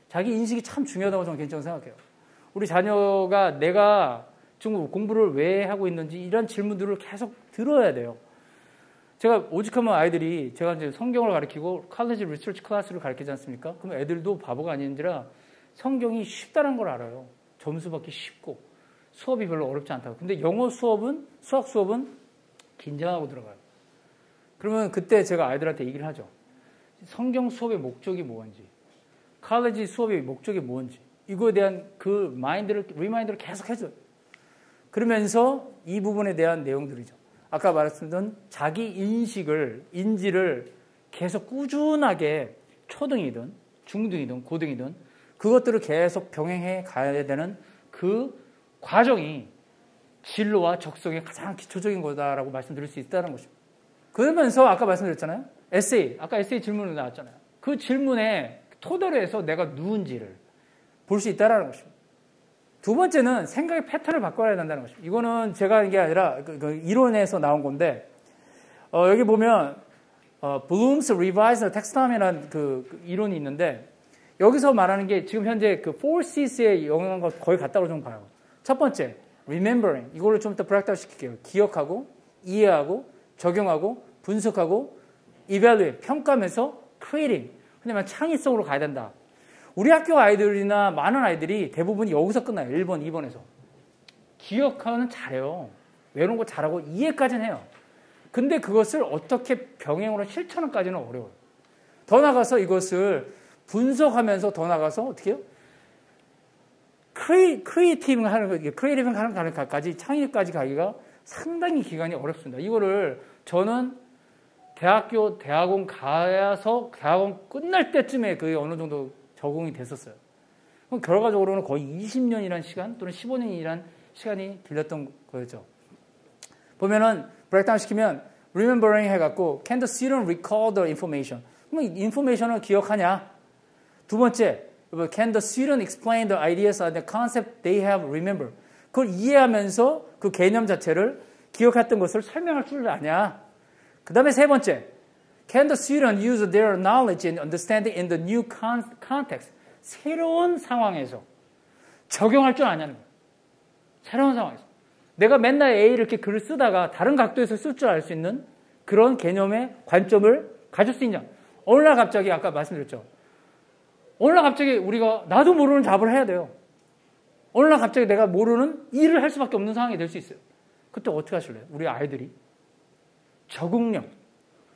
자기 인식이 참 중요하다고 저는 개인적으로 생각해요. 우리 자녀가 내가 지금 공부를 왜 하고 있는지 이런 질문들을 계속 들어야 돼요. 제가 오죽하면 아이들이 제가 이제 성경을 가르치고 칼리지 리서치 클래스를 가르치지 않습니까? 그럼 애들도 바보가 아닌지라 성경이 쉽다는 걸 알아요. 점수 받기 쉽고 수업이 별로 어렵지 않다고. 근데 영어 수업은 수학 수업은 긴장하고 들어가요. 그러면 그때 제가 아이들한테 얘기를 하죠. 성경 수업의 목적이 뭔지, 칼리지 수업의 목적이 뭔지 이거에 대한 그 마인드를 remind를 계속 해줘요. 그러면서 이 부분에 대한 내용들이죠. 아까 말했던 자기 인식을, 인지를 계속 꾸준하게 초등이든 중등이든 고등이든 그것들을 계속 병행해 가야 되는 그 과정이 진로와 적성의 가장 기초적인 거다라고 말씀드릴 수 있다는 것입니다. 그러면서 아까 말씀드렸잖아요. 에세이, 아까 에세이 질문이 나왔잖아요. 그 질문에 토대로 해서 내가 누군지를 볼 수 있다는 것입니다. 두 번째는 생각의 패턴을 바꿔야 된다는 것입니다. 이거는 제가 하는 게 아니라 그, 그 이론에서 나온 건데 어, 여기 보면 어, Bloom's Revised Taxonomy라는 그, 그, 이론이 있는데 여기서 말하는 게 지금 현재 그 4C's 영향과 거의 같다고 좀 봐요. 첫 번째, remembering. 이거를 좀더 브렉다운 시킬게요. 기억하고, 이해하고, 적용하고, 분석하고, evaluate. 평가하면서 creating. 그냥 창의성으로 가야 된다. 우리 학교 아이들이나 많은 아이들이 대부분 여기서 끝나요. 1번, 2번에서. 기억하는 잘해요. 외우는 거 잘하고 이해까지는 해요. 근데 그것을 어떻게 병행으로 실천하까지는 어려워요. 더 나가서 이것을 분석하면서 더 나가서 어떻게 해요? cre, creativing 하는 거, creativing 하는 가까지 창의까지 가기가 상당히 기간이 어렵습니다. 이거를 저는 대학교, 대학원 가서 대학원 끝날 때쯤에 그게 어느 정도 적응이 됐었어요. 그럼 결과적으로는 거의 20년이라는 시간 또는 15년이라는 시간이 들렸던 거였죠. 보면은 브레이크다운 시키면 remembering 해갖고 can the student recall the information? 그럼 인포메이션을 기억하냐? 두 번째, can the student explain the ideas and the concept they have remembered? 그걸 이해하면서 그 개념 자체를 기억했던 것을 설명할 줄 아냐? 그 다음에 세 번째, Can the student use their knowledge and understanding in the new context? 새로운 상황에서 적용할 줄 아냐는 거예요. 새로운 상황에서. 내가 맨날 A 이렇게 글을 쓰다가 다른 각도에서 쓸 줄 알 수 있는 그런 개념의 관점을 가질 수 있냐. 어느 날 갑자기 아까 말씀드렸죠. 어느 날 갑자기 우리가 나도 모르는 잡을 해야 돼요. 어느 날 갑자기 내가 모르는 일을 할 수밖에 없는 상황이 될 수 있어요. 그때 어떻게 하실래요? 우리 아이들이 적응력,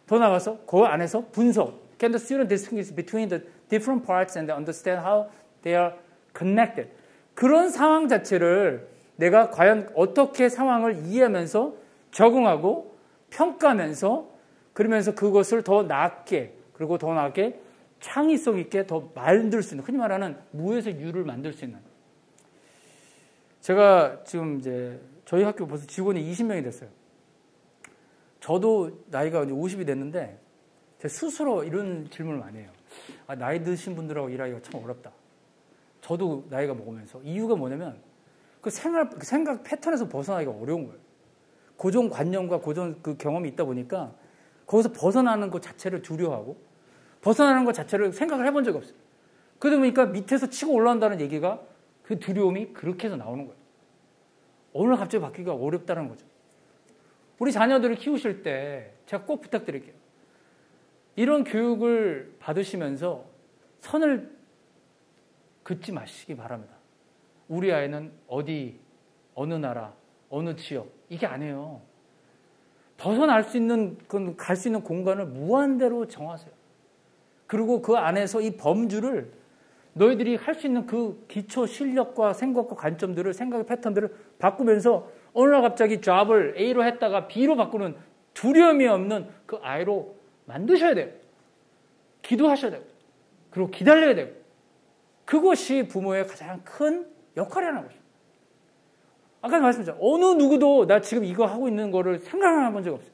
더 나가서 그 안에서 분석. Can the student distinguish between the different parts and understand how they are connected? 그런 상황 자체를 내가 과연 어떻게 상황을 이해하면서 적응하고 평가하면서 그러면서 그것을 더 낫게 그리고 더 낫게 창의성 있게 더 만들 수 있는 흔히 말하는 무에서 유를 만들 수 있는 제가 지금 이제 저희 학교 벌써 직원이 20명이 됐어요. 저도 나이가 이제 50이 됐는데 제 스스로 이런 질문을 많이 해요. 아, 나이 드신 분들하고 일하기가 참 어렵다. 저도 나이가 먹으면서 이유가 뭐냐면 그 생활 그 생각 패턴에서 벗어나기가 어려운 거예요. 고정 관념과 고정 그 경험이 있다 보니까 거기서 벗어나는 것 자체를 두려워하고 벗어나는 것 자체를 생각을 해본 적이 없어요. 그러다 보니까 밑에서 치고 올라온다는 얘기가 그 두려움이 그렇게 해서 나오는 거예요. 오늘 갑자기 바뀌기가 어렵다는 거죠. 우리 자녀들을 키우실 때 제가 꼭 부탁드릴게요. 이런 교육을 받으시면서 선을 긋지 마시기 바랍니다. 우리 아이는 어디, 어느 나라, 어느 지역, 이게 아니에요. 벗어날 수 있는, 갈 수 있는 공간을 무한대로 정하세요. 그리고 그 안에서 이 범주를 너희들이 할 수 있는 그 기초 실력과 생각과 관점들을, 생각의 패턴들을 바꾸면서 어느 날 갑자기 잡을 A로 했다가 B로 바꾸는 두려움이 없는 그 아이로 만드셔야 돼요. 기도하셔야 되고, 그리고 기다려야 되고, 그것이 부모의 가장 큰 역할이라는 거죠. 아까 말씀드렸죠. 어느 누구도 나 지금 이거 하고 있는 거를 생각을 해본 적 없어요.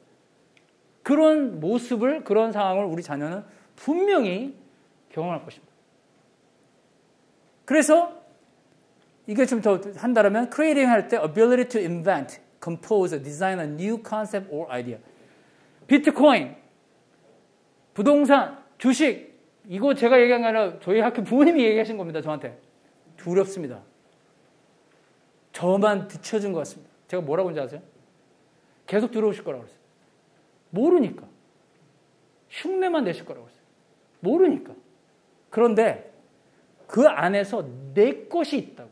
그런 모습을, 그런 상황을 우리 자녀는 분명히 경험할 것입니다. 그래서 이게 좀 더 한다면 creating 할 때 ability to invent, compose, design a new concept or idea. 비트코인, 부동산, 주식 이거 제가 얘기한 게 아니라 저희 학교 부모님이 얘기하신 겁니다. 저한테. 두렵습니다. 저만 뒤쳐진 것 같습니다. 제가 뭐라고 하는지 아세요? 계속 들어오실 거라고 그랬어요. 모르니까. 흉내만 내실 거라고 했어요. 모르니까. 그런데 그 안에서 내 것이 있다고.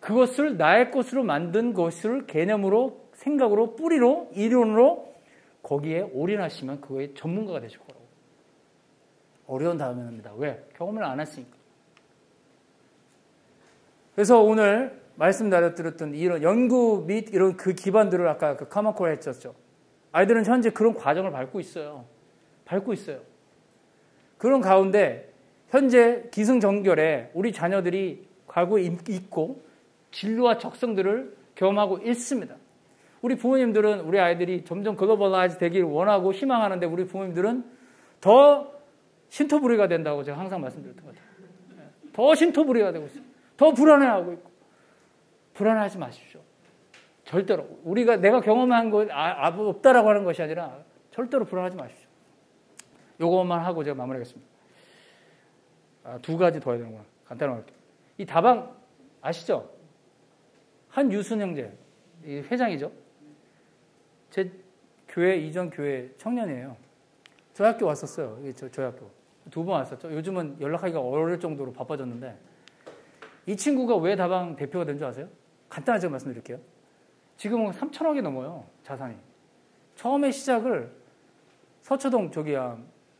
그것을 나의 것으로 만든 것을 개념으로, 생각으로, 뿌리로, 이론으로 거기에 올인하시면 그거의 전문가가 되실 거라고. 어려운 다음에입니다. 왜? 경험을 안 했으니까. 그래서 오늘 말씀 나눠드렸던 이런 연구 및 이런 그 기반들을 아까 그 카마코에 했었죠. 아이들은 현재 그런 과정을 밟고 있어요. 밟고 있어요. 그런 가운데 현재 기승전결에 우리 자녀들이 가고 있고 진로와 적성들을 경험하고 있습니다. 우리 부모님들은 우리 아이들이 점점 globalize 되기를 원하고 희망하는데 우리 부모님들은 더 신토불이가 된다고 제가 항상 말씀드렸던 것 같아요. 더 신토불이가 되고 있어요. 더 불안해하고 있고. 불안하지 마십시오. 절대로. 우리가 내가 경험한 거 아, 없다라고 하는 것이 아니라 절대로 불안하지 마십시오. 요것만 하고 제가 마무리하겠습니다. 아, 두 가지 더 해야 되는구나. 간단하게 할게요. 이 다방 아시죠? 한 유순 형제, 회장이죠. 제 교회 이전 교회 청년이에요. 저희 학교 왔었어요. 저, 저희 학교. 두 번 왔었죠. 요즘은 연락하기가 어려울 정도로 바빠졌는데 이 친구가 왜 다방 대표가 된 줄 아세요? 간단하게 말씀드릴게요. 지금은 3천억이 넘어요. 자산이. 처음에 시작을 서초동 저기야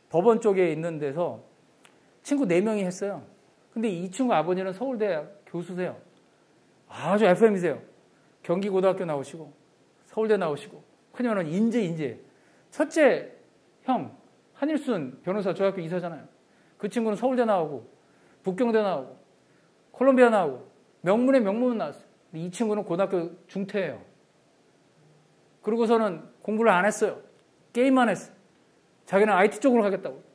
법원 쪽에 있는 데서 친구 4명이 했어요. 근데 이 친구 아버지는 서울대 교수세요. 아주 FM이세요. 경기고등학교 나오시고 서울대 나오시고 큰형은 인재 인재. 첫째 형 한일순 변호사 저 학교 이사잖아요. 그 친구는 서울대 나오고 북경대 나오고 콜롬비아 나오고 명문의 명문은 나왔어요. 이 친구는 고등학교 중퇴예요. 그러고서는 공부를 안 했어요. 게임만 했어요. 자기는 IT 쪽으로 가겠다고.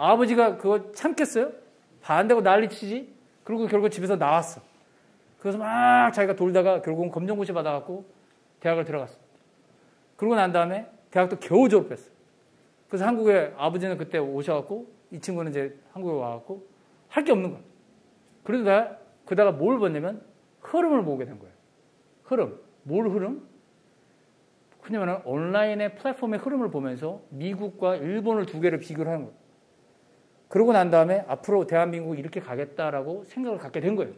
아버지가 그거 참겠어요? 반대고 난리치지? 그리고 결국 집에서 나왔어. 그래서 막 자기가 돌다가 결국은 검정고시 받아갖고 대학을 들어갔어. 그러고 난 다음에 대학도 겨우 졸업했어. 그래서 한국에 아버지는 그때 오셔갖고 이 친구는 이제 한국에 와갖고 할 게 없는 거야. 그러다 그다가 뭘 봤냐면 흐름을 보게 된 거예요. 흐름. 뭘 흐름? 그냐면 온라인의 플랫폼의 흐름을 보면서 미국과 일본을 두 개를 비교를 하는 거예요. 그러고 난 다음에 앞으로 대한민국 이렇게 가겠다라고 생각을 갖게 된 거예요.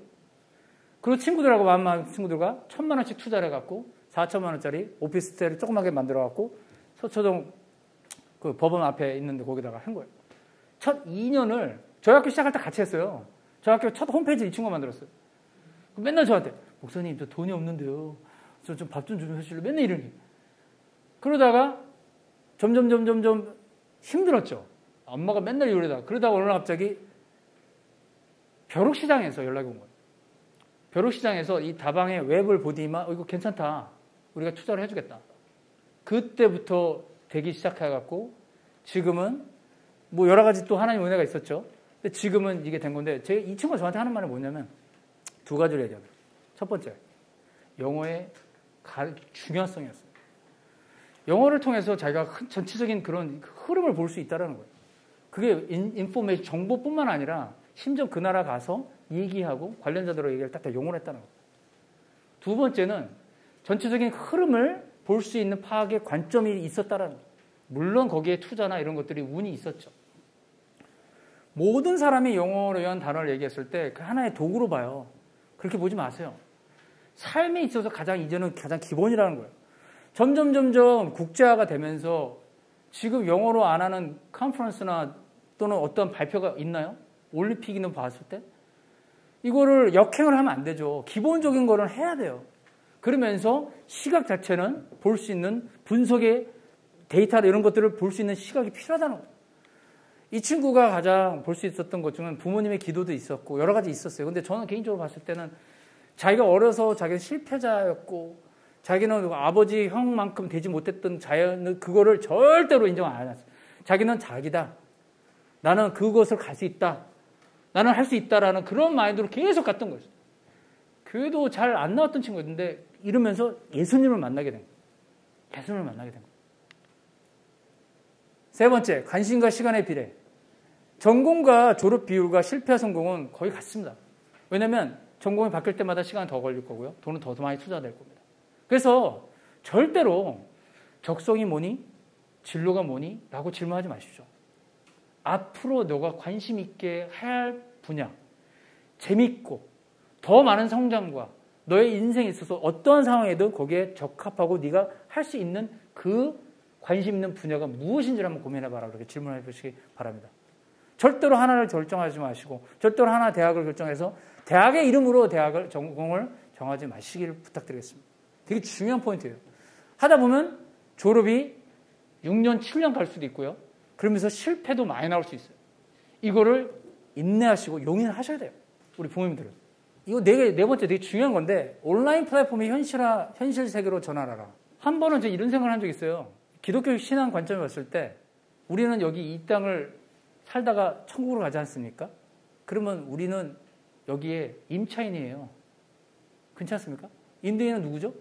그리고 친구들하고 만만 친구들과 천만 원씩 투자를 해갖고 4천만 원짜리 오피스텔을 조그맣게 만들어갖고 서초동 그 법원 앞에 있는데 거기다가 한 거예요. 첫 2년을 저희 학교 시작할 때 같이 했어요. 저희 학교 첫 홈페이지 이 친구가 만들었어요. 맨날 저한테 목사님 저 돈이 없는데요. 저 좀 밥 좀 좀 해주실래요? 맨날 이러니. 그러다가 점점 점점 점 힘들었죠. 엄마가 맨날 이러다. 그러다가 어느 날 갑자기 벼룩시장에서 연락이 온 거예요. 벼룩시장에서 이 다방의 웹을 보더니만 어, 이거 괜찮다. 우리가 투자를 해주겠다. 그때부터 되기 시작해갖고 지금은 뭐 여러 가지 또 하나님 은혜가 있었죠. 근데 지금은 이게 된 건데 제 이 친구가 저한테 하는 말은 뭐냐면 두 가지를 얘기합니다. 첫 번째 영어의 중요성이었어요. 영어를 통해서 자기가 전체적인 그런 흐름을 볼 수 있다는 거예요. 그게 인포메이션 정보뿐만 아니라 심지어 그 나라 가서 얘기하고 관련자들로 얘기를 딱 용어를 했다는 거예요. 두 번째는 전체적인 흐름을 볼 수 있는 파악의 관점이 있었다라는 거예요. 물론 거기에 투자나 이런 것들이 운이 있었죠. 모든 사람이 영어로 위한 단어를 얘기했을 때 그 하나의 도구로 봐요. 그렇게 보지 마세요. 삶에 있어서 가장 이제는 가장 기본이라는 거예요. 점점 점점 국제화가 되면서 지금 영어로 안 하는 컨퍼런스나 또는 어떤 발표가 있나요? 올림픽이는 봤을 때 이거를 역행을 하면 안 되죠. 기본적인 거를 해야 돼요. 그러면서 시각 자체는 볼 수 있는 분석의 데이터 이런 것들을 볼 수 있는 시각이 필요하다는 거예요. 이 친구가 가장 볼 수 있었던 것 중은 부모님의 기도도 있었고 여러 가지 있었어요. 근데 저는 개인적으로 봤을 때는 자기가 어려서 자기는 실패자였고 자기는 아버지 형만큼 되지 못했던 자연을 그거를 절대로 인정 안 했어요. 자기는 자기다. 나는 그것을 갈 수 있다. 나는 할 수 있다라는 그런 마인드로 계속 갔던 거예요. 교회도 잘 안 나왔던 친구였는데 이러면서 예수님을 만나게 된 거예요. 예수님을 만나게 된 거예요. 세 번째, 관심과 시간의 비례. 전공과 졸업 비율과 실패 성공은 거의 같습니다. 왜냐하면 전공이 바뀔 때마다 시간 더 걸릴 거고요. 돈은 더 많이 투자될 겁니다. 그래서 절대로 적성이 뭐니? 진로가 뭐니? 라고 질문하지 마십시오. 앞으로 너가 관심 있게 할 분야, 재밌고 더 많은 성장과 너의 인생에 있어서 어떠한 상황에도 거기에 적합하고 네가 할 수 있는 그 관심 있는 분야가 무엇인지를 한번 고민해봐라. 그렇게 질문해 보시기 바랍니다. 절대로 하나를 결정하지 마시고 절대로 하나 대학을 결정해서 대학의 이름으로 대학을 전공을 정하지 마시기를 부탁드리겠습니다. 되게 중요한 포인트예요. 하다 보면 졸업이 6년, 7년 갈 수도 있고요. 그러면서 실패도 많이 나올 수 있어요. 이거를 인내하시고 용인하셔야 돼요. 우리 부모님들은. 이거 네, 네 번째 되게 중요한 건데 온라인 플랫폼이 현실화, 현실 세계로 전환하라. 한 번은 저 이런 생각을 한 적이 있어요. 기독교 신앙 관점에 봤을 때 우리는 여기 이 땅을 살다가 천국으로 가지 않습니까? 그러면 우리는 여기에 임차인이에요. 괜찮습니까? 임대인은 누구죠?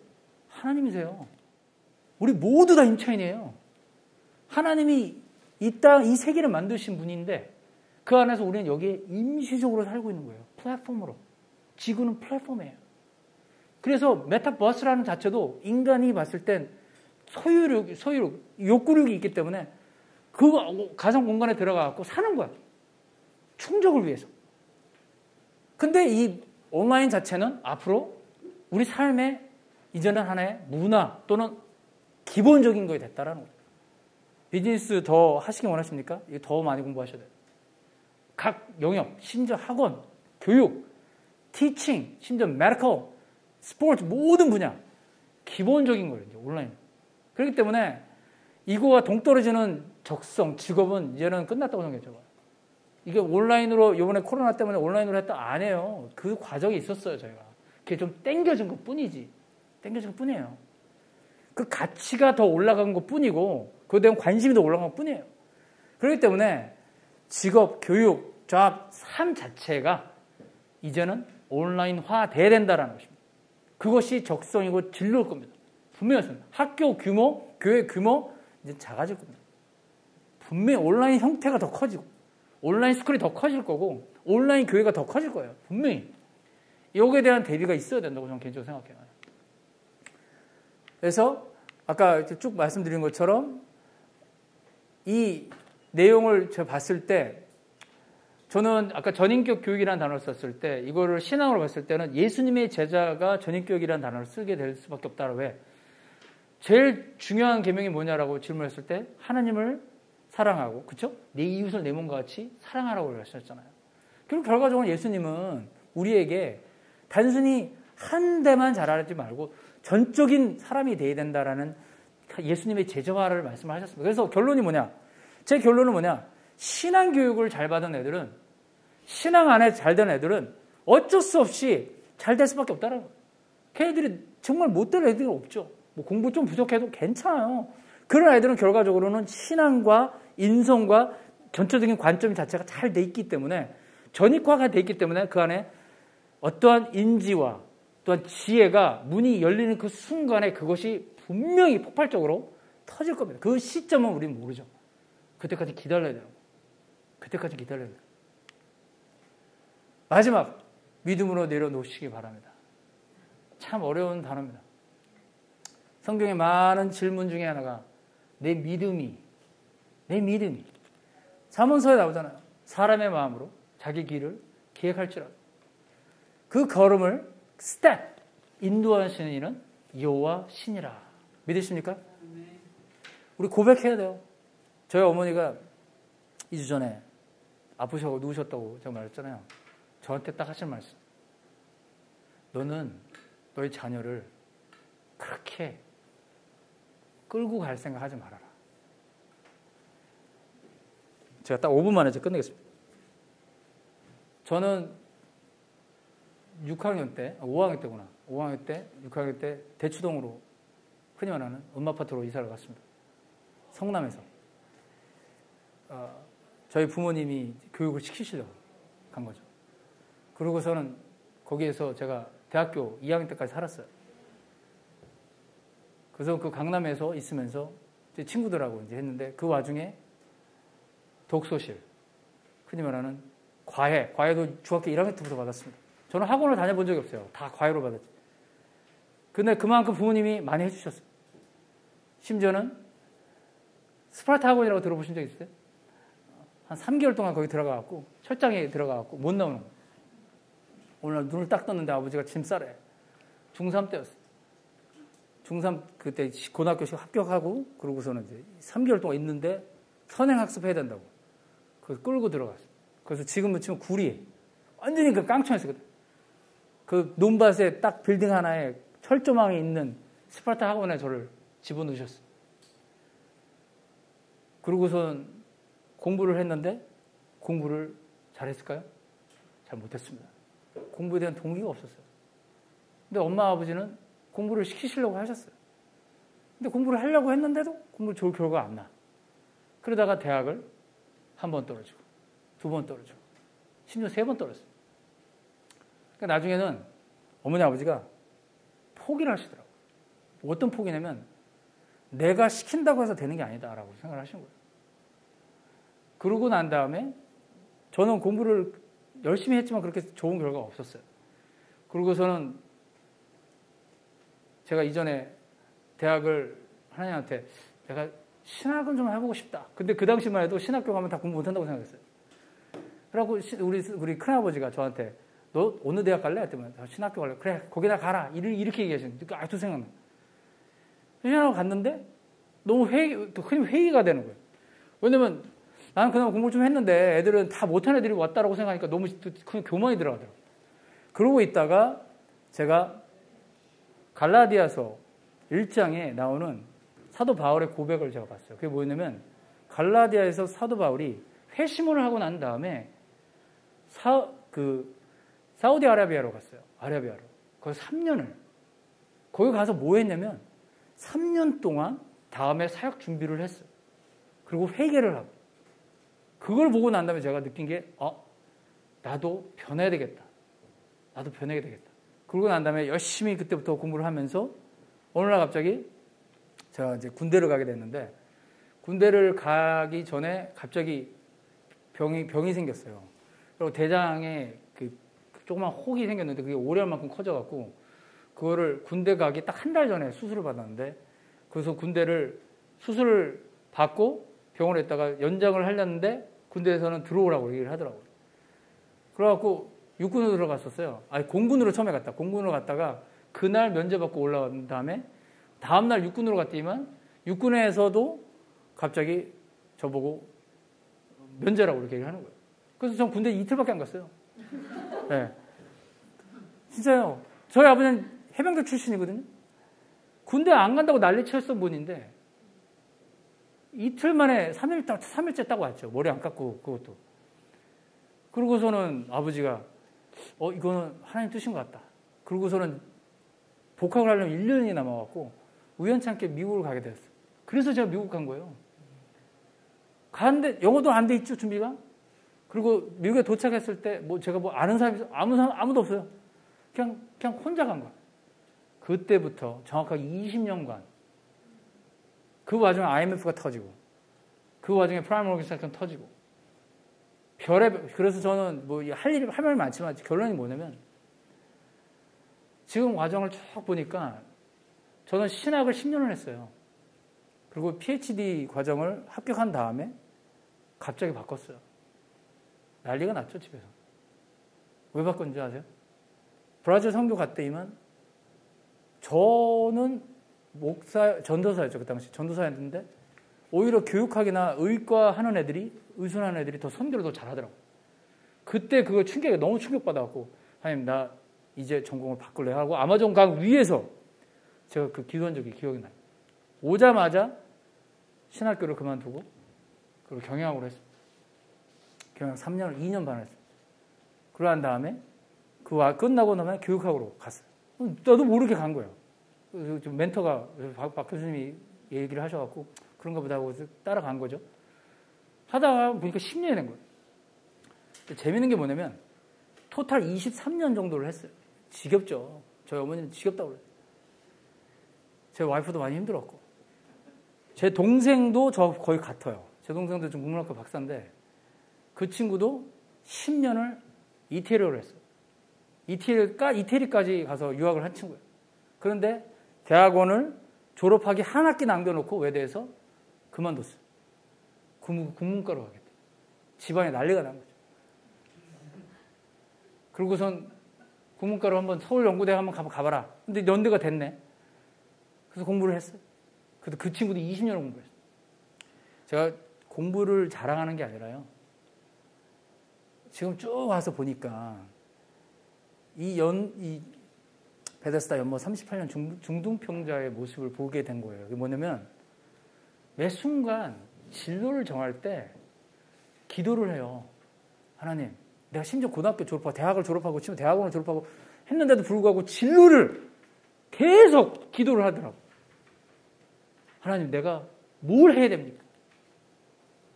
하나님이세요. 우리 모두 다 임차인이에요. 하나님이 이 땅, 이 세계를 만드신 분인데 그 안에서 우리는 여기에 임시적으로 살고 있는 거예요. 플랫폼으로. 지구는 플랫폼이에요. 그래서 메타버스라는 자체도 인간이 봤을 땐 소유력, 소유력, 욕구력이 있기 때문에 그 가상 공간에 들어가갖고 사는 거야. 충족을 위해서. 근데 이 온라인 자체는 앞으로 우리 삶의 이제는 하나의 문화 또는 기본적인 거에 됐다라는 거예요. 비즈니스 더 하시기 원하십니까? 이거 더 많이 공부하셔야 돼요. 각 영역, 심지어 학원, 교육, teaching, 심지어 medical, 스포츠 모든 분야 기본적인 거예요. 이제 온라인. 그렇기 때문에 이거와 동떨어지는 적성, 직업은 이제는 끝났다고 생각해요. 이게 온라인으로 이번에 코로나 때문에 온라인으로 했다 안 해요. 그 과정이 있었어요, 저희가. 그게 좀 땡겨진 것 뿐이지. 땡겨진 것 뿐이에요. 그 가치가 더 올라간 것 뿐이고, 그에 대한 관심이 더 올라간 것 뿐이에요. 그렇기 때문에 직업, 교육, job, 삶 자체가 이제는 온라인화 돼야 된다는 것입니다. 그것이 적성이고 진로일 겁니다. 분명했습니다. 학교 규모, 교회 규모, 이제 작아질 겁니다. 분명히 온라인 형태가 더 커지고, 온라인 school이 더 커질 거고, 온라인 교회가 더 커질 거예요. 분명히. 여기에 대한 대비가 있어야 된다고 저는 개인적으로 생각해요. 그래서 아까 쭉 말씀드린 것처럼 이 내용을 제가 봤을 때 저는 아까 전인격 교육이라는 단어를 썼을 때 이거를 신앙으로 봤을 때는 예수님의 제자가 전인격이라는 단어를 쓰게 될 수밖에 없다. 왜? 제일 중요한 계명이 뭐냐라고 질문했을 때 하나님을 사랑하고 그쵸? 내 이웃을 내 몸과 같이 사랑하라고 하셨잖아요. 그리고 결과적으로 예수님은 우리에게 단순히 한 대만 잘하지 말고 전적인 사람이 돼야 된다라는 예수님의 제자화를 말씀하셨습니다. 그래서 결론이 뭐냐? 제 결론은 뭐냐? 신앙 교육을 잘 받은 애들은 신앙 안에 잘 된 애들은 어쩔 수 없이 잘 될 수밖에 없다는 거예요. 걔네들이 정말 못될 애들이 없죠. 뭐 공부 좀 부족해도 괜찮아요. 그런 아이들은 결과적으로는 신앙과 인성과 전체적인 관점 자체가 잘 돼 있기 때문에 전익화가 돼 있기 때문에 그 안에 어떠한 인지와 또한 지혜가 문이 열리는 그 순간에 그것이 분명히 폭발적으로 터질 겁니다. 그 시점은 우리는 모르죠. 그때까지 기다려야 돼요. 그때까지 기다려야 돼요. 마지막 믿음으로 내려놓으시기 바랍니다. 참 어려운 단어입니다. 성경의 많은 질문 중에 하나가 내 믿음이 내 믿음이. 자문서에 나오잖아요. 사람의 마음으로 자기 길을 기획할지라도. 그 걸음을 스텝 인도하시는 이는 여호와 신이라. 믿으십니까? 우리 고백해야 돼요. 저희 어머니가 2주 전에 아프셔고 누우셨다고 제가 말했잖아요. 저한테 딱 하신 말씀. 너는 너의 자녀를 그렇게 끌고 갈 생각 하지 말아라. 제가 딱 5분 만에 끝내겠습니다. 저는 6학년 때, 5학년 아, 때구나. 5학년 때, 6학년 때 대추동으로 흔히 말하는 엄마 아파트로 이사를 갔습니다. 성남에서. 어, 저희 부모님이 교육을 시키시려고 간 거죠. 그러고서는 거기에서 제가 대학교 2학년 때까지 살았어요. 그래서 그 강남에서 있으면서 제 친구들하고 이제 했는데 그 와중에 독서실, 흔히 말하는 과외, 과외도 중학교 1학년 때부터 받았습니다. 저는 학원을 다녀본 적이 없어요. 다 과외로 받았지. 근데 그만큼 부모님이 많이 해주셨어요. 심지어는 스파르타 학원이라고 들어보신 적 있어요? 한 3개월 동안 거기 들어가갖고 철장에 들어가갖고 못 나오는 거예요. 오늘 눈을 딱 떴는데 아버지가 짐 싸래. 중3 때였어요. 중3 그때 고등학교 합격하고 그러고서는 이제 3개월 동안 있는데 선행학습해야 된다고. 그래서 끌고 들어갔어요. 그래서 지금 치면 구리 완전히 그 깡총했어요. 그 논밭에 딱 빌딩 하나에 철조망이 있는 스파르타 학원에 저를 집어넣으셨어요. 그러고선 공부를 했는데 공부를 잘했을까요? 잘 못했습니다. 공부에 대한 동기가 없었어요. 근데 엄마 아버지는 공부를 시키시려고 하셨어요. 근데 공부를 하려고 했는데도 공부 좋을 결과가 안 나. 그러다가 대학을 한 번 떨어지고, 두 번 떨어지고, 심지어 세 번 떨어졌어요. 그러니까 나중에는 어머니 아버지가 포기를 하시더라고요. 어떤 포기냐면 내가 시킨다고 해서 되는 게 아니다라고 생각을 하신 거예요. 그러고 난 다음에 저는 공부를 열심히 했지만 그렇게 좋은 결과가 없었어요. 그러고서는 제가 이전에 대학을 하나님한테 내가 신학은 좀 해보고 싶다. 근데 그 당시만 해도 신학교 가면 다 공부 못한다고 생각했어요. 그래갖고 우리 우리 큰아버지가 저한테 너 어느 대학 갈래? 했더니 신학교 갈래. 그래 거기다 가라. 이렇게 얘기하시는. 아직도 생각나. 신학교 갔는데 너무 회의, 또 흔히 회의가 되는 거예요. 왜냐면 나는 그나마 공부를 좀 했는데 애들은 다 못한 애들이 왔다라고 생각하니까 너무 큰 교만이 들어가더라고요. 그러고 있다가 제가 갈라디아서 1장에 나오는 사도 바울의 고백을 제가 봤어요. 그게 뭐였냐면 갈라디아에서 사도 바울이 회심을 하고 난 다음에 사, 그 사우디아라비아로 갔어요. 아라비아로. 거기서 3년을. 거기 가서 뭐 했냐면 3년 동안 다음에 사역 준비를 했어요. 그리고 회개를 하고. 그걸 보고 난 다음에 제가 느낀 게, 어, 나도 변해야 되겠다. 나도 변해야 되겠다. 그러고 난 다음에 열심히 그때부터 공부를 하면서 어느 날 갑자기 제가 이제 군대를 가게 됐는데 군대를 가기 전에 갑자기 병이, 병이 생겼어요. 그리고 대장에 그 조그만 혹이 생겼는데 그게 오래만큼 커져갖고 그거를 군대 가기 딱 한 달 전에 수술을 받았는데 그래서 군대를 수술을 받고 병원에 있다가 연장을 하려는데 군대에서는 들어오라고 얘기를 하더라고요. 그래갖고 육군으로 들어갔었어요. 아니, 공군으로 처음에 갔다. 공군으로 갔다가 그날 면제받고 올라온 다음에 다음날 육군으로 갔더니만 육군에서도 갑자기 저보고 면제라고 이렇게 얘기를 하는 거예요. 그래서 전 군대 이틀밖에 안 갔어요. 네. 진짜요. 저희 아버지는 해병대 출신이거든요. 군대 안 간다고 난리 쳤던 분인데 이틀 만에 3일 딱, 3일째 딱 왔죠. 머리 안 깎고 그것도. 그러고서는 아버지가 어, 이거는 하나님 뜻인 것 같다. 그러고서는 복학을 하려면 1년이 남아갖고 우연찮게 미국을 가게 됐어요. 그래서 제가 미국 간 거예요. 가는데 영어도 안 돼 있죠, 준비가? 그리고 미국에 도착했을 때 뭐 제가 뭐 아는 사람이 아무 사람 아무도 없어요. 그냥 그냥 혼자 간 거야. 그때부터 정확하게 20년간 그 와중에 IMF가 터지고 그 와중에 프라임 사건 터지고 별의 그래서 저는 뭐 할 일이 할 말이 많지만 결론이 뭐냐면 지금 과정을 쭉 보니까 저는 신학을 10년을 했어요. 그리고 PhD 과정을 합격한 다음에 갑자기 바꿨어요. 난리가 났죠, 집에서. 왜 바꿨는지 아세요? 브라질 선교 갔더니만 저는 목사, 전도사였죠, 그 당시. 전도사였는데 오히려 교육학이나 의과 하는 애들이, 의순하는 애들이 더 선교를 더 잘하더라고요. 그때 그거 충격에 너무 충격받아갖고, 하나님, 나 이제 전공을 바꿀래 하고 아마존 강 위에서 제가 그 기도한 적이 기억이 나요. 오자마자 신학교를 그만두고 그리고 경영학으로 했습니다. 경영 3년을 2년 반을 했습니다. 그러한 다음에 그 끝나고 나면 교육학으로 갔어요. 나도 모르게 간 거예요. 좀 멘토가 박, 박 교수님이 얘기를 하셔갖고 그런가 보다 하고 따라간 거죠. 하다가 보니까 10년이 된 거예요. 재밌는 게 뭐냐면 토탈 23년 정도를 했어요. 지겹죠. 저희 어머니는 지겹다고 그래요. 제 와이프도 많이 힘들었고. 제 동생도 저 거의 같아요. 제 동생도 좀 국문학과 박사인데 그 친구도 10년을 이태리어를 했어요. 이태리까, 이태리까지 가서 유학을 한 친구예요. 그런데 대학원을 졸업하기 한 학기 남겨놓고 외대에서 그만뒀어요. 국문, 국문과로 가겠다. 집안에 난리가 난 거죠. 그리고선 국문과로 한번 서울연구대 한번 가봐라. 근데 연대가 됐네. 그래서 공부를 했어요. 그래서 그 친구도 20년을 공부했어요. 제가 공부를 자랑하는 게 아니라요. 지금 쭉 와서 보니까 이 연, 이 베데스다 연못 38년 중, 둥평자의 모습을 보게 된 거예요. 이게 뭐냐면 매 순간 진로를 정할 때 기도를 해요. 하나님, 내가 심지어 고등학교 졸업하고 대학을 졸업하고 지금 대학원을 졸업하고 했는데도 불구하고 진로를 계속 기도를 하더라고. 하나님, 내가 뭘 해야 됩니까?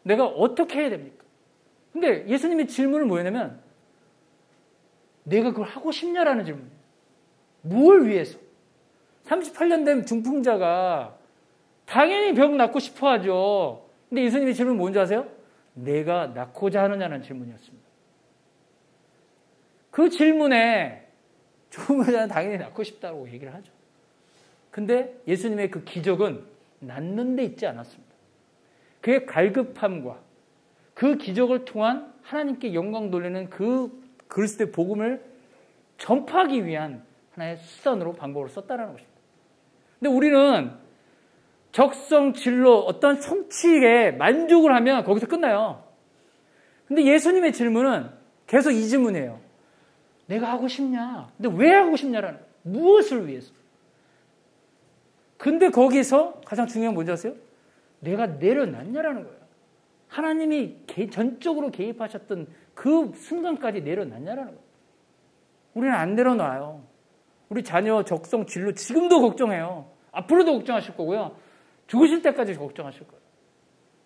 내가 어떻게 해야 됩니까? 근데 예수님의 질문은 뭐였냐면, 내가 그걸 하고 싶냐라는 질문이에요. 뭘 위해서? 38년 된 중풍자가 당연히 병 낫고 싶어 하죠. 근데 예수님의 질문은 뭔지 아세요? 내가 낳고자 하느냐는 질문이었습니다. 그 질문에 여자는 당연히 낳고 싶다고 얘기를 하죠. 근데 예수님의 그 기적은 낳는 데 있지 않았습니다. 그의 갈급함과 그 기적을 통한 하나님께 영광 돌리는 그 그리스도의 복음을 전파하기 위한 하나의 수단으로 방법으로 썼다는 것입니다. 근데 우리는 적성, 진로, 어떤 성취에 만족을 하면 거기서 끝나요. 근데 예수님의 질문은 계속 이 질문이에요. 내가 하고 싶냐? 근데 왜 하고 싶냐라는 무엇을 위해서? 근데 거기서 가장 중요한 건 뭔지 아세요? 내가 내려놨냐라는 거예요. 하나님이 전적으로 개입하셨던 그 순간까지 내려놨냐라는 거예요. 우리는 안 내려놔요. 우리 자녀 적성 진로 지금도 걱정해요. 앞으로도 걱정하실 거고요. 죽으실 때까지 걱정하실 거예요.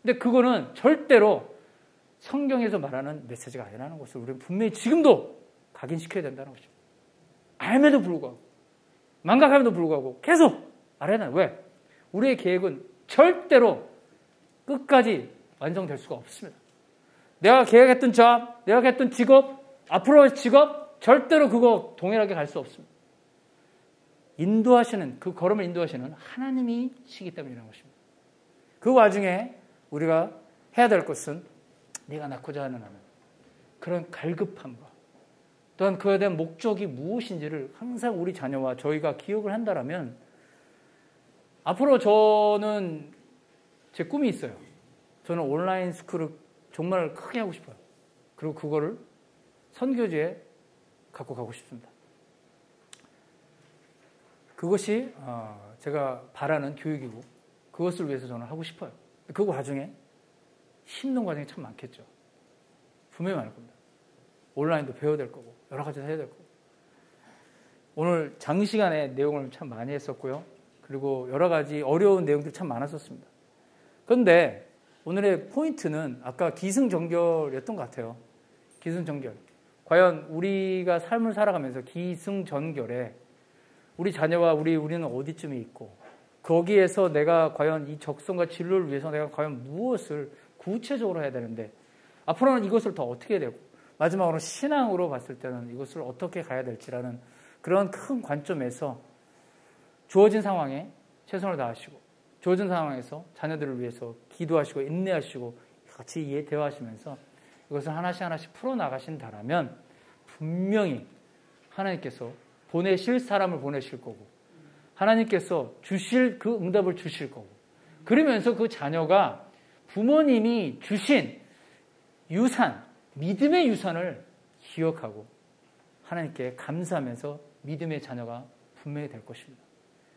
근데 그거는 절대로 성경에서 말하는 메시지가 아니라는 것을 우리는 분명히 지금도 각인시켜야 된다는 것이죠. 알매도 불구하고 망각함에도 불구하고 계속 알아야 돼. 왜? 우리의 계획은 절대로 끝까지 완성될 수가 없습니다. 내가 계획했던 잡, 내가 했던 직업, 앞으로의 직업 절대로 그거 동일하게 갈 수 없습니다. 인도하시는 그 걸음을 인도하시는 하나님이 시기 때문이라는 것입니다. 그 와중에 우리가 해야 될 것은 내가 낳고자 하는 하나님 그런 갈급함과 또한 그에 대한 목적이 무엇인지를 항상 우리 자녀와 저희가 기억을 한다면 앞으로 저는 제 꿈이 있어요. 저는 온라인 스쿨을 정말 크게 하고 싶어요. 그리고 그거를 선교지에 갖고 가고 싶습니다. 그것이 어, 제가 바라는 교육이고 그것을 위해서 저는 하고 싶어요. 그 과정에 힘든 과정이 참 많겠죠. 분명히 많을 겁니다. 온라인도 배워야 될 거고 여러 가지 해야 될 거고 오늘 장시간에 내용을 참 많이 했었고요. 그리고 여러 가지 어려운 내용들이 참 많았었습니다. 그런데 오늘의 포인트는 아까 기승전결이었던 것 같아요. 기승전결. 과연 우리가 삶을 살아가면서 기승전결에 우리 자녀와 우리 우리는 어디쯤에 있고 거기에서 내가 과연 이 적성과 진로를 위해서 내가 과연 무엇을 구체적으로 해야 되는데 앞으로는 이것을 더 어떻게 해야 되고 마지막으로 신앙으로 봤을 때는 이것을 어떻게 가야 될지라는 그런 큰 관점에서 주어진 상황에 최선을 다하시고 주어진 상황에서 자녀들을 위해서 기도하시고 인내하시고 같이 이해 대화하시면서 이것을 하나씩 하나씩 풀어 나가신다라면 분명히 하나님께서 보내실 사람을 보내실 거고 하나님께서 주실 그 응답을 주실 거고 그러면서 그 자녀가 부모님이 주신 유산, 믿음의 유산을 기억하고 하나님께 감사하면서 믿음의 자녀가 분명히 될 것입니다.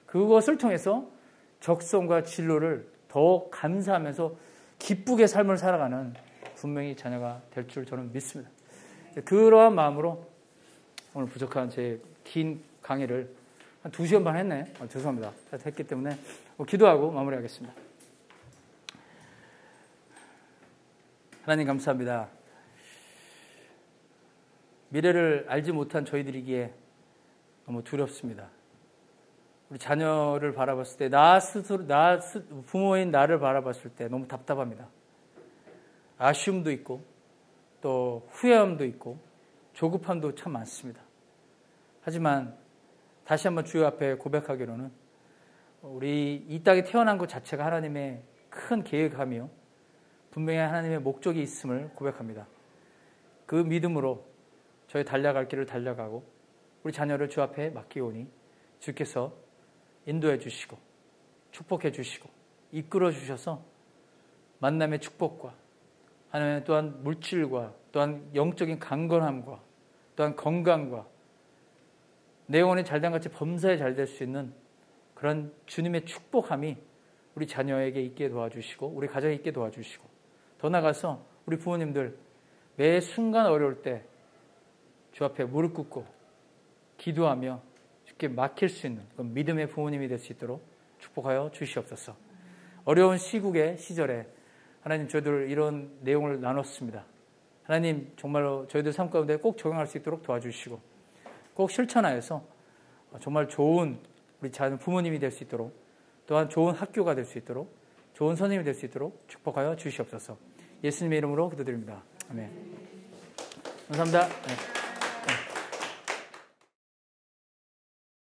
그것을 통해서 적성과 진로를 더 감사하면서 기쁘게 삶을 살아가는 분명히 자녀가 될 줄 저는 믿습니다. 그러한 마음으로 오늘 부족한 제 긴 강의를 한 2시간 반 했네. 아, 죄송합니다. 했기 때문에 뭐 기도하고 마무리하겠습니다. 하나님 감사합니다. 미래를 알지 못한 저희들이기에 너무 두렵습니다. 우리 자녀를 바라봤을 때, 나 스스로, 나, 부모인 나를 바라봤을 때 너무 답답합니다. 아쉬움도 있고, 또 후회함도 있고, 조급함도 참 많습니다. 하지만 다시 한번 주여 앞에 고백하기로는 우리 이 땅에 태어난 것 자체가 하나님의 큰 계획하며 분명히 하나님의 목적이 있음을 고백합니다. 그 믿음으로 저희 달려갈 길을 달려가고 우리 자녀를 주 앞에 맡기오니 주께서 인도해 주시고 축복해 주시고 이끌어 주셔서 만남의 축복과 하나님 또한 물질과 또한 영적인 강건함과 또한 건강과 내 영혼이 잘된 같이 범사에 잘 될 수 있는 그런 주님의 축복함이 우리 자녀에게 있게 도와주시고 우리 가정에 있게 도와주시고 더 나가서 우리 부모님들 매 순간 어려울 때 주 앞에 무릎 꿇고 기도하며 쉽게 막힐 수 있는 믿음의 부모님이 될 수 있도록 축복하여 주시옵소서. 어려운 시국의 시절에 하나님 저희들 이런 내용을 나눴습니다. 하나님 정말로 저희들 삶 가운데 꼭 적용할 수 있도록 도와주시고 꼭 실천하여서 정말 좋은 우리 자녀 부모님이 될 수 있도록 또한 좋은 학교가 될 수 있도록 좋은 선생님이 될 수 있도록 축복하여 주시옵소서. 예수님의 이름으로 기도드립니다. 아멘. 감사합니다. 네.